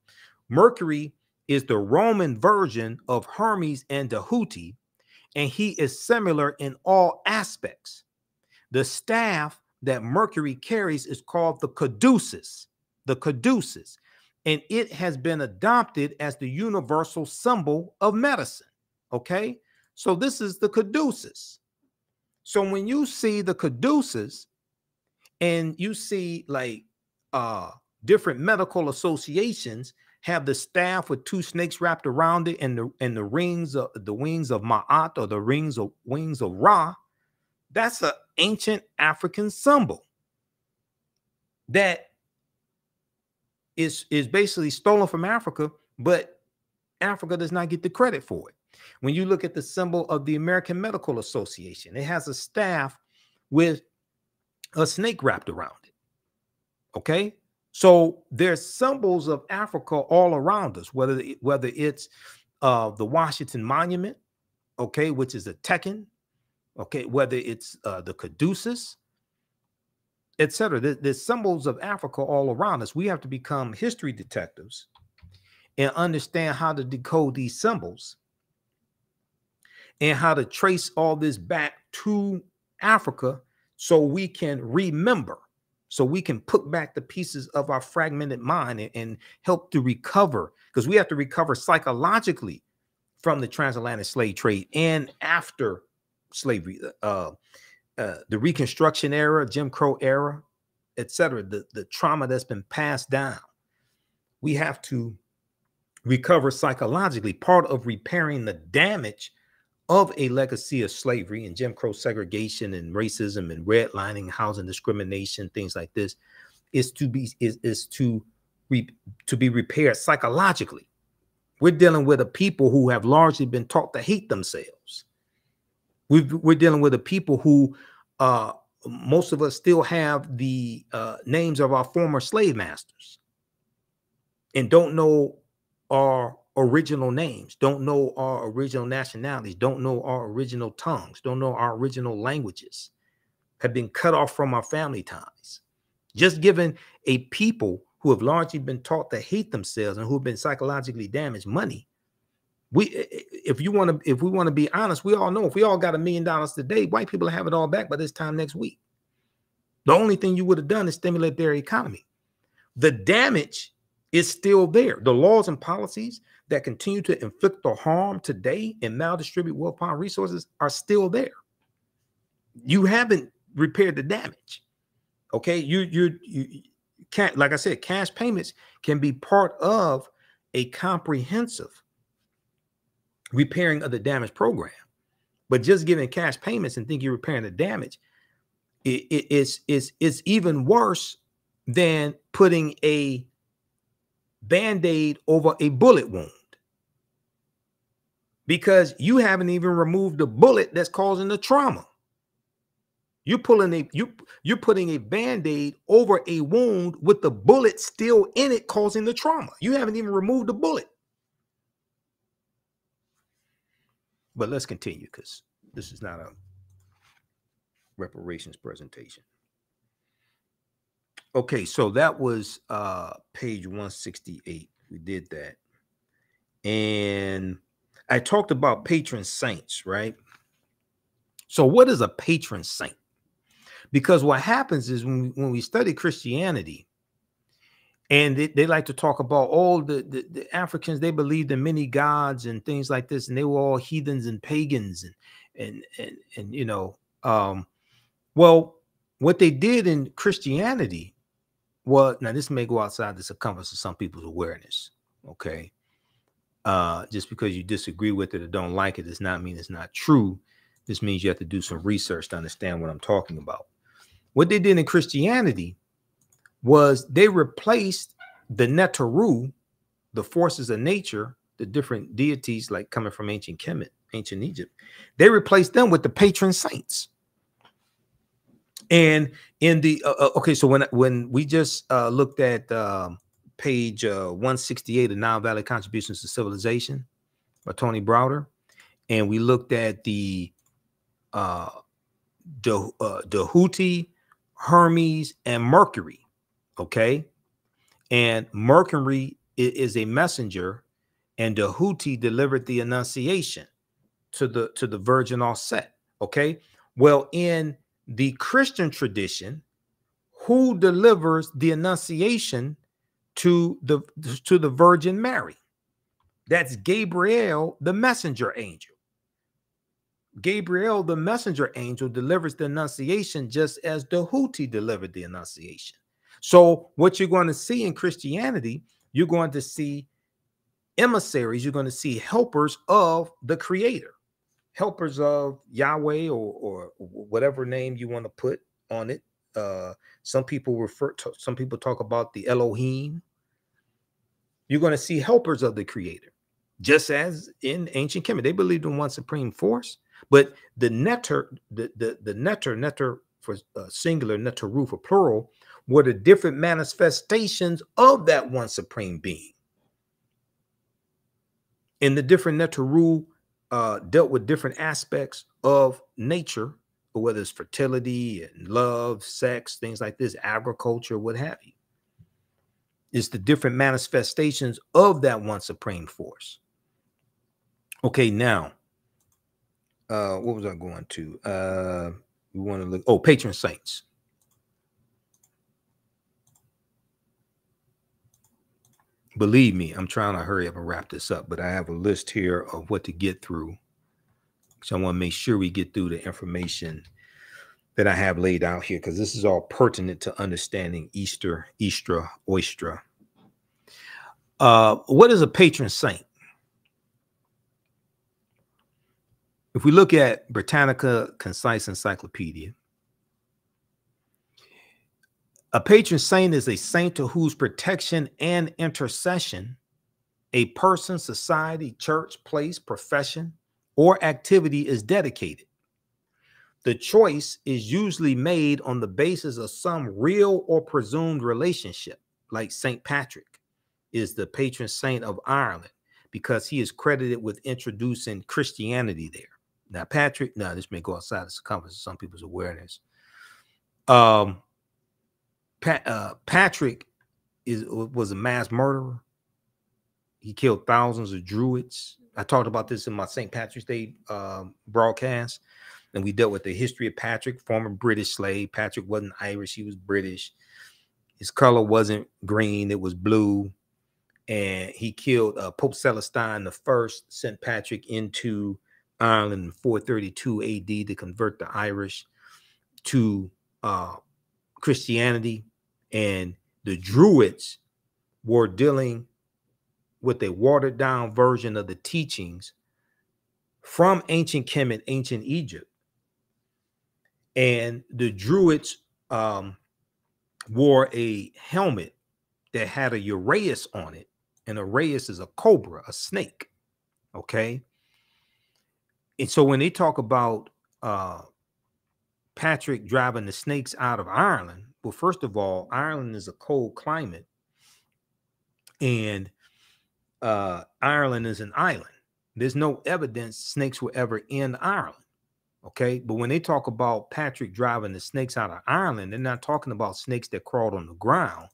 Mercury is the Roman version of Hermes and Tahuti, and he is similar in all aspects. The staff that Mercury carries is called the caduceus, the caduceus, and it has been adopted as the universal symbol of medicine. Okay, so this is the caduceus. So when you see the caduceus and you see like uh different medical associations have the staff with two snakes wrapped around it and the and the rings of the wings of Ma'at or the rings of wings of Ra. That's an ancient African symbol that is is basically stolen from Africa, but Africa does not get the credit for it. When you look at the symbol of the American Medical Association, it has a staff with a snake wrapped around it. Okay, so there's symbols of Africa all around us, whether whether it's uh, the Washington Monument, okay, which is a Tekhen, okay, whether it's uh, the Caduceus, etc. There, there's symbols of Africa all around us. We have to become history detectives and understand how to decode these symbols and how to trace all this back to Africa so we can remember so we can put back the pieces of our fragmented mind and, and help to recover because we have to recover psychologically from the transatlantic slave trade and after slavery uh, uh, the reconstruction era jim crow era etc the, the trauma that's been passed down we have to recover psychologically part of repairing the damage of a legacy of slavery and Jim Crow segregation and racism and redlining, housing discrimination, things like this, is to be is, is to re, to be repaired psychologically. We're dealing with a people who have largely been taught to hate themselves. We are dealing with a people who uh, most of us still have the uh, names of our former slave masters and don't know our original names, don't know our original nationalities, don't know our original tongues, don't know our original languages, have been cut off from our family ties. Just given a people who have largely been taught to hate themselves and who have been psychologically damaged money. We, if you want to, if we want to be honest, we all know if we all got a million dollars today, white people have it all back by this time next week. The only thing you would have done is stimulate their economy. The damage is still there. The laws and policies that continue to inflict the harm today and maldistribute wealth upon resources are still there. You haven't repaired the damage. Okay, you you you can't like I said, cash payments can be part of a comprehensive repairing of the damage program. But just giving cash payments and think you're repairing the damage, it, it, it's, it's, it's even worse than putting a band-aid over a bullet wound because you haven't even removed the bullet that's causing the trauma. You're pulling a you you're putting a band-aid over a wound with the bullet still in it, causing the trauma. You haven't even removed the bullet. But let's continue because this is not a reparations presentation. Okay, so that was uh page 168. We did that. And I talked about patron saints, right? So, what is a patron saint? Because what happens is when we, when we study Christianity, and they, they like to talk about all the, the, the Africans, they believed in many gods and things like this, and they were all heathens and pagans, and and and, and you know, um, well, what they did in Christianity well, now this may go outside the circumference of some people's awareness. Okay. Uh, just because you disagree with it or don't like it does not mean it's not true. This means you have to do some research to understand what I'm talking about. What they did in Christianity was they replaced the Neteru, the forces of nature, the different deities like coming from ancient Kemet, ancient Egypt. They replaced them with the patron saints. And in the uh, uh, okay, so when when we just uh, looked at um, page uh, 168 of Nile Valley Contributions to Civilization by Tony Browder, and we looked at the uh, the uh, Djehuti, Hermes, and Mercury. Okay, and Mercury is a messenger, and Djehuti delivered the Annunciation to the to the Virgin Auset. Okay, well in the Christian tradition who delivers the annunciation to the to the Virgin Mary. That's Gabriel, the messenger angel. Gabriel, the messenger angel, delivers the annunciation just as Djehuti delivered the annunciation. So, what you're going to see in Christianity, you're going to see emissaries, you're going to see helpers of the Creator helpers of Yahweh or, or whatever name you want to put on it. Uh, some people refer to some people talk about the Elohim. You're going to see helpers of the creator, just as in ancient Kemet. They believed in one supreme force, but the Neter, the the, the Neter, Neter for uh, singular, neteru for plural, were the different manifestations of that one supreme being. And the different neteru uh, dealt with different aspects of nature, whether it's fertility and love, sex, things like this, agriculture, what have you. It's the different manifestations of that one supreme force. Okay, now, uh, what was I going to? Uh, we want to look. Oh, patron saints. Believe me, I'm trying to hurry up and wrap this up, but I have a list here of what to get through. So I want to make sure we get through the information that I have laid out here because this is all pertinent to understanding Easter, Easter, Oistra. Uh, what is a patron saint? If we look at Britannica Concise Encyclopedia, a patron saint is a saint to whose protection and intercession a person, society, church, place, profession, or activity is dedicated. The choice is usually made on the basis of some real or presumed relationship, like St. Patrick is the patron saint of Ireland because he is credited with introducing Christianity there. Now, Patrick, now this may go outside the circumference of some people's awareness. Um, Pat, uh, Patrick is was a mass murderer. He killed thousands of Druids. I talked about this in my St. Patrick's Day um, broadcast, and we dealt with the history of Patrick, former British slave. Patrick wasn't Irish; he was British. His color wasn't green; it was blue. And he killed uh, Pope Celestine the First, sent Patrick into Ireland in 432 AD to convert the Irish to uh, Christianity and the Druids were dealing with a watered down version of the teachings from ancient Kemet, ancient Egypt. And the Druids um, wore a helmet that had a uraeus on it. And a uraeus is a cobra, a snake. Okay. And so when they talk about uh, Patrick driving the snakes out of Ireland. Well, first of all, Ireland is a cold climate, and uh, Ireland is an island. There's no evidence snakes were ever in Ireland. Okay. But when they talk about Patrick driving the snakes out of Ireland, they're not talking about snakes that crawled on the ground.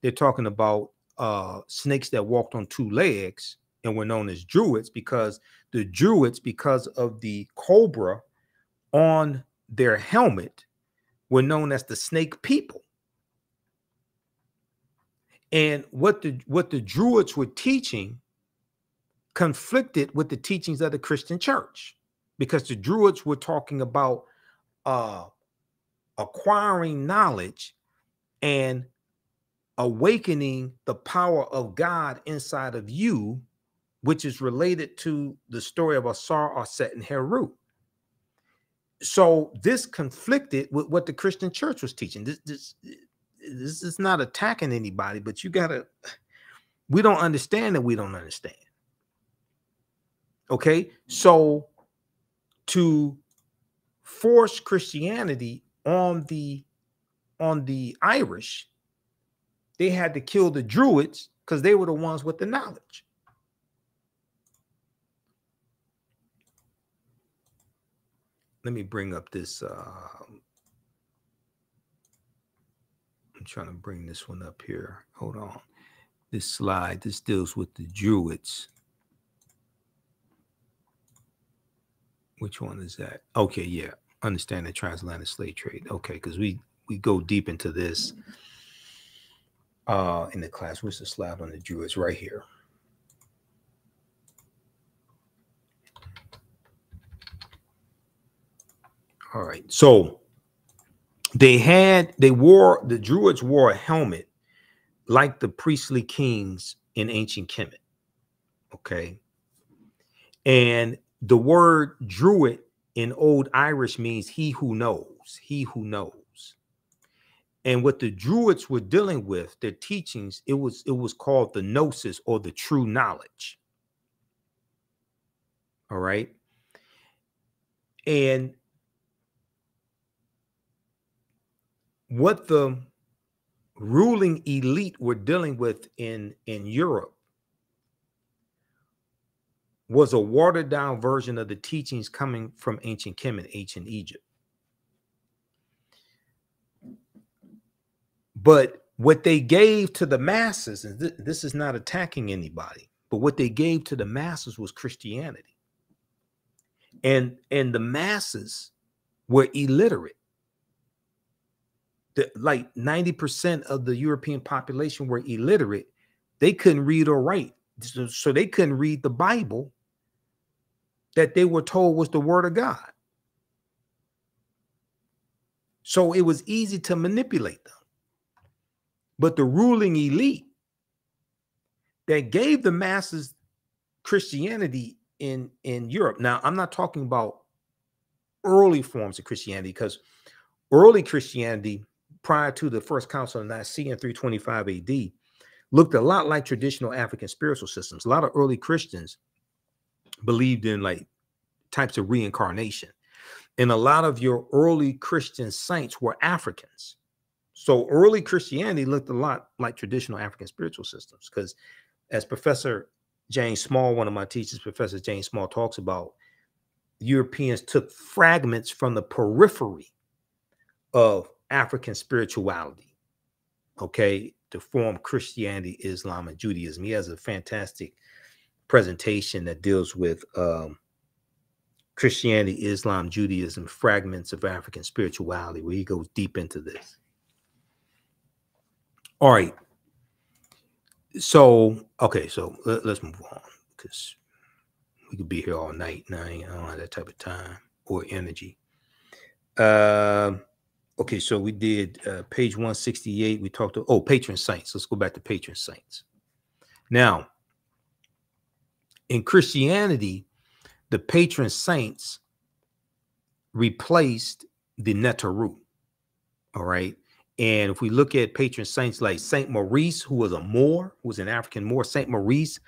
They're talking about uh, snakes that walked on two legs and were known as druids because the druids, because of the cobra on their helmet, were known as the snake people. And what the what the druids were teaching conflicted with the teachings of the Christian church because the Druids were talking about uh, acquiring knowledge and awakening the power of God inside of you, which is related to the story of Asar, Aset, and Heru. So this conflicted with what the Christian church was teaching. This, this, this is not attacking anybody, but you gotta. We don't understand that we don't understand. Okay, so to force Christianity on the on the Irish, they had to kill the Druids because they were the ones with the knowledge. Let me bring up this. Uh, I'm trying to bring this one up here. Hold on. This slide, this deals with the Druids. Which one is that? Okay, yeah. Understand the transatlantic slave trade. Okay, because we we go deep into this uh in the class. Where's the slide on the Druids? Right here. All right. So they had they wore the Druids wore a helmet like the priestly kings in ancient Kemet. Okay. And the word druid in old Irish means he who knows, he who knows. And what the druids were dealing with, their teachings, it was it was called the gnosis or the true knowledge. All right. And what the ruling elite were dealing with in in Europe was a watered down version of the teachings coming from ancient Kemet, ancient Egypt. But what they gave to the masses, and th- this is not attacking anybody, but what they gave to the masses was Christianity. And and the masses were illiterate. The, like 90% of the European population were illiterate. They couldn't read or write. So, so they couldn't read the Bible that they were told was the word of God. So it was easy to manipulate them. But the ruling elite that gave the masses Christianity in, in Europe. Now, I'm not talking about early forms of Christianity because early Christianity prior to the first council of Nicaea in 325 AD looked a lot like traditional African spiritual systems. A lot of early Christians believed in like types of reincarnation. And a lot of your early Christian saints were Africans. So early Christianity looked a lot like traditional African spiritual systems because as Professor James Small, one of my teachers, Professor James Small talks about, Europeans took fragments from the periphery of African spirituality, okay, to form Christianity, Islam, and Judaism. He has a fantastic presentation that deals with um, Christianity, Islam, Judaism, fragments of African spirituality, where he goes deep into this. All right. So, okay, so let, us move on because we could be here all night. And I, don't have that type of time or energy. Uh, okay, so we did uh, page 168. We talked to, oh, patron saints. Let's go back to patron saints. Now, in Christianity, the patron saints replaced the Neteru. All right. And if we look at patron saints like Saint Maurice, who was a Moor, who was an African Moor, Saint Maurice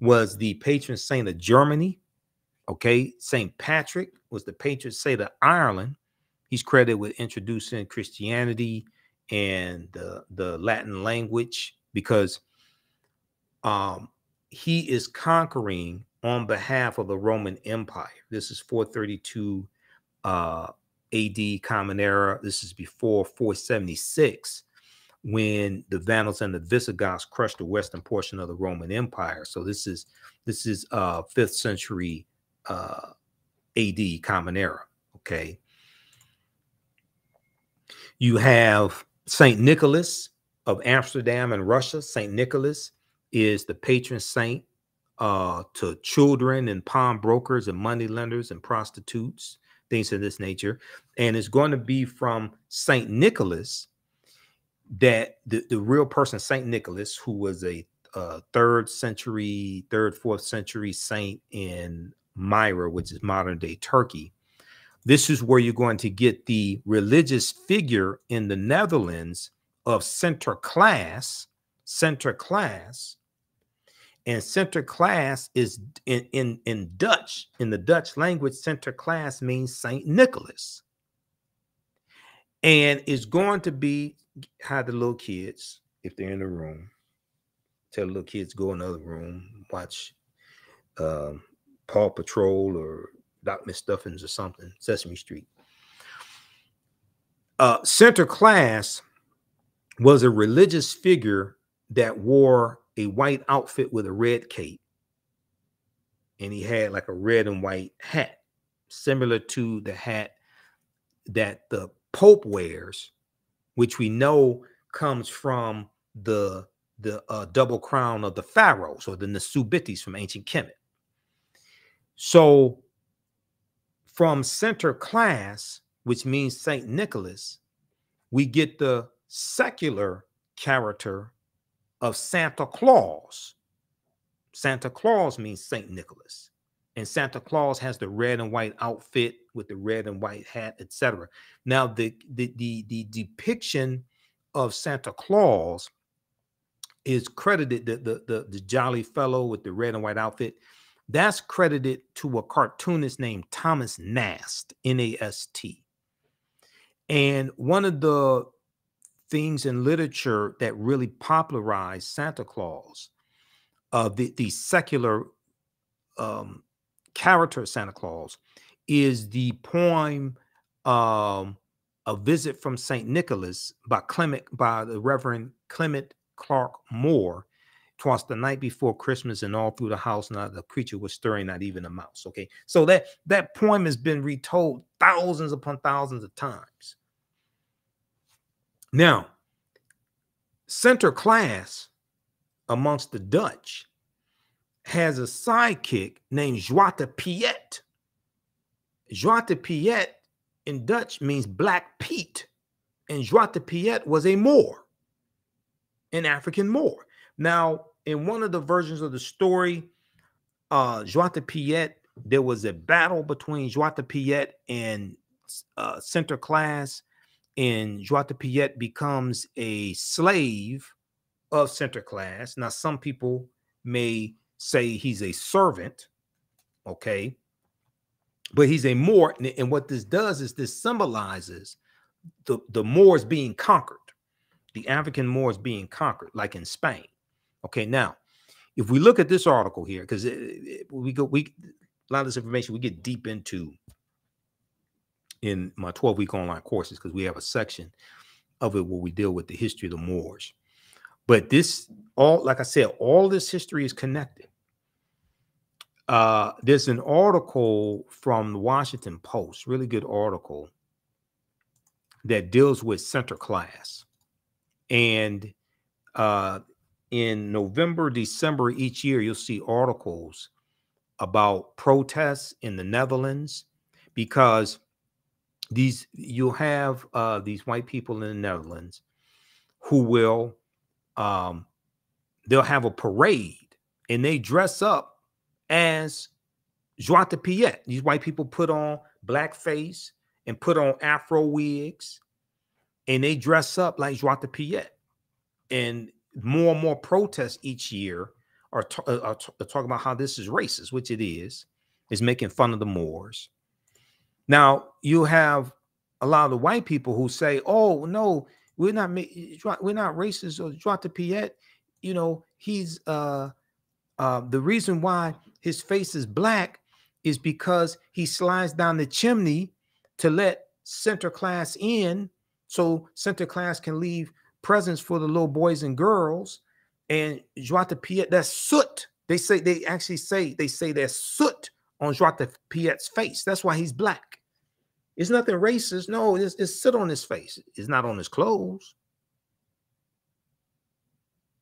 was the patron saint of Germany. Okay. Saint Patrick was the patron saint of Ireland. He's credited with introducing Christianity and the, the Latin language because um, he is conquering on behalf of the Roman Empire. This is 432 uh, AD Common Era. This is before 476 when the Vandals and the Visigoths crushed the western portion of the Roman Empire. So this is this is uh, fifth century uh, AD Common Era. Okay. You have Saint Nicholas of Amsterdam and Russia. Saint Nicholas is the patron saint uh, to children and pawnbrokers and money lenders and prostitutes, things of this nature. And it's going to be from Saint Nicholas that the, the real person, Saint Nicholas, who was a third century, third, fourth century saint in Myra, which is modern day Turkey. This is where you're going to get the religious figure in the Netherlands of Sinterklaas, center class. And Sinterklaas is in, in, in Dutch, in the Dutch language, Sinterklaas means Saint Nicholas. And it's going to be how the little kids, if they're in the room, tell the little kids go in the other room, watch um, Paw Patrol or Doc McStuffins or something, Sesame Street. Uh, class was a religious figure that wore a white outfit with a red cape. And he had like a red and white hat, similar to the hat that the Pope wears, which we know comes from the the uh, double crown of the pharaohs or the Nasubitis from ancient Kemet. So from Sinterklaas, which means Saint Nicholas, we get the secular character of Santa Claus. Santa Claus means Saint Nicholas. And Santa Claus has the red and white outfit with the red and white hat, etc. Now, the, the, the, the depiction of Santa Claus is credited the, the, the, the jolly fellow with the red and white outfit that's credited to a cartoonist named Thomas Nast, N A S T. And one of the things in literature that really popularized Santa Claus, uh, the, the secular um, character of Santa Claus, is the poem um, "A Visit from Saint Nicholas" by Clement by the Reverend Clement Clarke Moore, Twas the night before Christmas, and all through the house, not a creature was stirring, not even a mouse. Okay, so that that poem has been retold thousands upon thousands of times. Now, Sinterklaas amongst the Dutch has a sidekick named Zwarte Piet. Zwarte Piet in Dutch means black Pete, and Zwarte Piet was a Moor, an African Moor. Now, in one of the versions of the story, uh, Zwarte Piet, there was a battle between Zwarte Piet and uh, Class, and Zwarte Piet becomes a slave of Sinterklaas. Now, some people may say he's a servant, okay, but he's a Moor. And what this does is this symbolizes the, the Moors being conquered, the African Moors being conquered, like in Spain. Okay, now if we look at this article here, because we go, we a lot of this information we get deep into in my 12 week online courses because we have a section of it where we deal with the history of the Moors. But this, all like I said, all this history is connected. Uh, there's an article from the Washington Post, really good article that deals with Sinterklaas And uh, in November, December each year, you'll see articles about protests in the Netherlands because these you'll have uh, these white people in the Netherlands who will um, they'll have a parade and they dress up as Zwarte Piet. These white people put on blackface and put on afro wigs and they dress up like Zwarte Piet. And more and more protests each year are, uh, are, are talking about how this is racist, which it is, is making fun of the Moors. Now you have a lot of the white people who say, "Oh no, we're not we're not racist or de Piet, you know, he's uh uh the reason why his face is black is because he slides down the chimney to let Sinterklaas in so Sinterklaas can leave presents for the little boys and girls and Zwarte Piet, that's soot. They say they actually say they say there's soot on Zwarte Piet's face. That's why he's black. It's nothing racist. No, it's, it's soot on his face. It's not on his clothes.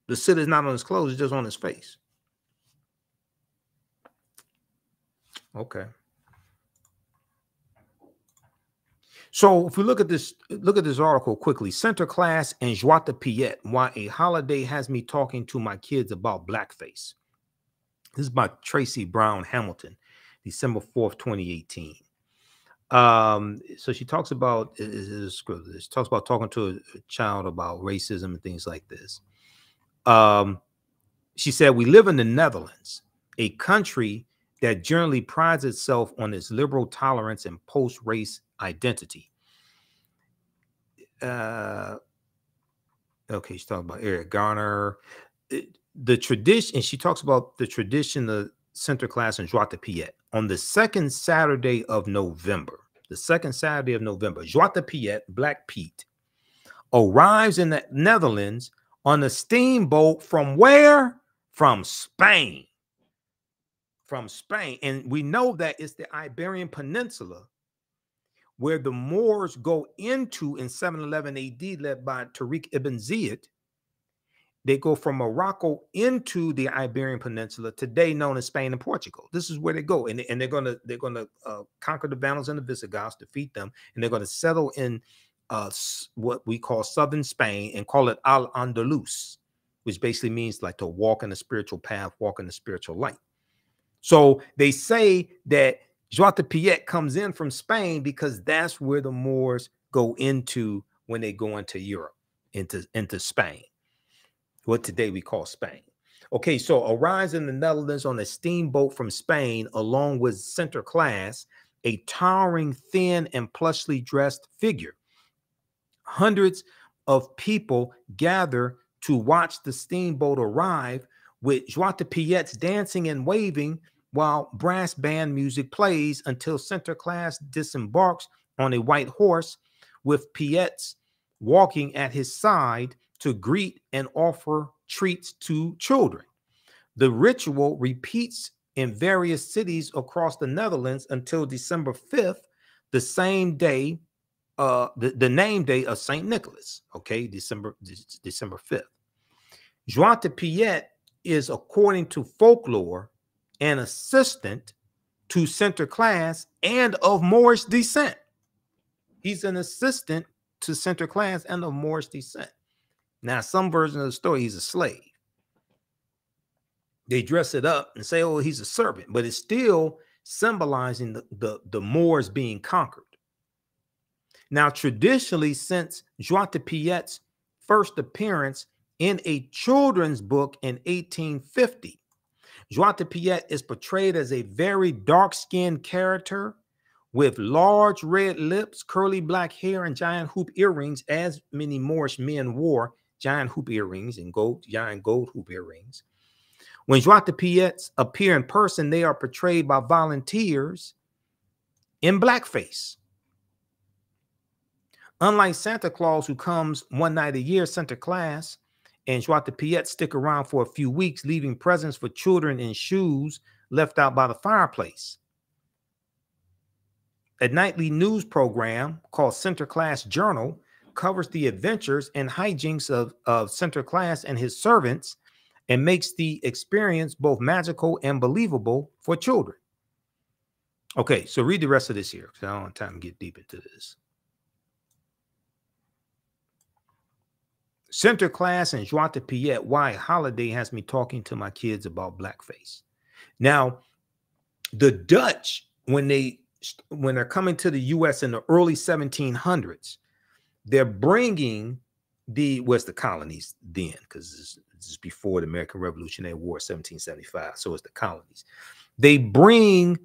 The soot is not on his clothes, it's just on his face. Okay. So if we look at this, look at this article quickly. Sinterklaas and Zwarte Piet, why a holiday has me talking to my kids about blackface. This is by Tracy Brown Hamilton, December 4th, 2018. Um, so she talks about this she talks about talking to a child about racism and things like this. Um, she said, We live in the Netherlands, a country that generally prides itself on its liberal tolerance and post race identity. Uh, okay, she's talking about Eric Garner. The tradition, and she talks about the tradition the Sinterklaas and Zwarte Piet on the second Saturday of November. The second Saturday of November, Zwarte Piet, Black Pete, arrives in the Netherlands on a steamboat from where? From Spain. From Spain. And we know that it's the Iberian Peninsula where the Moors go into in 711 AD, led by Tariq ibn Ziyad. They go from Morocco into the Iberian Peninsula, today known as Spain and Portugal. This is where they go, and, and they're gonna they're gonna uh, conquer the Vandals and the Visigoths, defeat them, and they're gonna settle in uh, what we call southern Spain and call it Al Andalus, which basically means like to walk in the spiritual path, walk in the spiritual light. So they say that De Piet comes in from Spain because that's where the Moors go into when they go into Europe, into, into Spain, what today we call Spain. Okay, so arrives in the Netherlands on a steamboat from Spain, along with Sinterklaas, a towering, thin, and plushly dressed figure. Hundreds of people gather to watch the steamboat arrive, with Zwarte Piet's dancing and waving while brass band music plays until Sinterklaas disembarks on a white horse with Piet's walking at his side to greet and offer treats to children. The ritual repeats in various cities across the Netherlands until December 5th, the same day, uh, the, the name day of St. Nicholas, okay, December, December 5th. Zwarte Piet is, according to folklore, an assistant to Sinterklaas and of Moorish descent. He's an assistant to Sinterklaas and of Moorish descent. Now, some version of the story, he's a slave. They dress it up and say, oh, he's a servant, but it's still symbolizing the, the, the Moors being conquered. Now, traditionally, since Zwarte Piet's first appearance in a children's book in 1850, Zwarte Piet is portrayed as a very dark skinned character with large red lips, curly black hair, and giant hoop earrings, as many Moorish men wore giant hoop earrings and gold, giant gold hoop earrings. When Zwarte Piets appear in person, they are portrayed by volunteers in blackface. Unlike Santa Claus, who comes one night a year, Santa Claus and de Piet stick around for a few weeks, leaving presents for children in shoes left out by the fireplace. A nightly news program called Sinterklaas Journal covers the adventures and hijinks of, of Sinterklaas and his servants and makes the experience both magical and believable for children. Okay, so read the rest of this here because I don't have time to get deep into this. Sinterklaas and Zwarte Piet, why holiday has me talking to my kids about blackface. Now, the Dutch, when they when they're coming to the U.S. in the early 1700s, they're bringing the what's the colonies then because this is before the American Revolutionary War, 1775. So it's the colonies. They bring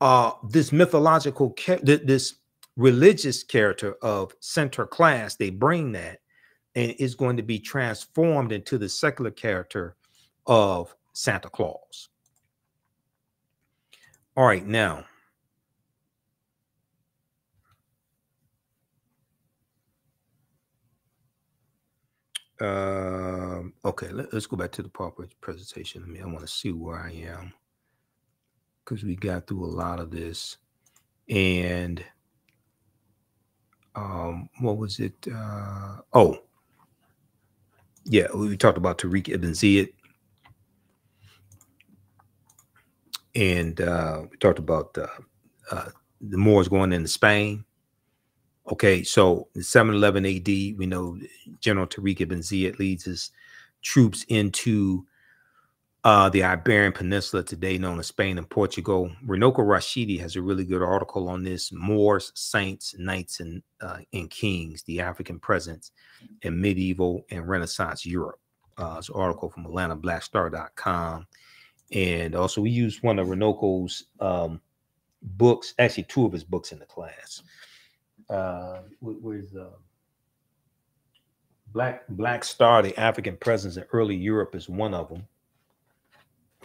uh this mythological this religious character of Sinterklaas. they bring that and is going to be transformed into the secular character of Santa Claus. All right, now. Uh, okay, let, us go back to the proper presentation. I mean, I want to see where I am because we got through a lot of this. And um, what was it? Uh, oh, yeah, we talked about Tariq Ibn Ziyad. And uh, we talked about uh, uh, the Moors going into Spain. Okay, so 711 AD, we know General Tariq Ibn Ziyad leads his troops into uh, the Iberian Peninsula, today known as Spain and Portugal. Runoko Rashidi has a really good article on this Moors, Saints, Knights, and, uh, and Kings, the African presence in medieval and Renaissance Europe. Uh, it's an article from AtlantaBlackStar.com. And also, we used one of Runoko's um, books, actually, two of his books in the class. Uh, where's uh, Black Black Star, the African presence in early Europe, is one of them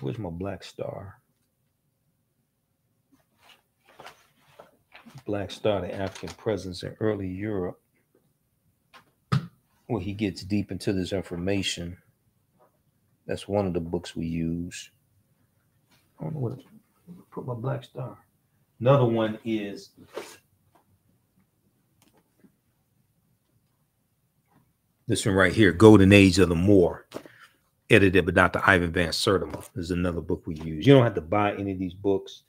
Where's my black star? Black Star, the African presence in early Europe, where he gets deep into this information. That's one of the books we use. I don't know what put my black star. Another one is this one right here, Golden Age of the Moor edited by Dr. Ivan Van Sertima. Is another book we use. You don't have to buy any of these books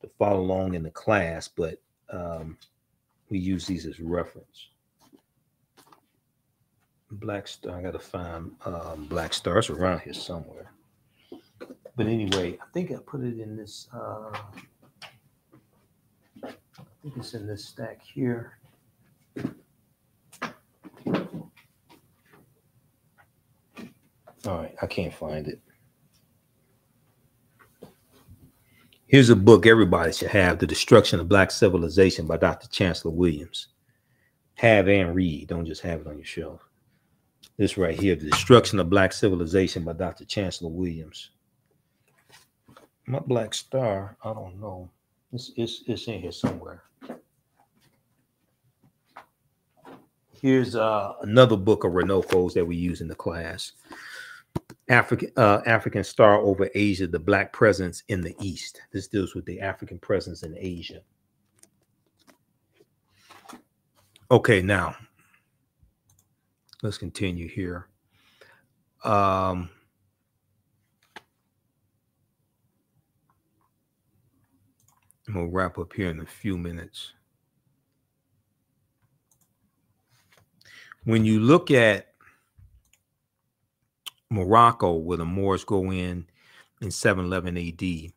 to follow along in the class, but um, we use these as reference. Black Star, I gotta find um, Black Stars around here somewhere. But anyway, I think I put it in this. Uh, I think it's in this stack here. All right, I can't find it. Here's a book everybody should have The Destruction of Black Civilization by Dr. Chancellor Williams. Have and read, don't just have it on your shelf. This right here, The Destruction of Black Civilization by Dr. Chancellor Williams. My black star, I don't know. It's, it's, it's in here somewhere. Here's uh, another book of Runoko's that we use in the class. African uh, African star over Asia, the black presence in the East. This deals with the African presence in Asia. Okay, now let's continue here. Um, gonna wrap up here in a few minutes. When you look at Morocco, where the Moors go in in 711 AD.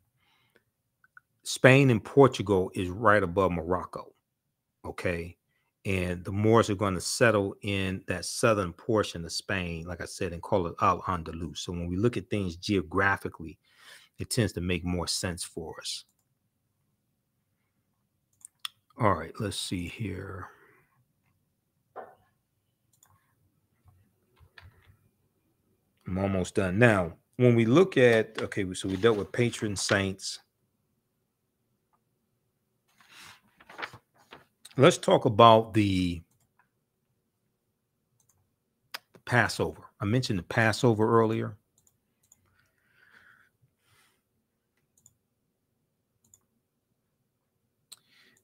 Spain and Portugal is right above Morocco. Okay. And the Moors are going to settle in that southern portion of Spain, like I said, and call it Al Andalus. So when we look at things geographically, it tends to make more sense for us. All right, let's see here. I'm almost done. Now, when we look at, okay, so we dealt with patron saints. Let's talk about the Passover. I mentioned the Passover earlier.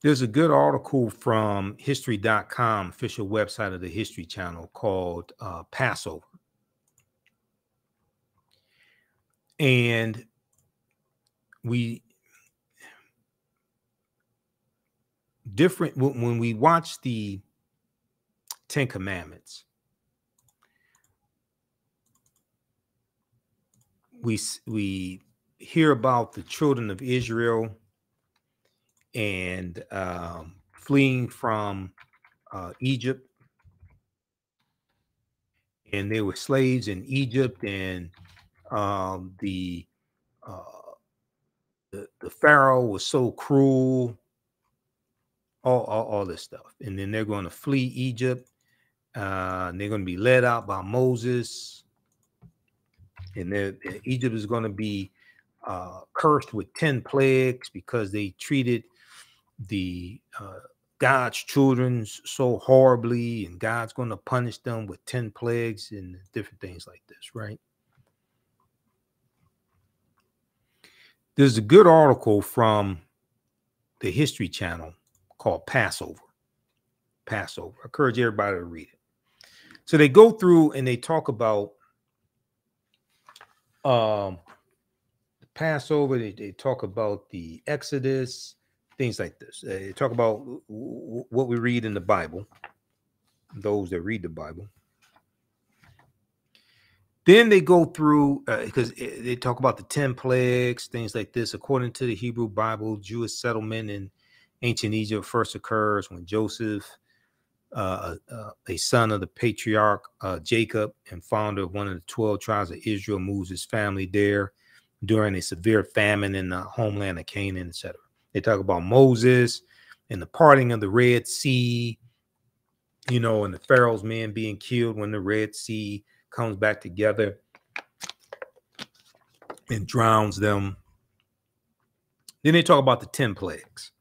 There's a good article from history.com, official website of the History Channel, called uh, Passover. And we different when we watch the Ten Commandments, we we hear about the children of Israel and um, fleeing from uh, Egypt, and they were slaves in Egypt, and um, the, uh, the the Pharaoh was so cruel all, all, all this stuff. And then they're going to flee Egypt. Uh, they're going to be led out by Moses. And then Egypt is going to be uh, cursed with 10 plagues because they treated the uh, God's children so horribly, and God's going to punish them with 10 plagues and different things like this, right? There's a good article from the History Channel called Passover. Passover. I encourage everybody to read it. So they go through and they talk about um the Passover, they, they talk about the Exodus, things like this. They talk about what we read in the Bible, those that read the Bible. Then they go through because uh, they talk about the 10 plagues, things like this. According to the Hebrew Bible, Jewish settlement in ancient Egypt first occurs when Joseph, uh, uh, a son of the patriarch uh, Jacob and founder of one of the 12 tribes of Israel, moves his family there during a severe famine in the homeland of Canaan, etc. They talk about Moses and the parting of the Red Sea, you know, and the Pharaoh's men being killed when the Red Sea comes back together and drowns them. Then they talk about the 10 plagues.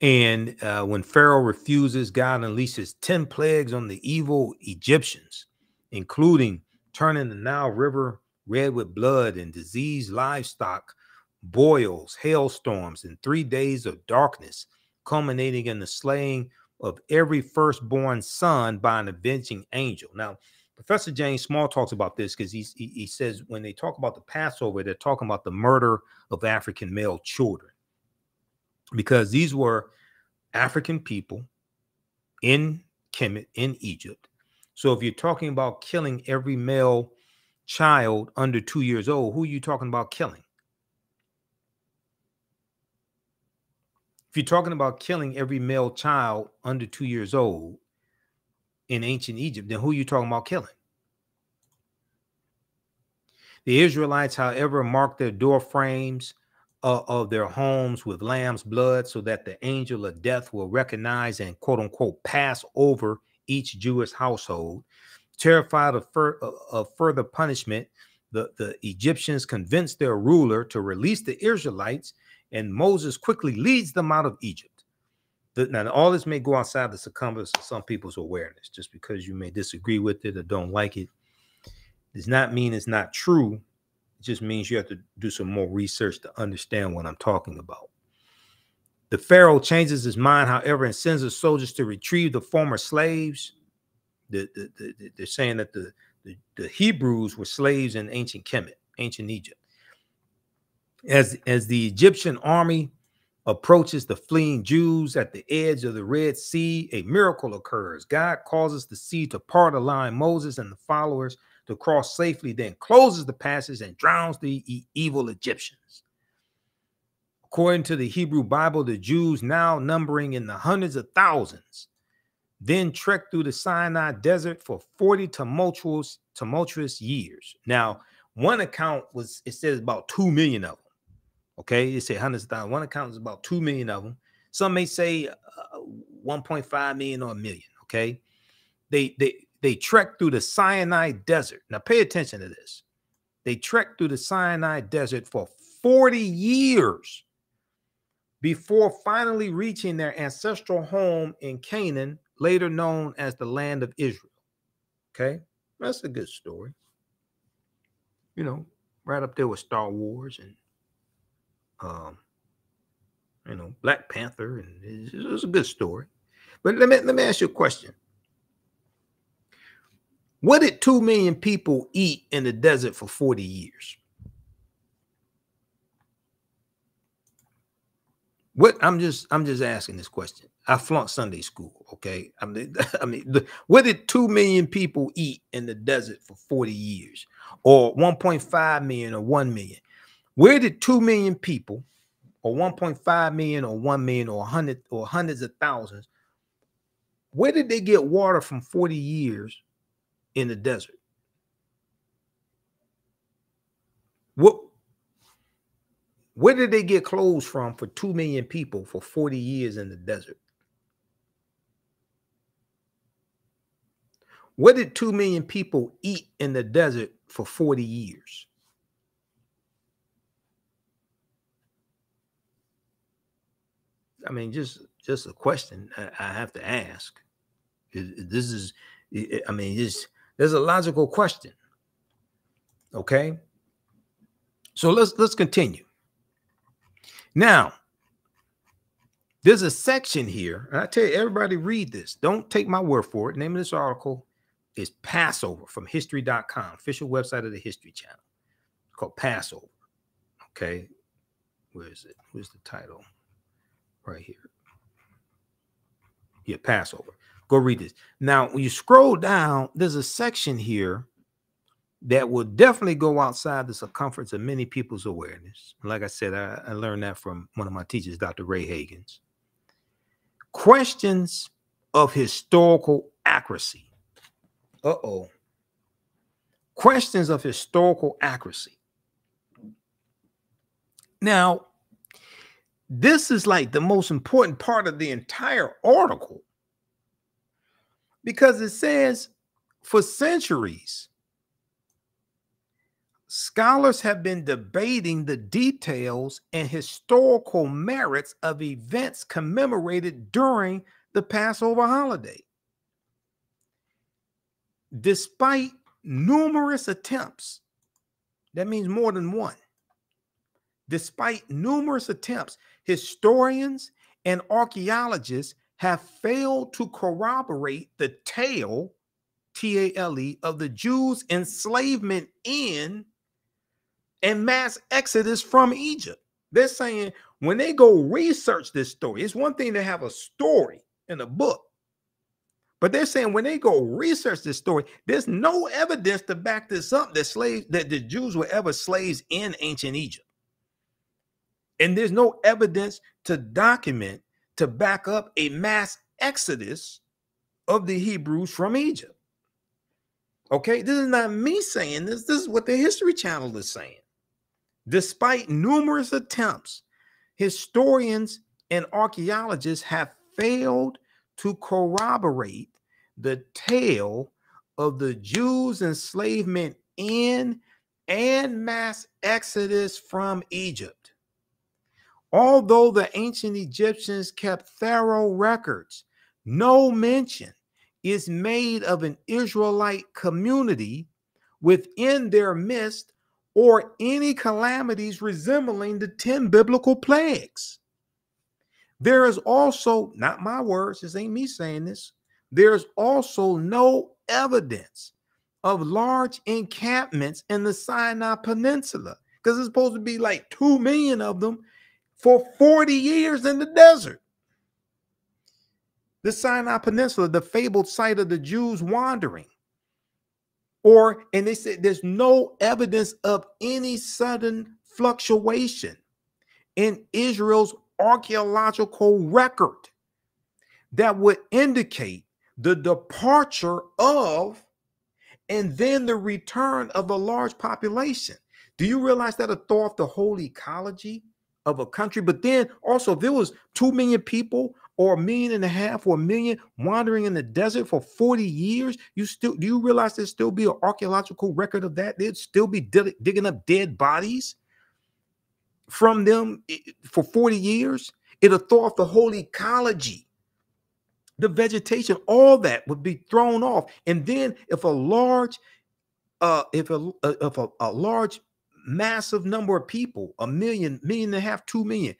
And uh, when Pharaoh refuses, God unleashes 10 plagues on the evil Egyptians, including turning the Nile River red with blood and diseased livestock, boils, hailstorms, and three days of darkness, culminating in the slaying of every firstborn son by an avenging angel. Now, Professor James Small talks about this because he, he says when they talk about the Passover, they're talking about the murder of African male children because these were African people in Kemet, in Egypt. So if you're talking about killing every male child under two years old, who are you talking about killing? If you're talking about killing every male child under two years old in ancient Egypt, then who are you talking about killing? The Israelites, however, marked their door frames uh, of their homes with lamb's blood so that the angel of death will recognize and quote unquote pass over each Jewish household. Terrified of, fur, of further punishment, the, the Egyptians convinced their ruler to release the Israelites, and Moses quickly leads them out of Egypt. Now, all this may go outside the circumference of some people's awareness, just because you may disagree with it or don't like it does not mean it's not true It just means you have to do some more research to understand what I'm talking about. The Pharaoh changes his mind, however, and sends his soldiers to retrieve the former slaves. The, the, the, they're saying that the, the, the Hebrews were slaves in ancient Kemet, ancient Egypt. As, as the Egyptian army approaches the fleeing Jews at the edge of the Red Sea, a miracle occurs. God causes the sea to part, allowing Moses and the followers to cross safely, then closes the passage and drowns the e evil Egyptians. According to the Hebrew Bible, the Jews, now numbering in the hundreds of thousands, then trekked through the Sinai desert for 40 tumultuous, tumultuous years. Now, one account was, it says about 2 million of them. Okay, they say hundreds of thousands. One account is about 2 million of them. Some may say uh, 1.5 million or a million. Okay, they they they trekked through the Sinai desert. Now, pay attention to this. They trekked through the Sinai desert for 40 years before finally reaching their ancestral home in Canaan, later known as the land of Israel. Okay, that's a good story. You know, right up there with Star Wars and, um, you know, Black Panther, and it's, it's a good story. But let me let me ask you a question. What did 2 million people eat in the desert for 40 years? What I'm just I'm just asking this question. I flunked Sunday school, okay? I mean, I mean, the, what did 2 million people eat in the desert for 40 years or 1.5 million or 1 million? Where did 2 million people or 1.5 million or 1 million or 100 or hundreds of thousands where did they get water from 40 years in the desert. What Where did they get clothes from for 2 million people for 40 years in the desert? What did 2 million people eat in the desert for 40 years? I mean, just just a question I have to ask. This is, I mean, this there's a logical question. Okay. So let's let's continue. Now, there's a section here, and I tell you, everybody read this. Don't take my word for it. Name of this article is Passover from history.com, official website of the History Channel. It's called Passover. Okay. Where is it? Where's the title? Right here. Yeah, Passover. Go read this. Now, when you scroll down, there's a section here that will definitely go outside the circumference of many people's awareness. Like I said, I, I learned that from one of my teachers, Dr. Ray Hagins. Questions of historical accuracy. Uh oh. Questions of historical accuracy. Now, this is like the most important part of the entire article because it says for centuries, scholars have been debating the details and historical merits of events commemorated during the Passover holiday. Despite numerous attempts, that means more than one. Despite numerous attempts, historians and archaeologists have failed to corroborate the tale, T A L E, of the Jews' enslavement in and mass exodus from Egypt. They're saying when they go research this story, it's one thing to have a story in a book, but they're saying when they go research this story, there's no evidence to back this up that slaves that the Jews were ever slaves in ancient Egypt. And there's no evidence to document to back up a mass exodus of the Hebrews from Egypt. Okay, this is not me saying this, this is what the History Channel is saying. Despite numerous attempts, historians and archaeologists have failed to corroborate the tale of the Jews' enslavement in and mass exodus from Egypt. Although the ancient Egyptians kept thorough records, no mention is made of an Israelite community within their midst or any calamities resembling the 10 biblical plagues. There is also, not my words, this ain't me saying this, there's also no evidence of large encampments in the Sinai Peninsula because it's supposed to be like 2 million of them for 40 years in the desert. The Sinai Peninsula, the fabled site of the Jews wandering. Or, and they said there's no evidence of any sudden fluctuation in Israel's archaeological record that would indicate the departure of and then the return of a large population. Do you realize that it throw off the whole ecology of a country? But then also, if it was two million people or a million and a half or a million wandering in the desert for 40 years, you still do you realize there'd still be an archaeological record of that? There'd still be dig- digging up dead bodies from them for 40 years, it'll throw off the whole ecology, the vegetation, all that would be thrown off. And then if a large, uh, if a uh, if a, a large massive number of people, a million, million and a half, two million,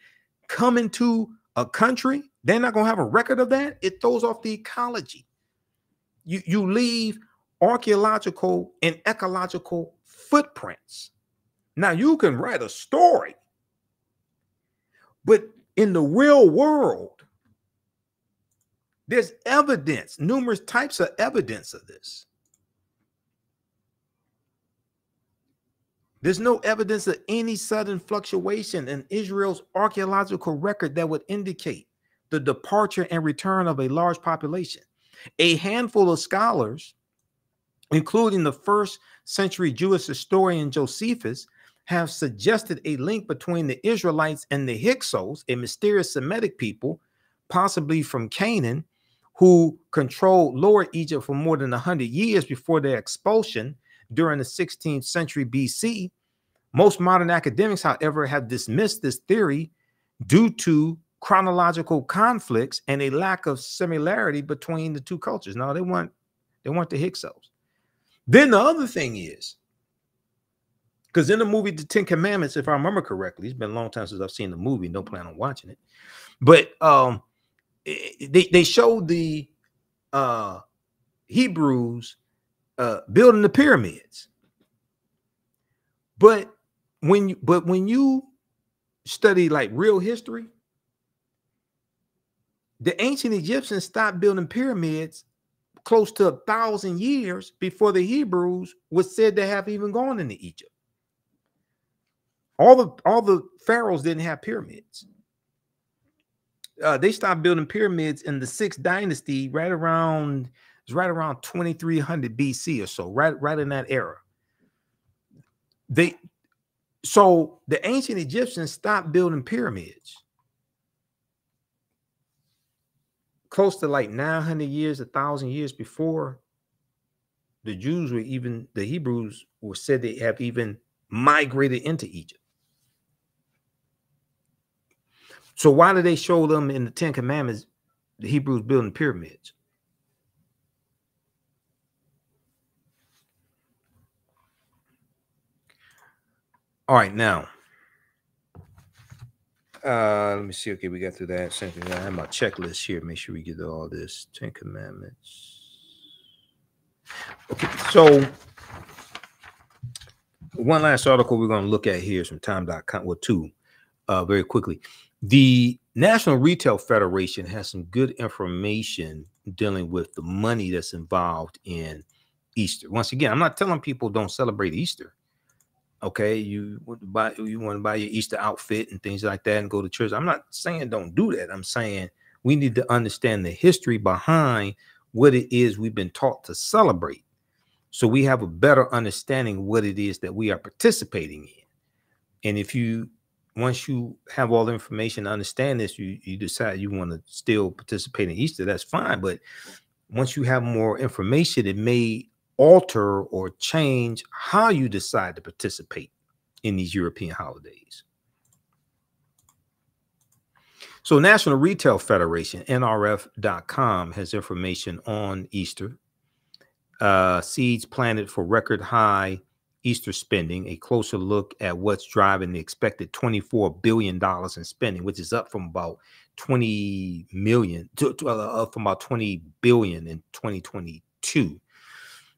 come into a country, they're not gonna have a record of that. It throws off the ecology. You you leave archaeological and ecological footprints. Now you can write a story but in the real world, there's evidence, numerous types of evidence of this. There's no evidence of any sudden fluctuation in Israel's archaeological record that would indicate the departure and return of a large population. A handful of scholars, including the first century Jewish historian Josephus, have suggested a link between the Israelites and the Hyksos, a mysterious Semitic people, possibly from Canaan, who controlled Lower Egypt for more than 100 years before their expulsion during the 16th century BC. Most modern academics, however, have dismissed this theory due to chronological conflicts and a lack of similarity between the two cultures. Now they want they want the Hyksos. Then the other thing is, because in the movie The Ten Commandments, if I remember correctly, it's been a long time since I've seen the movie, no plan on watching it. But um they, they showed the uh Hebrews uh building the pyramids. But when you but when you study like real history, the ancient Egyptians stopped building pyramids close to a thousand years before the Hebrews was said to have even gone into Egypt. All the all the pharaohs didn't have pyramids. Uh, they stopped building pyramids in the sixth dynasty, right around it's right around 2300 BC or so, right right in that era. They so the ancient Egyptians stopped building pyramids close to like 900 years, a thousand years before the Jews were even the Hebrews were said they have even migrated into Egypt. So why did they show them in the Ten Commandments the Hebrews building pyramids? All right, now uh, let me see. Okay, we got through that. Same thing. I have my checklist here. Make sure we get all this. Ten Commandments. Okay, so one last article we're going to look at here from time.com, well, two, uh, very quickly. The National Retail Federation has some good information dealing with the money that's involved in Easter. Once again, I'm not telling people don't celebrate Easter. Okay, you want to buy you want to buy your Easter outfit and things like that and go to church. I'm not saying don't do that. I'm saying we need to understand the history behind what it is we've been taught to celebrate. So we have a better understanding what it is that we are participating in. And if you once you have all the information to understand this, you you decide you want to still participate in Easter, that's fine. But once you have more information, it may alter or change how you decide to participate in these European holidays. So, National Retail Federation, NRF.com, has information on Easter. Uh, seeds planted for record high Easter spending, a closer look at what's driving the expected $24 billion in spending, which is up from about 20 million to, to uh, up from about 20 billion in 2022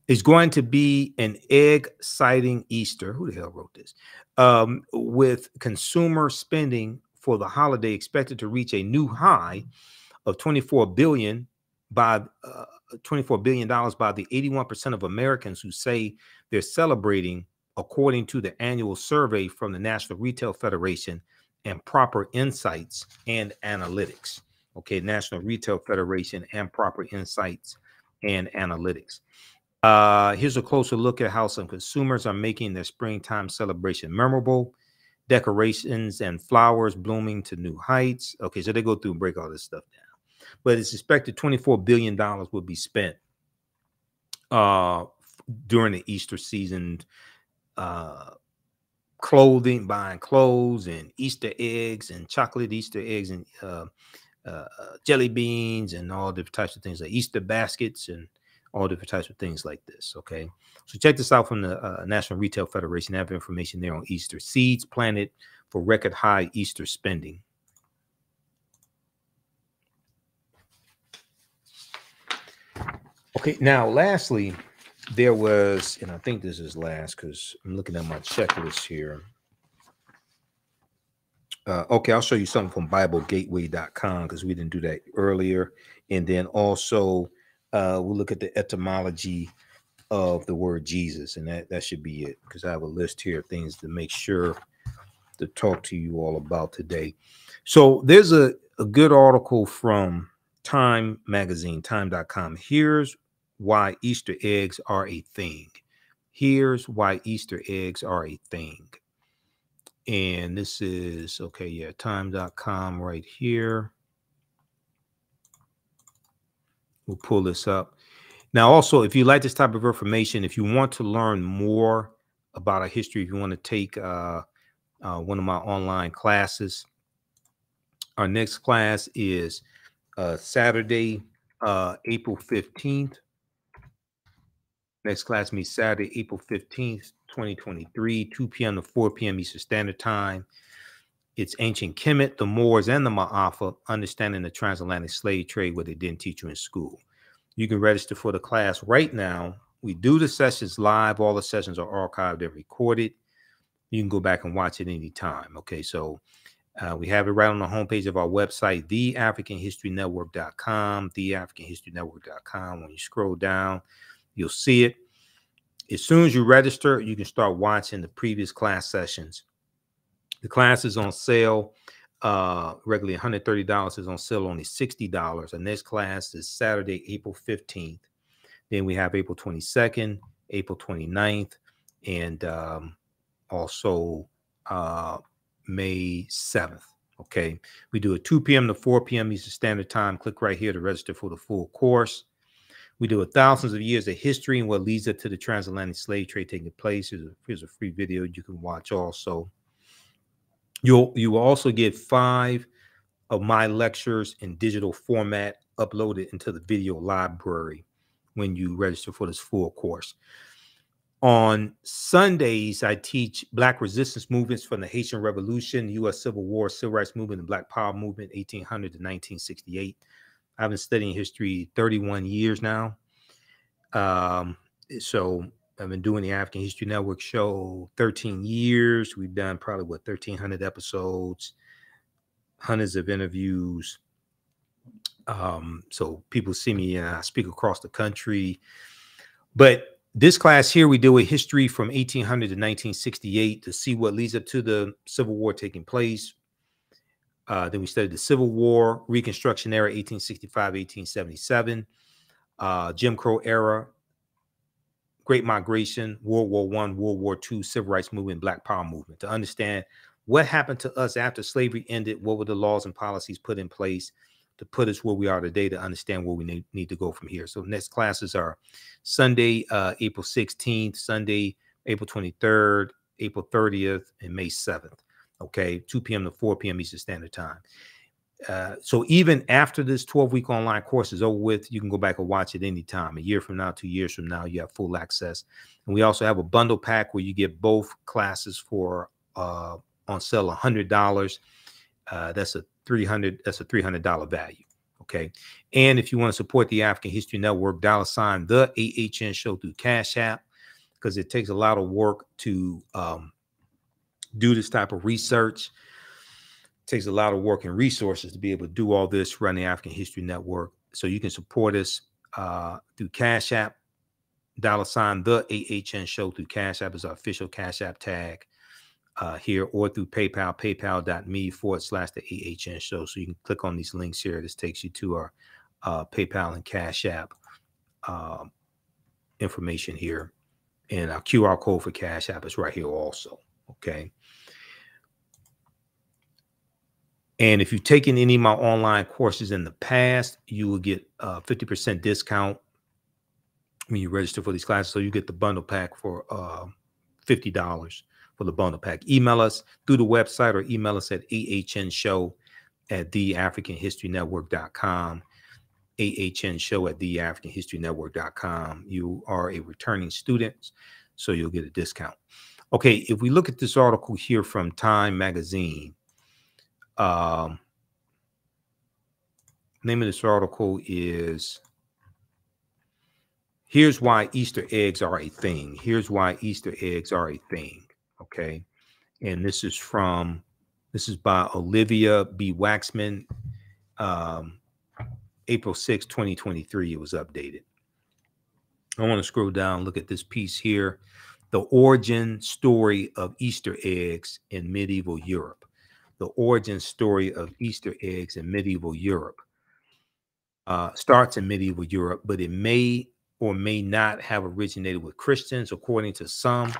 is going to be an egg sighting Easter. Who the hell wrote this? Um, with consumer spending for the holiday expected to reach a new high of 24 billion by uh, 24 billion dollars by the 81% of Americans who say they're celebrating according to the annual survey from the National Retail Federation and Prosper Insights and Analytics. Okay, National Retail Federation and Prosper Insights and Analytics. Uh, here's a closer look at how some consumers are making their springtime celebration memorable. Decorations and flowers blooming to new heights. Okay, so they go through and break all this stuff down. But it's expected $24 billion will be spent uh, during the Easter season. Uh, clothing, buying clothes and Easter eggs and chocolate Easter eggs and uh, uh, jelly beans and all different types of things like Easter baskets and all different types of things like this. Okay. So check this out from the uh, National Retail Federation. They have information there on Easter. Seeds planted for record high Easter spending. Okay. Now, lastly, there was, and I think this is last because I'm looking at my checklist here. Uh, okay, I'll show you something from BibleGateway.com because we didn't do that earlier. And then also uh, we'll look at the etymology of the word Jesus, and that, that should be it because I have a list here of things to make sure to talk to you all about today. So there's a, a good article from Time Magazine, time.com. Here's why Easter eggs are a thing. Here's why Easter eggs are a thing. And this is okay, yeah, time.com right here. We'll pull this up. Now, also, if you like this type of information, if you want to learn more about our history, if you want to take uh, uh, one of my online classes, our next class is uh, Saturday, uh, April 15th. Next class meets Saturday, April 15th, 2023, 2 p.m. to 4 p.m. Eastern Standard Time. It's ancient Kemet, the Moors, and the Ma'afa, understanding the transatlantic slave trade, what they didn't teach you in school. You can register for the class right now. We do the sessions live. All the sessions are archived and recorded. You can go back and watch it anytime. Okay, so uh, we have it right on the homepage of our website, theafricanhistorynetwork.com, theafricanhistorynetwork.com. When you scroll down, you'll see it. As soon as you register, you can start watching the previous class sessions. The class is on sale. Uh, regularly $130 is on sale only $60. And this class is Saturday, April 15th. Then we have April 22nd, April 29th, and um, also uh, May 7th. Okay. We do a 2 p.m. to 4 p.m. Eastern Standard Time. Click right here to register for the full course. We do a thousands of years of history and what leads up to the transatlantic slave trade taking place. Here's a, here's a free video you can watch also. You'll you will also get five of my lectures in digital format uploaded into the video library when you register for this full course. On Sundays, I teach Black resistance movements from the Haitian Revolution, U.S. Civil War, Civil Rights Movement, and Black Power Movement, 1800 to 1968. I've been studying history 31 years now. Um, so I've been doing the African History Network show 13 years. We've done probably what 1,300 episodes, hundreds of interviews. Um, so people see me and I speak across the country. But this class here, we deal with history from 1800 to 1968 to see what leads up to the Civil War taking place. Uh, then we studied the Civil War, Reconstruction era, 1865, 1877, uh, Jim Crow era, Great Migration, World War One, World War Two, Civil Rights Movement, Black Power Movement to understand what happened to us after slavery ended, what were the laws and policies put in place to put us where we are today to understand where we need, need to go from here. So next classes are Sunday, uh, April 16th, Sunday, April 23rd, April 30th, and May 7th. Okay, 2 p.m. to 4 p.m. Eastern Standard Time. Uh, so even after this 12 week online course is over with, you can go back and watch it anytime. A year from now, two years from now, you have full access. And we also have a bundle pack where you get both classes for uh, on sale $100. Uh, that's a 300 that's a $300 value. Okay. And if you want to support the African History Network, dollar sign the AHN show through Cash App because it takes a lot of work to um, do this type of research takes a lot of work and resources to be able to do all this, run the African History Network. So you can support us uh, through Cash App, dollar sign the AHN show through Cash App is our official Cash App tag uh, here, or through PayPal, paypal.me forward slash the AHN show. So you can click on these links here. This takes you to our uh, PayPal and Cash App um, information here. And our QR code for Cash App is right here also. Okay. And if you've taken any of my online courses in the past, you will get a 50% discount when you register for these classes. So you get the bundle pack for uh, $50 for the bundle pack. Email us through the website or email us at ahn show at theafricanhistorynetwork.com. AHN show at theafricanhistorynetwork.com. You are a returning student, so you'll get a discount. Okay, if we look at this article here from Time Magazine, um, name of this article is Here's Why Easter Eggs Are a Thing. Here's Why Easter Eggs Are a Thing. Okay. And this is from, this is by Olivia B. Waxman, um, April 6, 2023. It was updated. I want to scroll down, look at this piece here the origin story of Easter eggs in medieval Europe the origin story of Easter eggs in medieval Europe. Uh, starts in medieval Europe, but it may or may not have originated with Christians. According to some,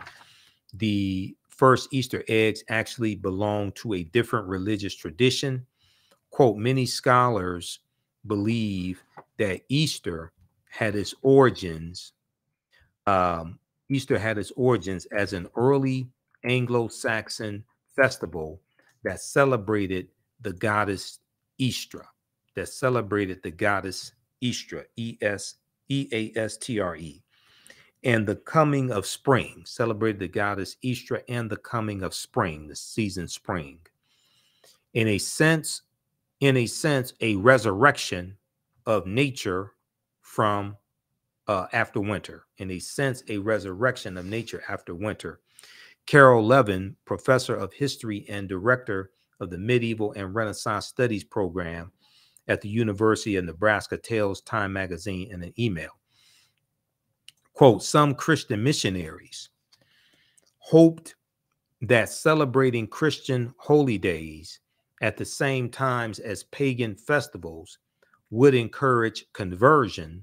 the first Easter eggs actually belong to a different religious tradition. Quote, many scholars believe that Easter had its origins. Um, Easter had its origins as an early Anglo-Saxon festival that celebrated the goddess Eastre, that celebrated the goddess Eastre, E S E A S T R E, and the coming of spring, celebrated the goddess Eastre and the coming of spring, the season spring. In a sense, in a sense, a resurrection of nature from uh, after winter. In a sense, a resurrection of nature after winter. Carole Levin, professor of history and director of the Medieval and Renaissance Studies program at the University of Nebraska, tells Time magazine in an email. Quote, some Christian missionaries hoped that celebrating Christian holy days at the same times as pagan festivals would encourage conversion,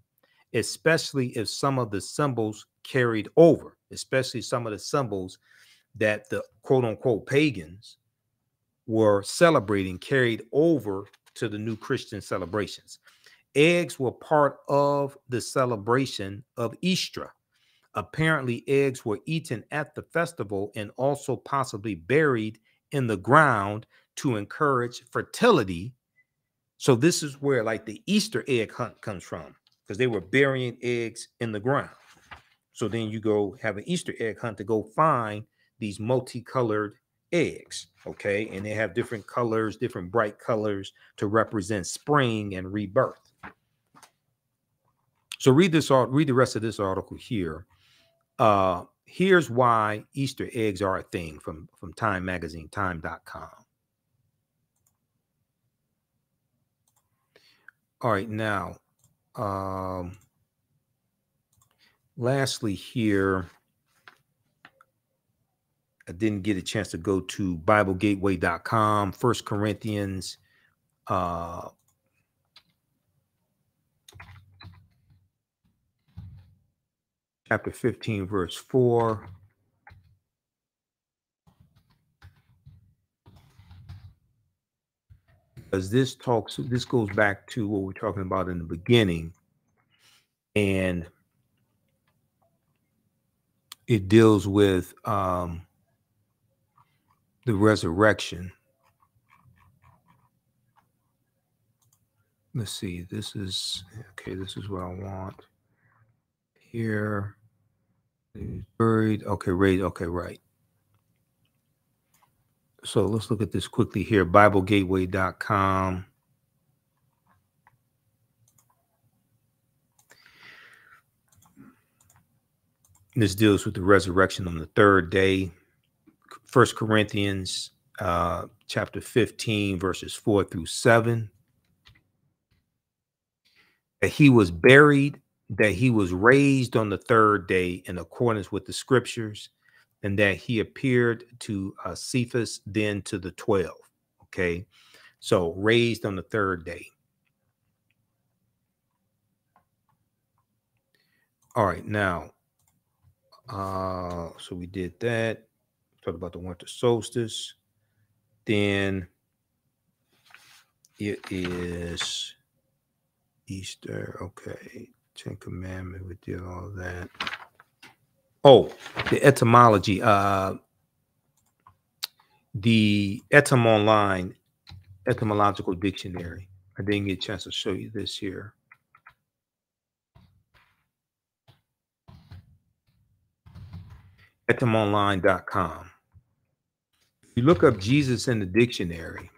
especially if some of the symbols carried over, especially some of the symbols that the quote unquote pagans were celebrating carried over to the new Christian celebrations. Eggs were part of the celebration of Easter. Apparently, eggs were eaten at the festival and also possibly buried in the ground to encourage fertility. So, this is where like the Easter egg hunt comes from because they were burying eggs in the ground. So, then you go have an Easter egg hunt to go find these multicolored eggs okay? And they have different colors different bright colors to represent spring and rebirth. So read this read the rest of this article here. Uh here's why easter eggs are a thing from from time magazine time.com all right now um lastly here I didn't get a chance to go to BibleGateway.com, First Corinthians, uh, chapter 15, verse 4. Because this talks, this goes back to what we're talking about in the beginning. And it deals with um, the resurrection. Let's see, this is okay, this is what I want. Here, buried, okay, raised, okay, right. So let's look at this quickly here BibleGateway.com. This deals with the resurrection on the third day. First Corinthians uh, chapter 15, verses 4 through 7. That he was buried, that he was raised on the third day in accordance with the scriptures, and that he appeared to uh, Cephas, then to the 12. Okay. So raised on the third day. All right. Now, uh, so we did that talk about the winter solstice. Then it is Easter. Okay. Ten Commandment. We did all that. Oh, the etymology. Uh the Etym Online etymological dictionary. I didn't get a chance to show you this here. etymonline.com you look up Jesus in the dictionary,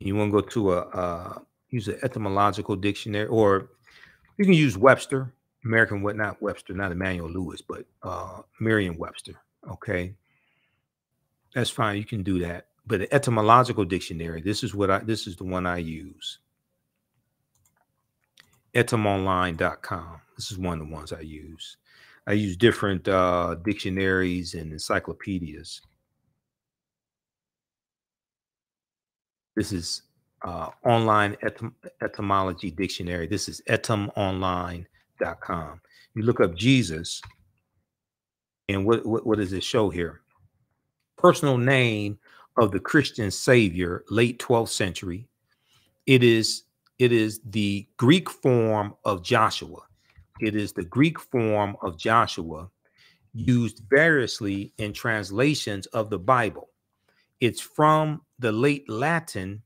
you want to go to a uh, use an etymological dictionary, or you can use Webster, American what not Webster, not Emmanuel Lewis, but uh, Merriam-Webster. Okay, that's fine. You can do that. But the etymological dictionary, this is what I this is the one I use. Etymonline.com. This is one of the ones I use. I use different uh, dictionaries and encyclopedias. This is uh, online etym etymology dictionary. This is etymonline.com. You look up Jesus, And what, what, what does it show here? Personal name of the Christian Savior, late 12th century. It is it is the Greek form of Joshua. It is the Greek form of Joshua used variously in translations of the Bible. It's from the late Latin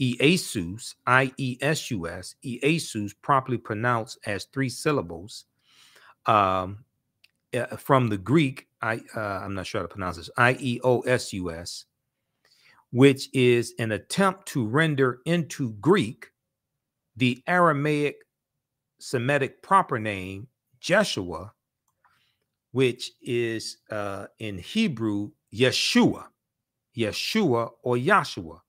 Iesus, I E S U S, Iesus, properly pronounced as three syllables. Um, uh, from the Greek, I uh, I'm not sure how to pronounce this, I E O S U S, which is an attempt to render into Greek the Aramaic Semitic proper name Jeshua, which is uh, in Hebrew Yeshua, Yeshua or Yahshua.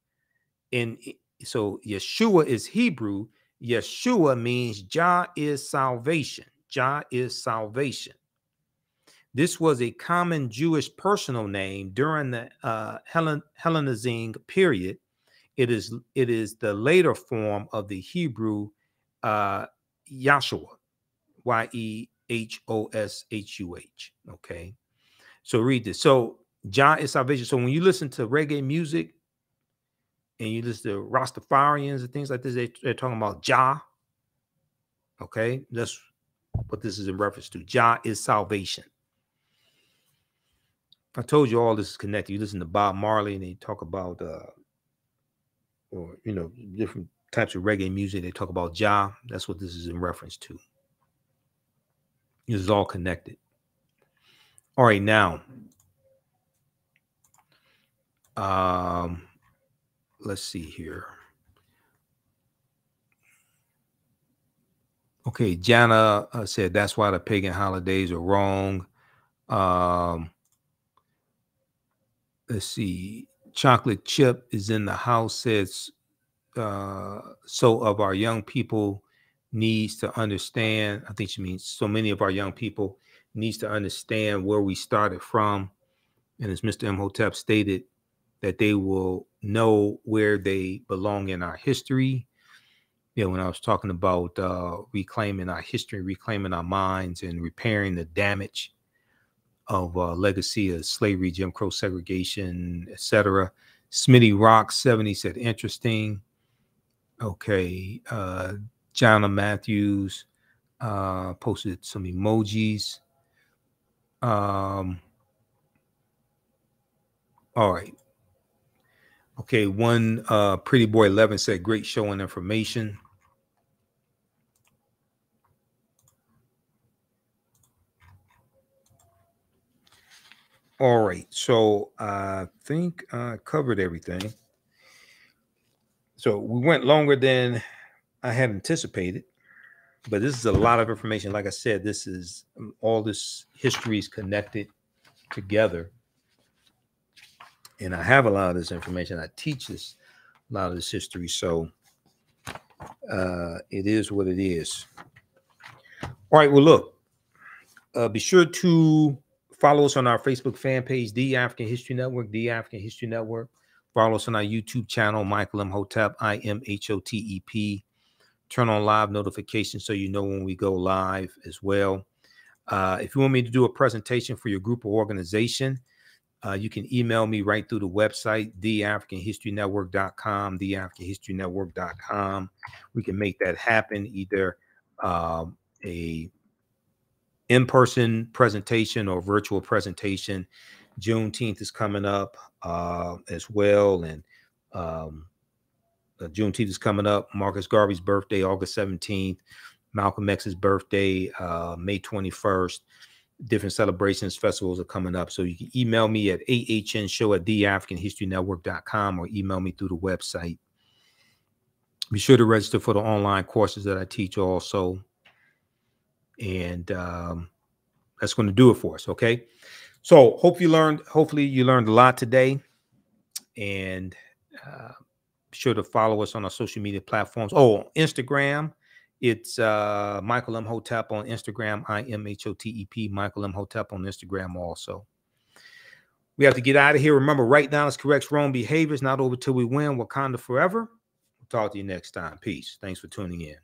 In so Yeshua is Hebrew. Yeshua means Jah is salvation. Jah is salvation. This was a common Jewish personal name during the uh, Hellen, Hellenizing period. It is it is the later form of the Hebrew uh, Yahshua, Y E H O S H U H. Okay, so read this. So Jah is salvation. So when you listen to reggae music and you listen to Rastafarians and things like this, they, they're talking about Jah. Okay, that's what this is in reference to. Jah is salvation. I told you all this is connected. You listen to Bob Marley and they talk about uh or you know, different types of reggae music. They talk about Jah. That's what this is in reference to. This is all connected. All right, now. Um, let's see here. Okay, Jana uh, said that's why the pagan holidays are wrong. Um, let's see, chocolate chip is in the house says uh, so of our young people needs to understand i think she means so many of our young people needs to understand where we started from and as mr imhotep stated that they will know where they belong in our history you know when i was talking about uh, reclaiming our history reclaiming our minds and repairing the damage of uh, legacy of slavery, Jim Crow segregation, etc. Smitty Rock 70 said interesting. Okay. Uh Jana Matthews uh posted some emojis. Um all right. Okay, one uh pretty boy 11 said great show and information. All right. So I think I covered everything. So we went longer than I had anticipated, but this is a lot of information. Like I said, this is um, all this history is connected together. And I have a lot of this information. I teach this a lot of this history. So uh, it is what it is. All right. Well, look, uh, be sure to Follow us on our Facebook fan page, The African History Network, The African History Network. Follow us on our YouTube channel, Michael Imhotep, I M H O T E P. Turn on live notifications so you know when we go live as well. Uh, if you want me to do a presentation for your group or organization, uh, you can email me right through the website, theafricanhistorynetwork.com, theafricanhistorynetwork.com. We can make that happen either um, a in-person presentation or virtual presentation. Juneteenth is coming up uh, as well, and um, uh, Juneteenth is coming up. Marcus Garvey's birthday, August 17th. Malcolm X's birthday, uh, May 21st. Different celebrations, festivals are coming up. So you can email me at ahnshow at theafricanhistorynetwork.com or email me through the website. Be sure to register for the online courses that I teach also and um, that's going to do it for us. Okay. So hope you learned. Hopefully you learned a lot today, and uh, be sure to follow us on our social media platforms. Oh, Instagram. It's uh, Michael Imhotep on Instagram. I M H O T E P. Michael Imhotep on Instagram also. We have to get out of here. Remember, right now is corrects wrong behaviors. Not over till we win. Wakanda forever. We'll talk to you next time. Peace. Thanks for tuning in.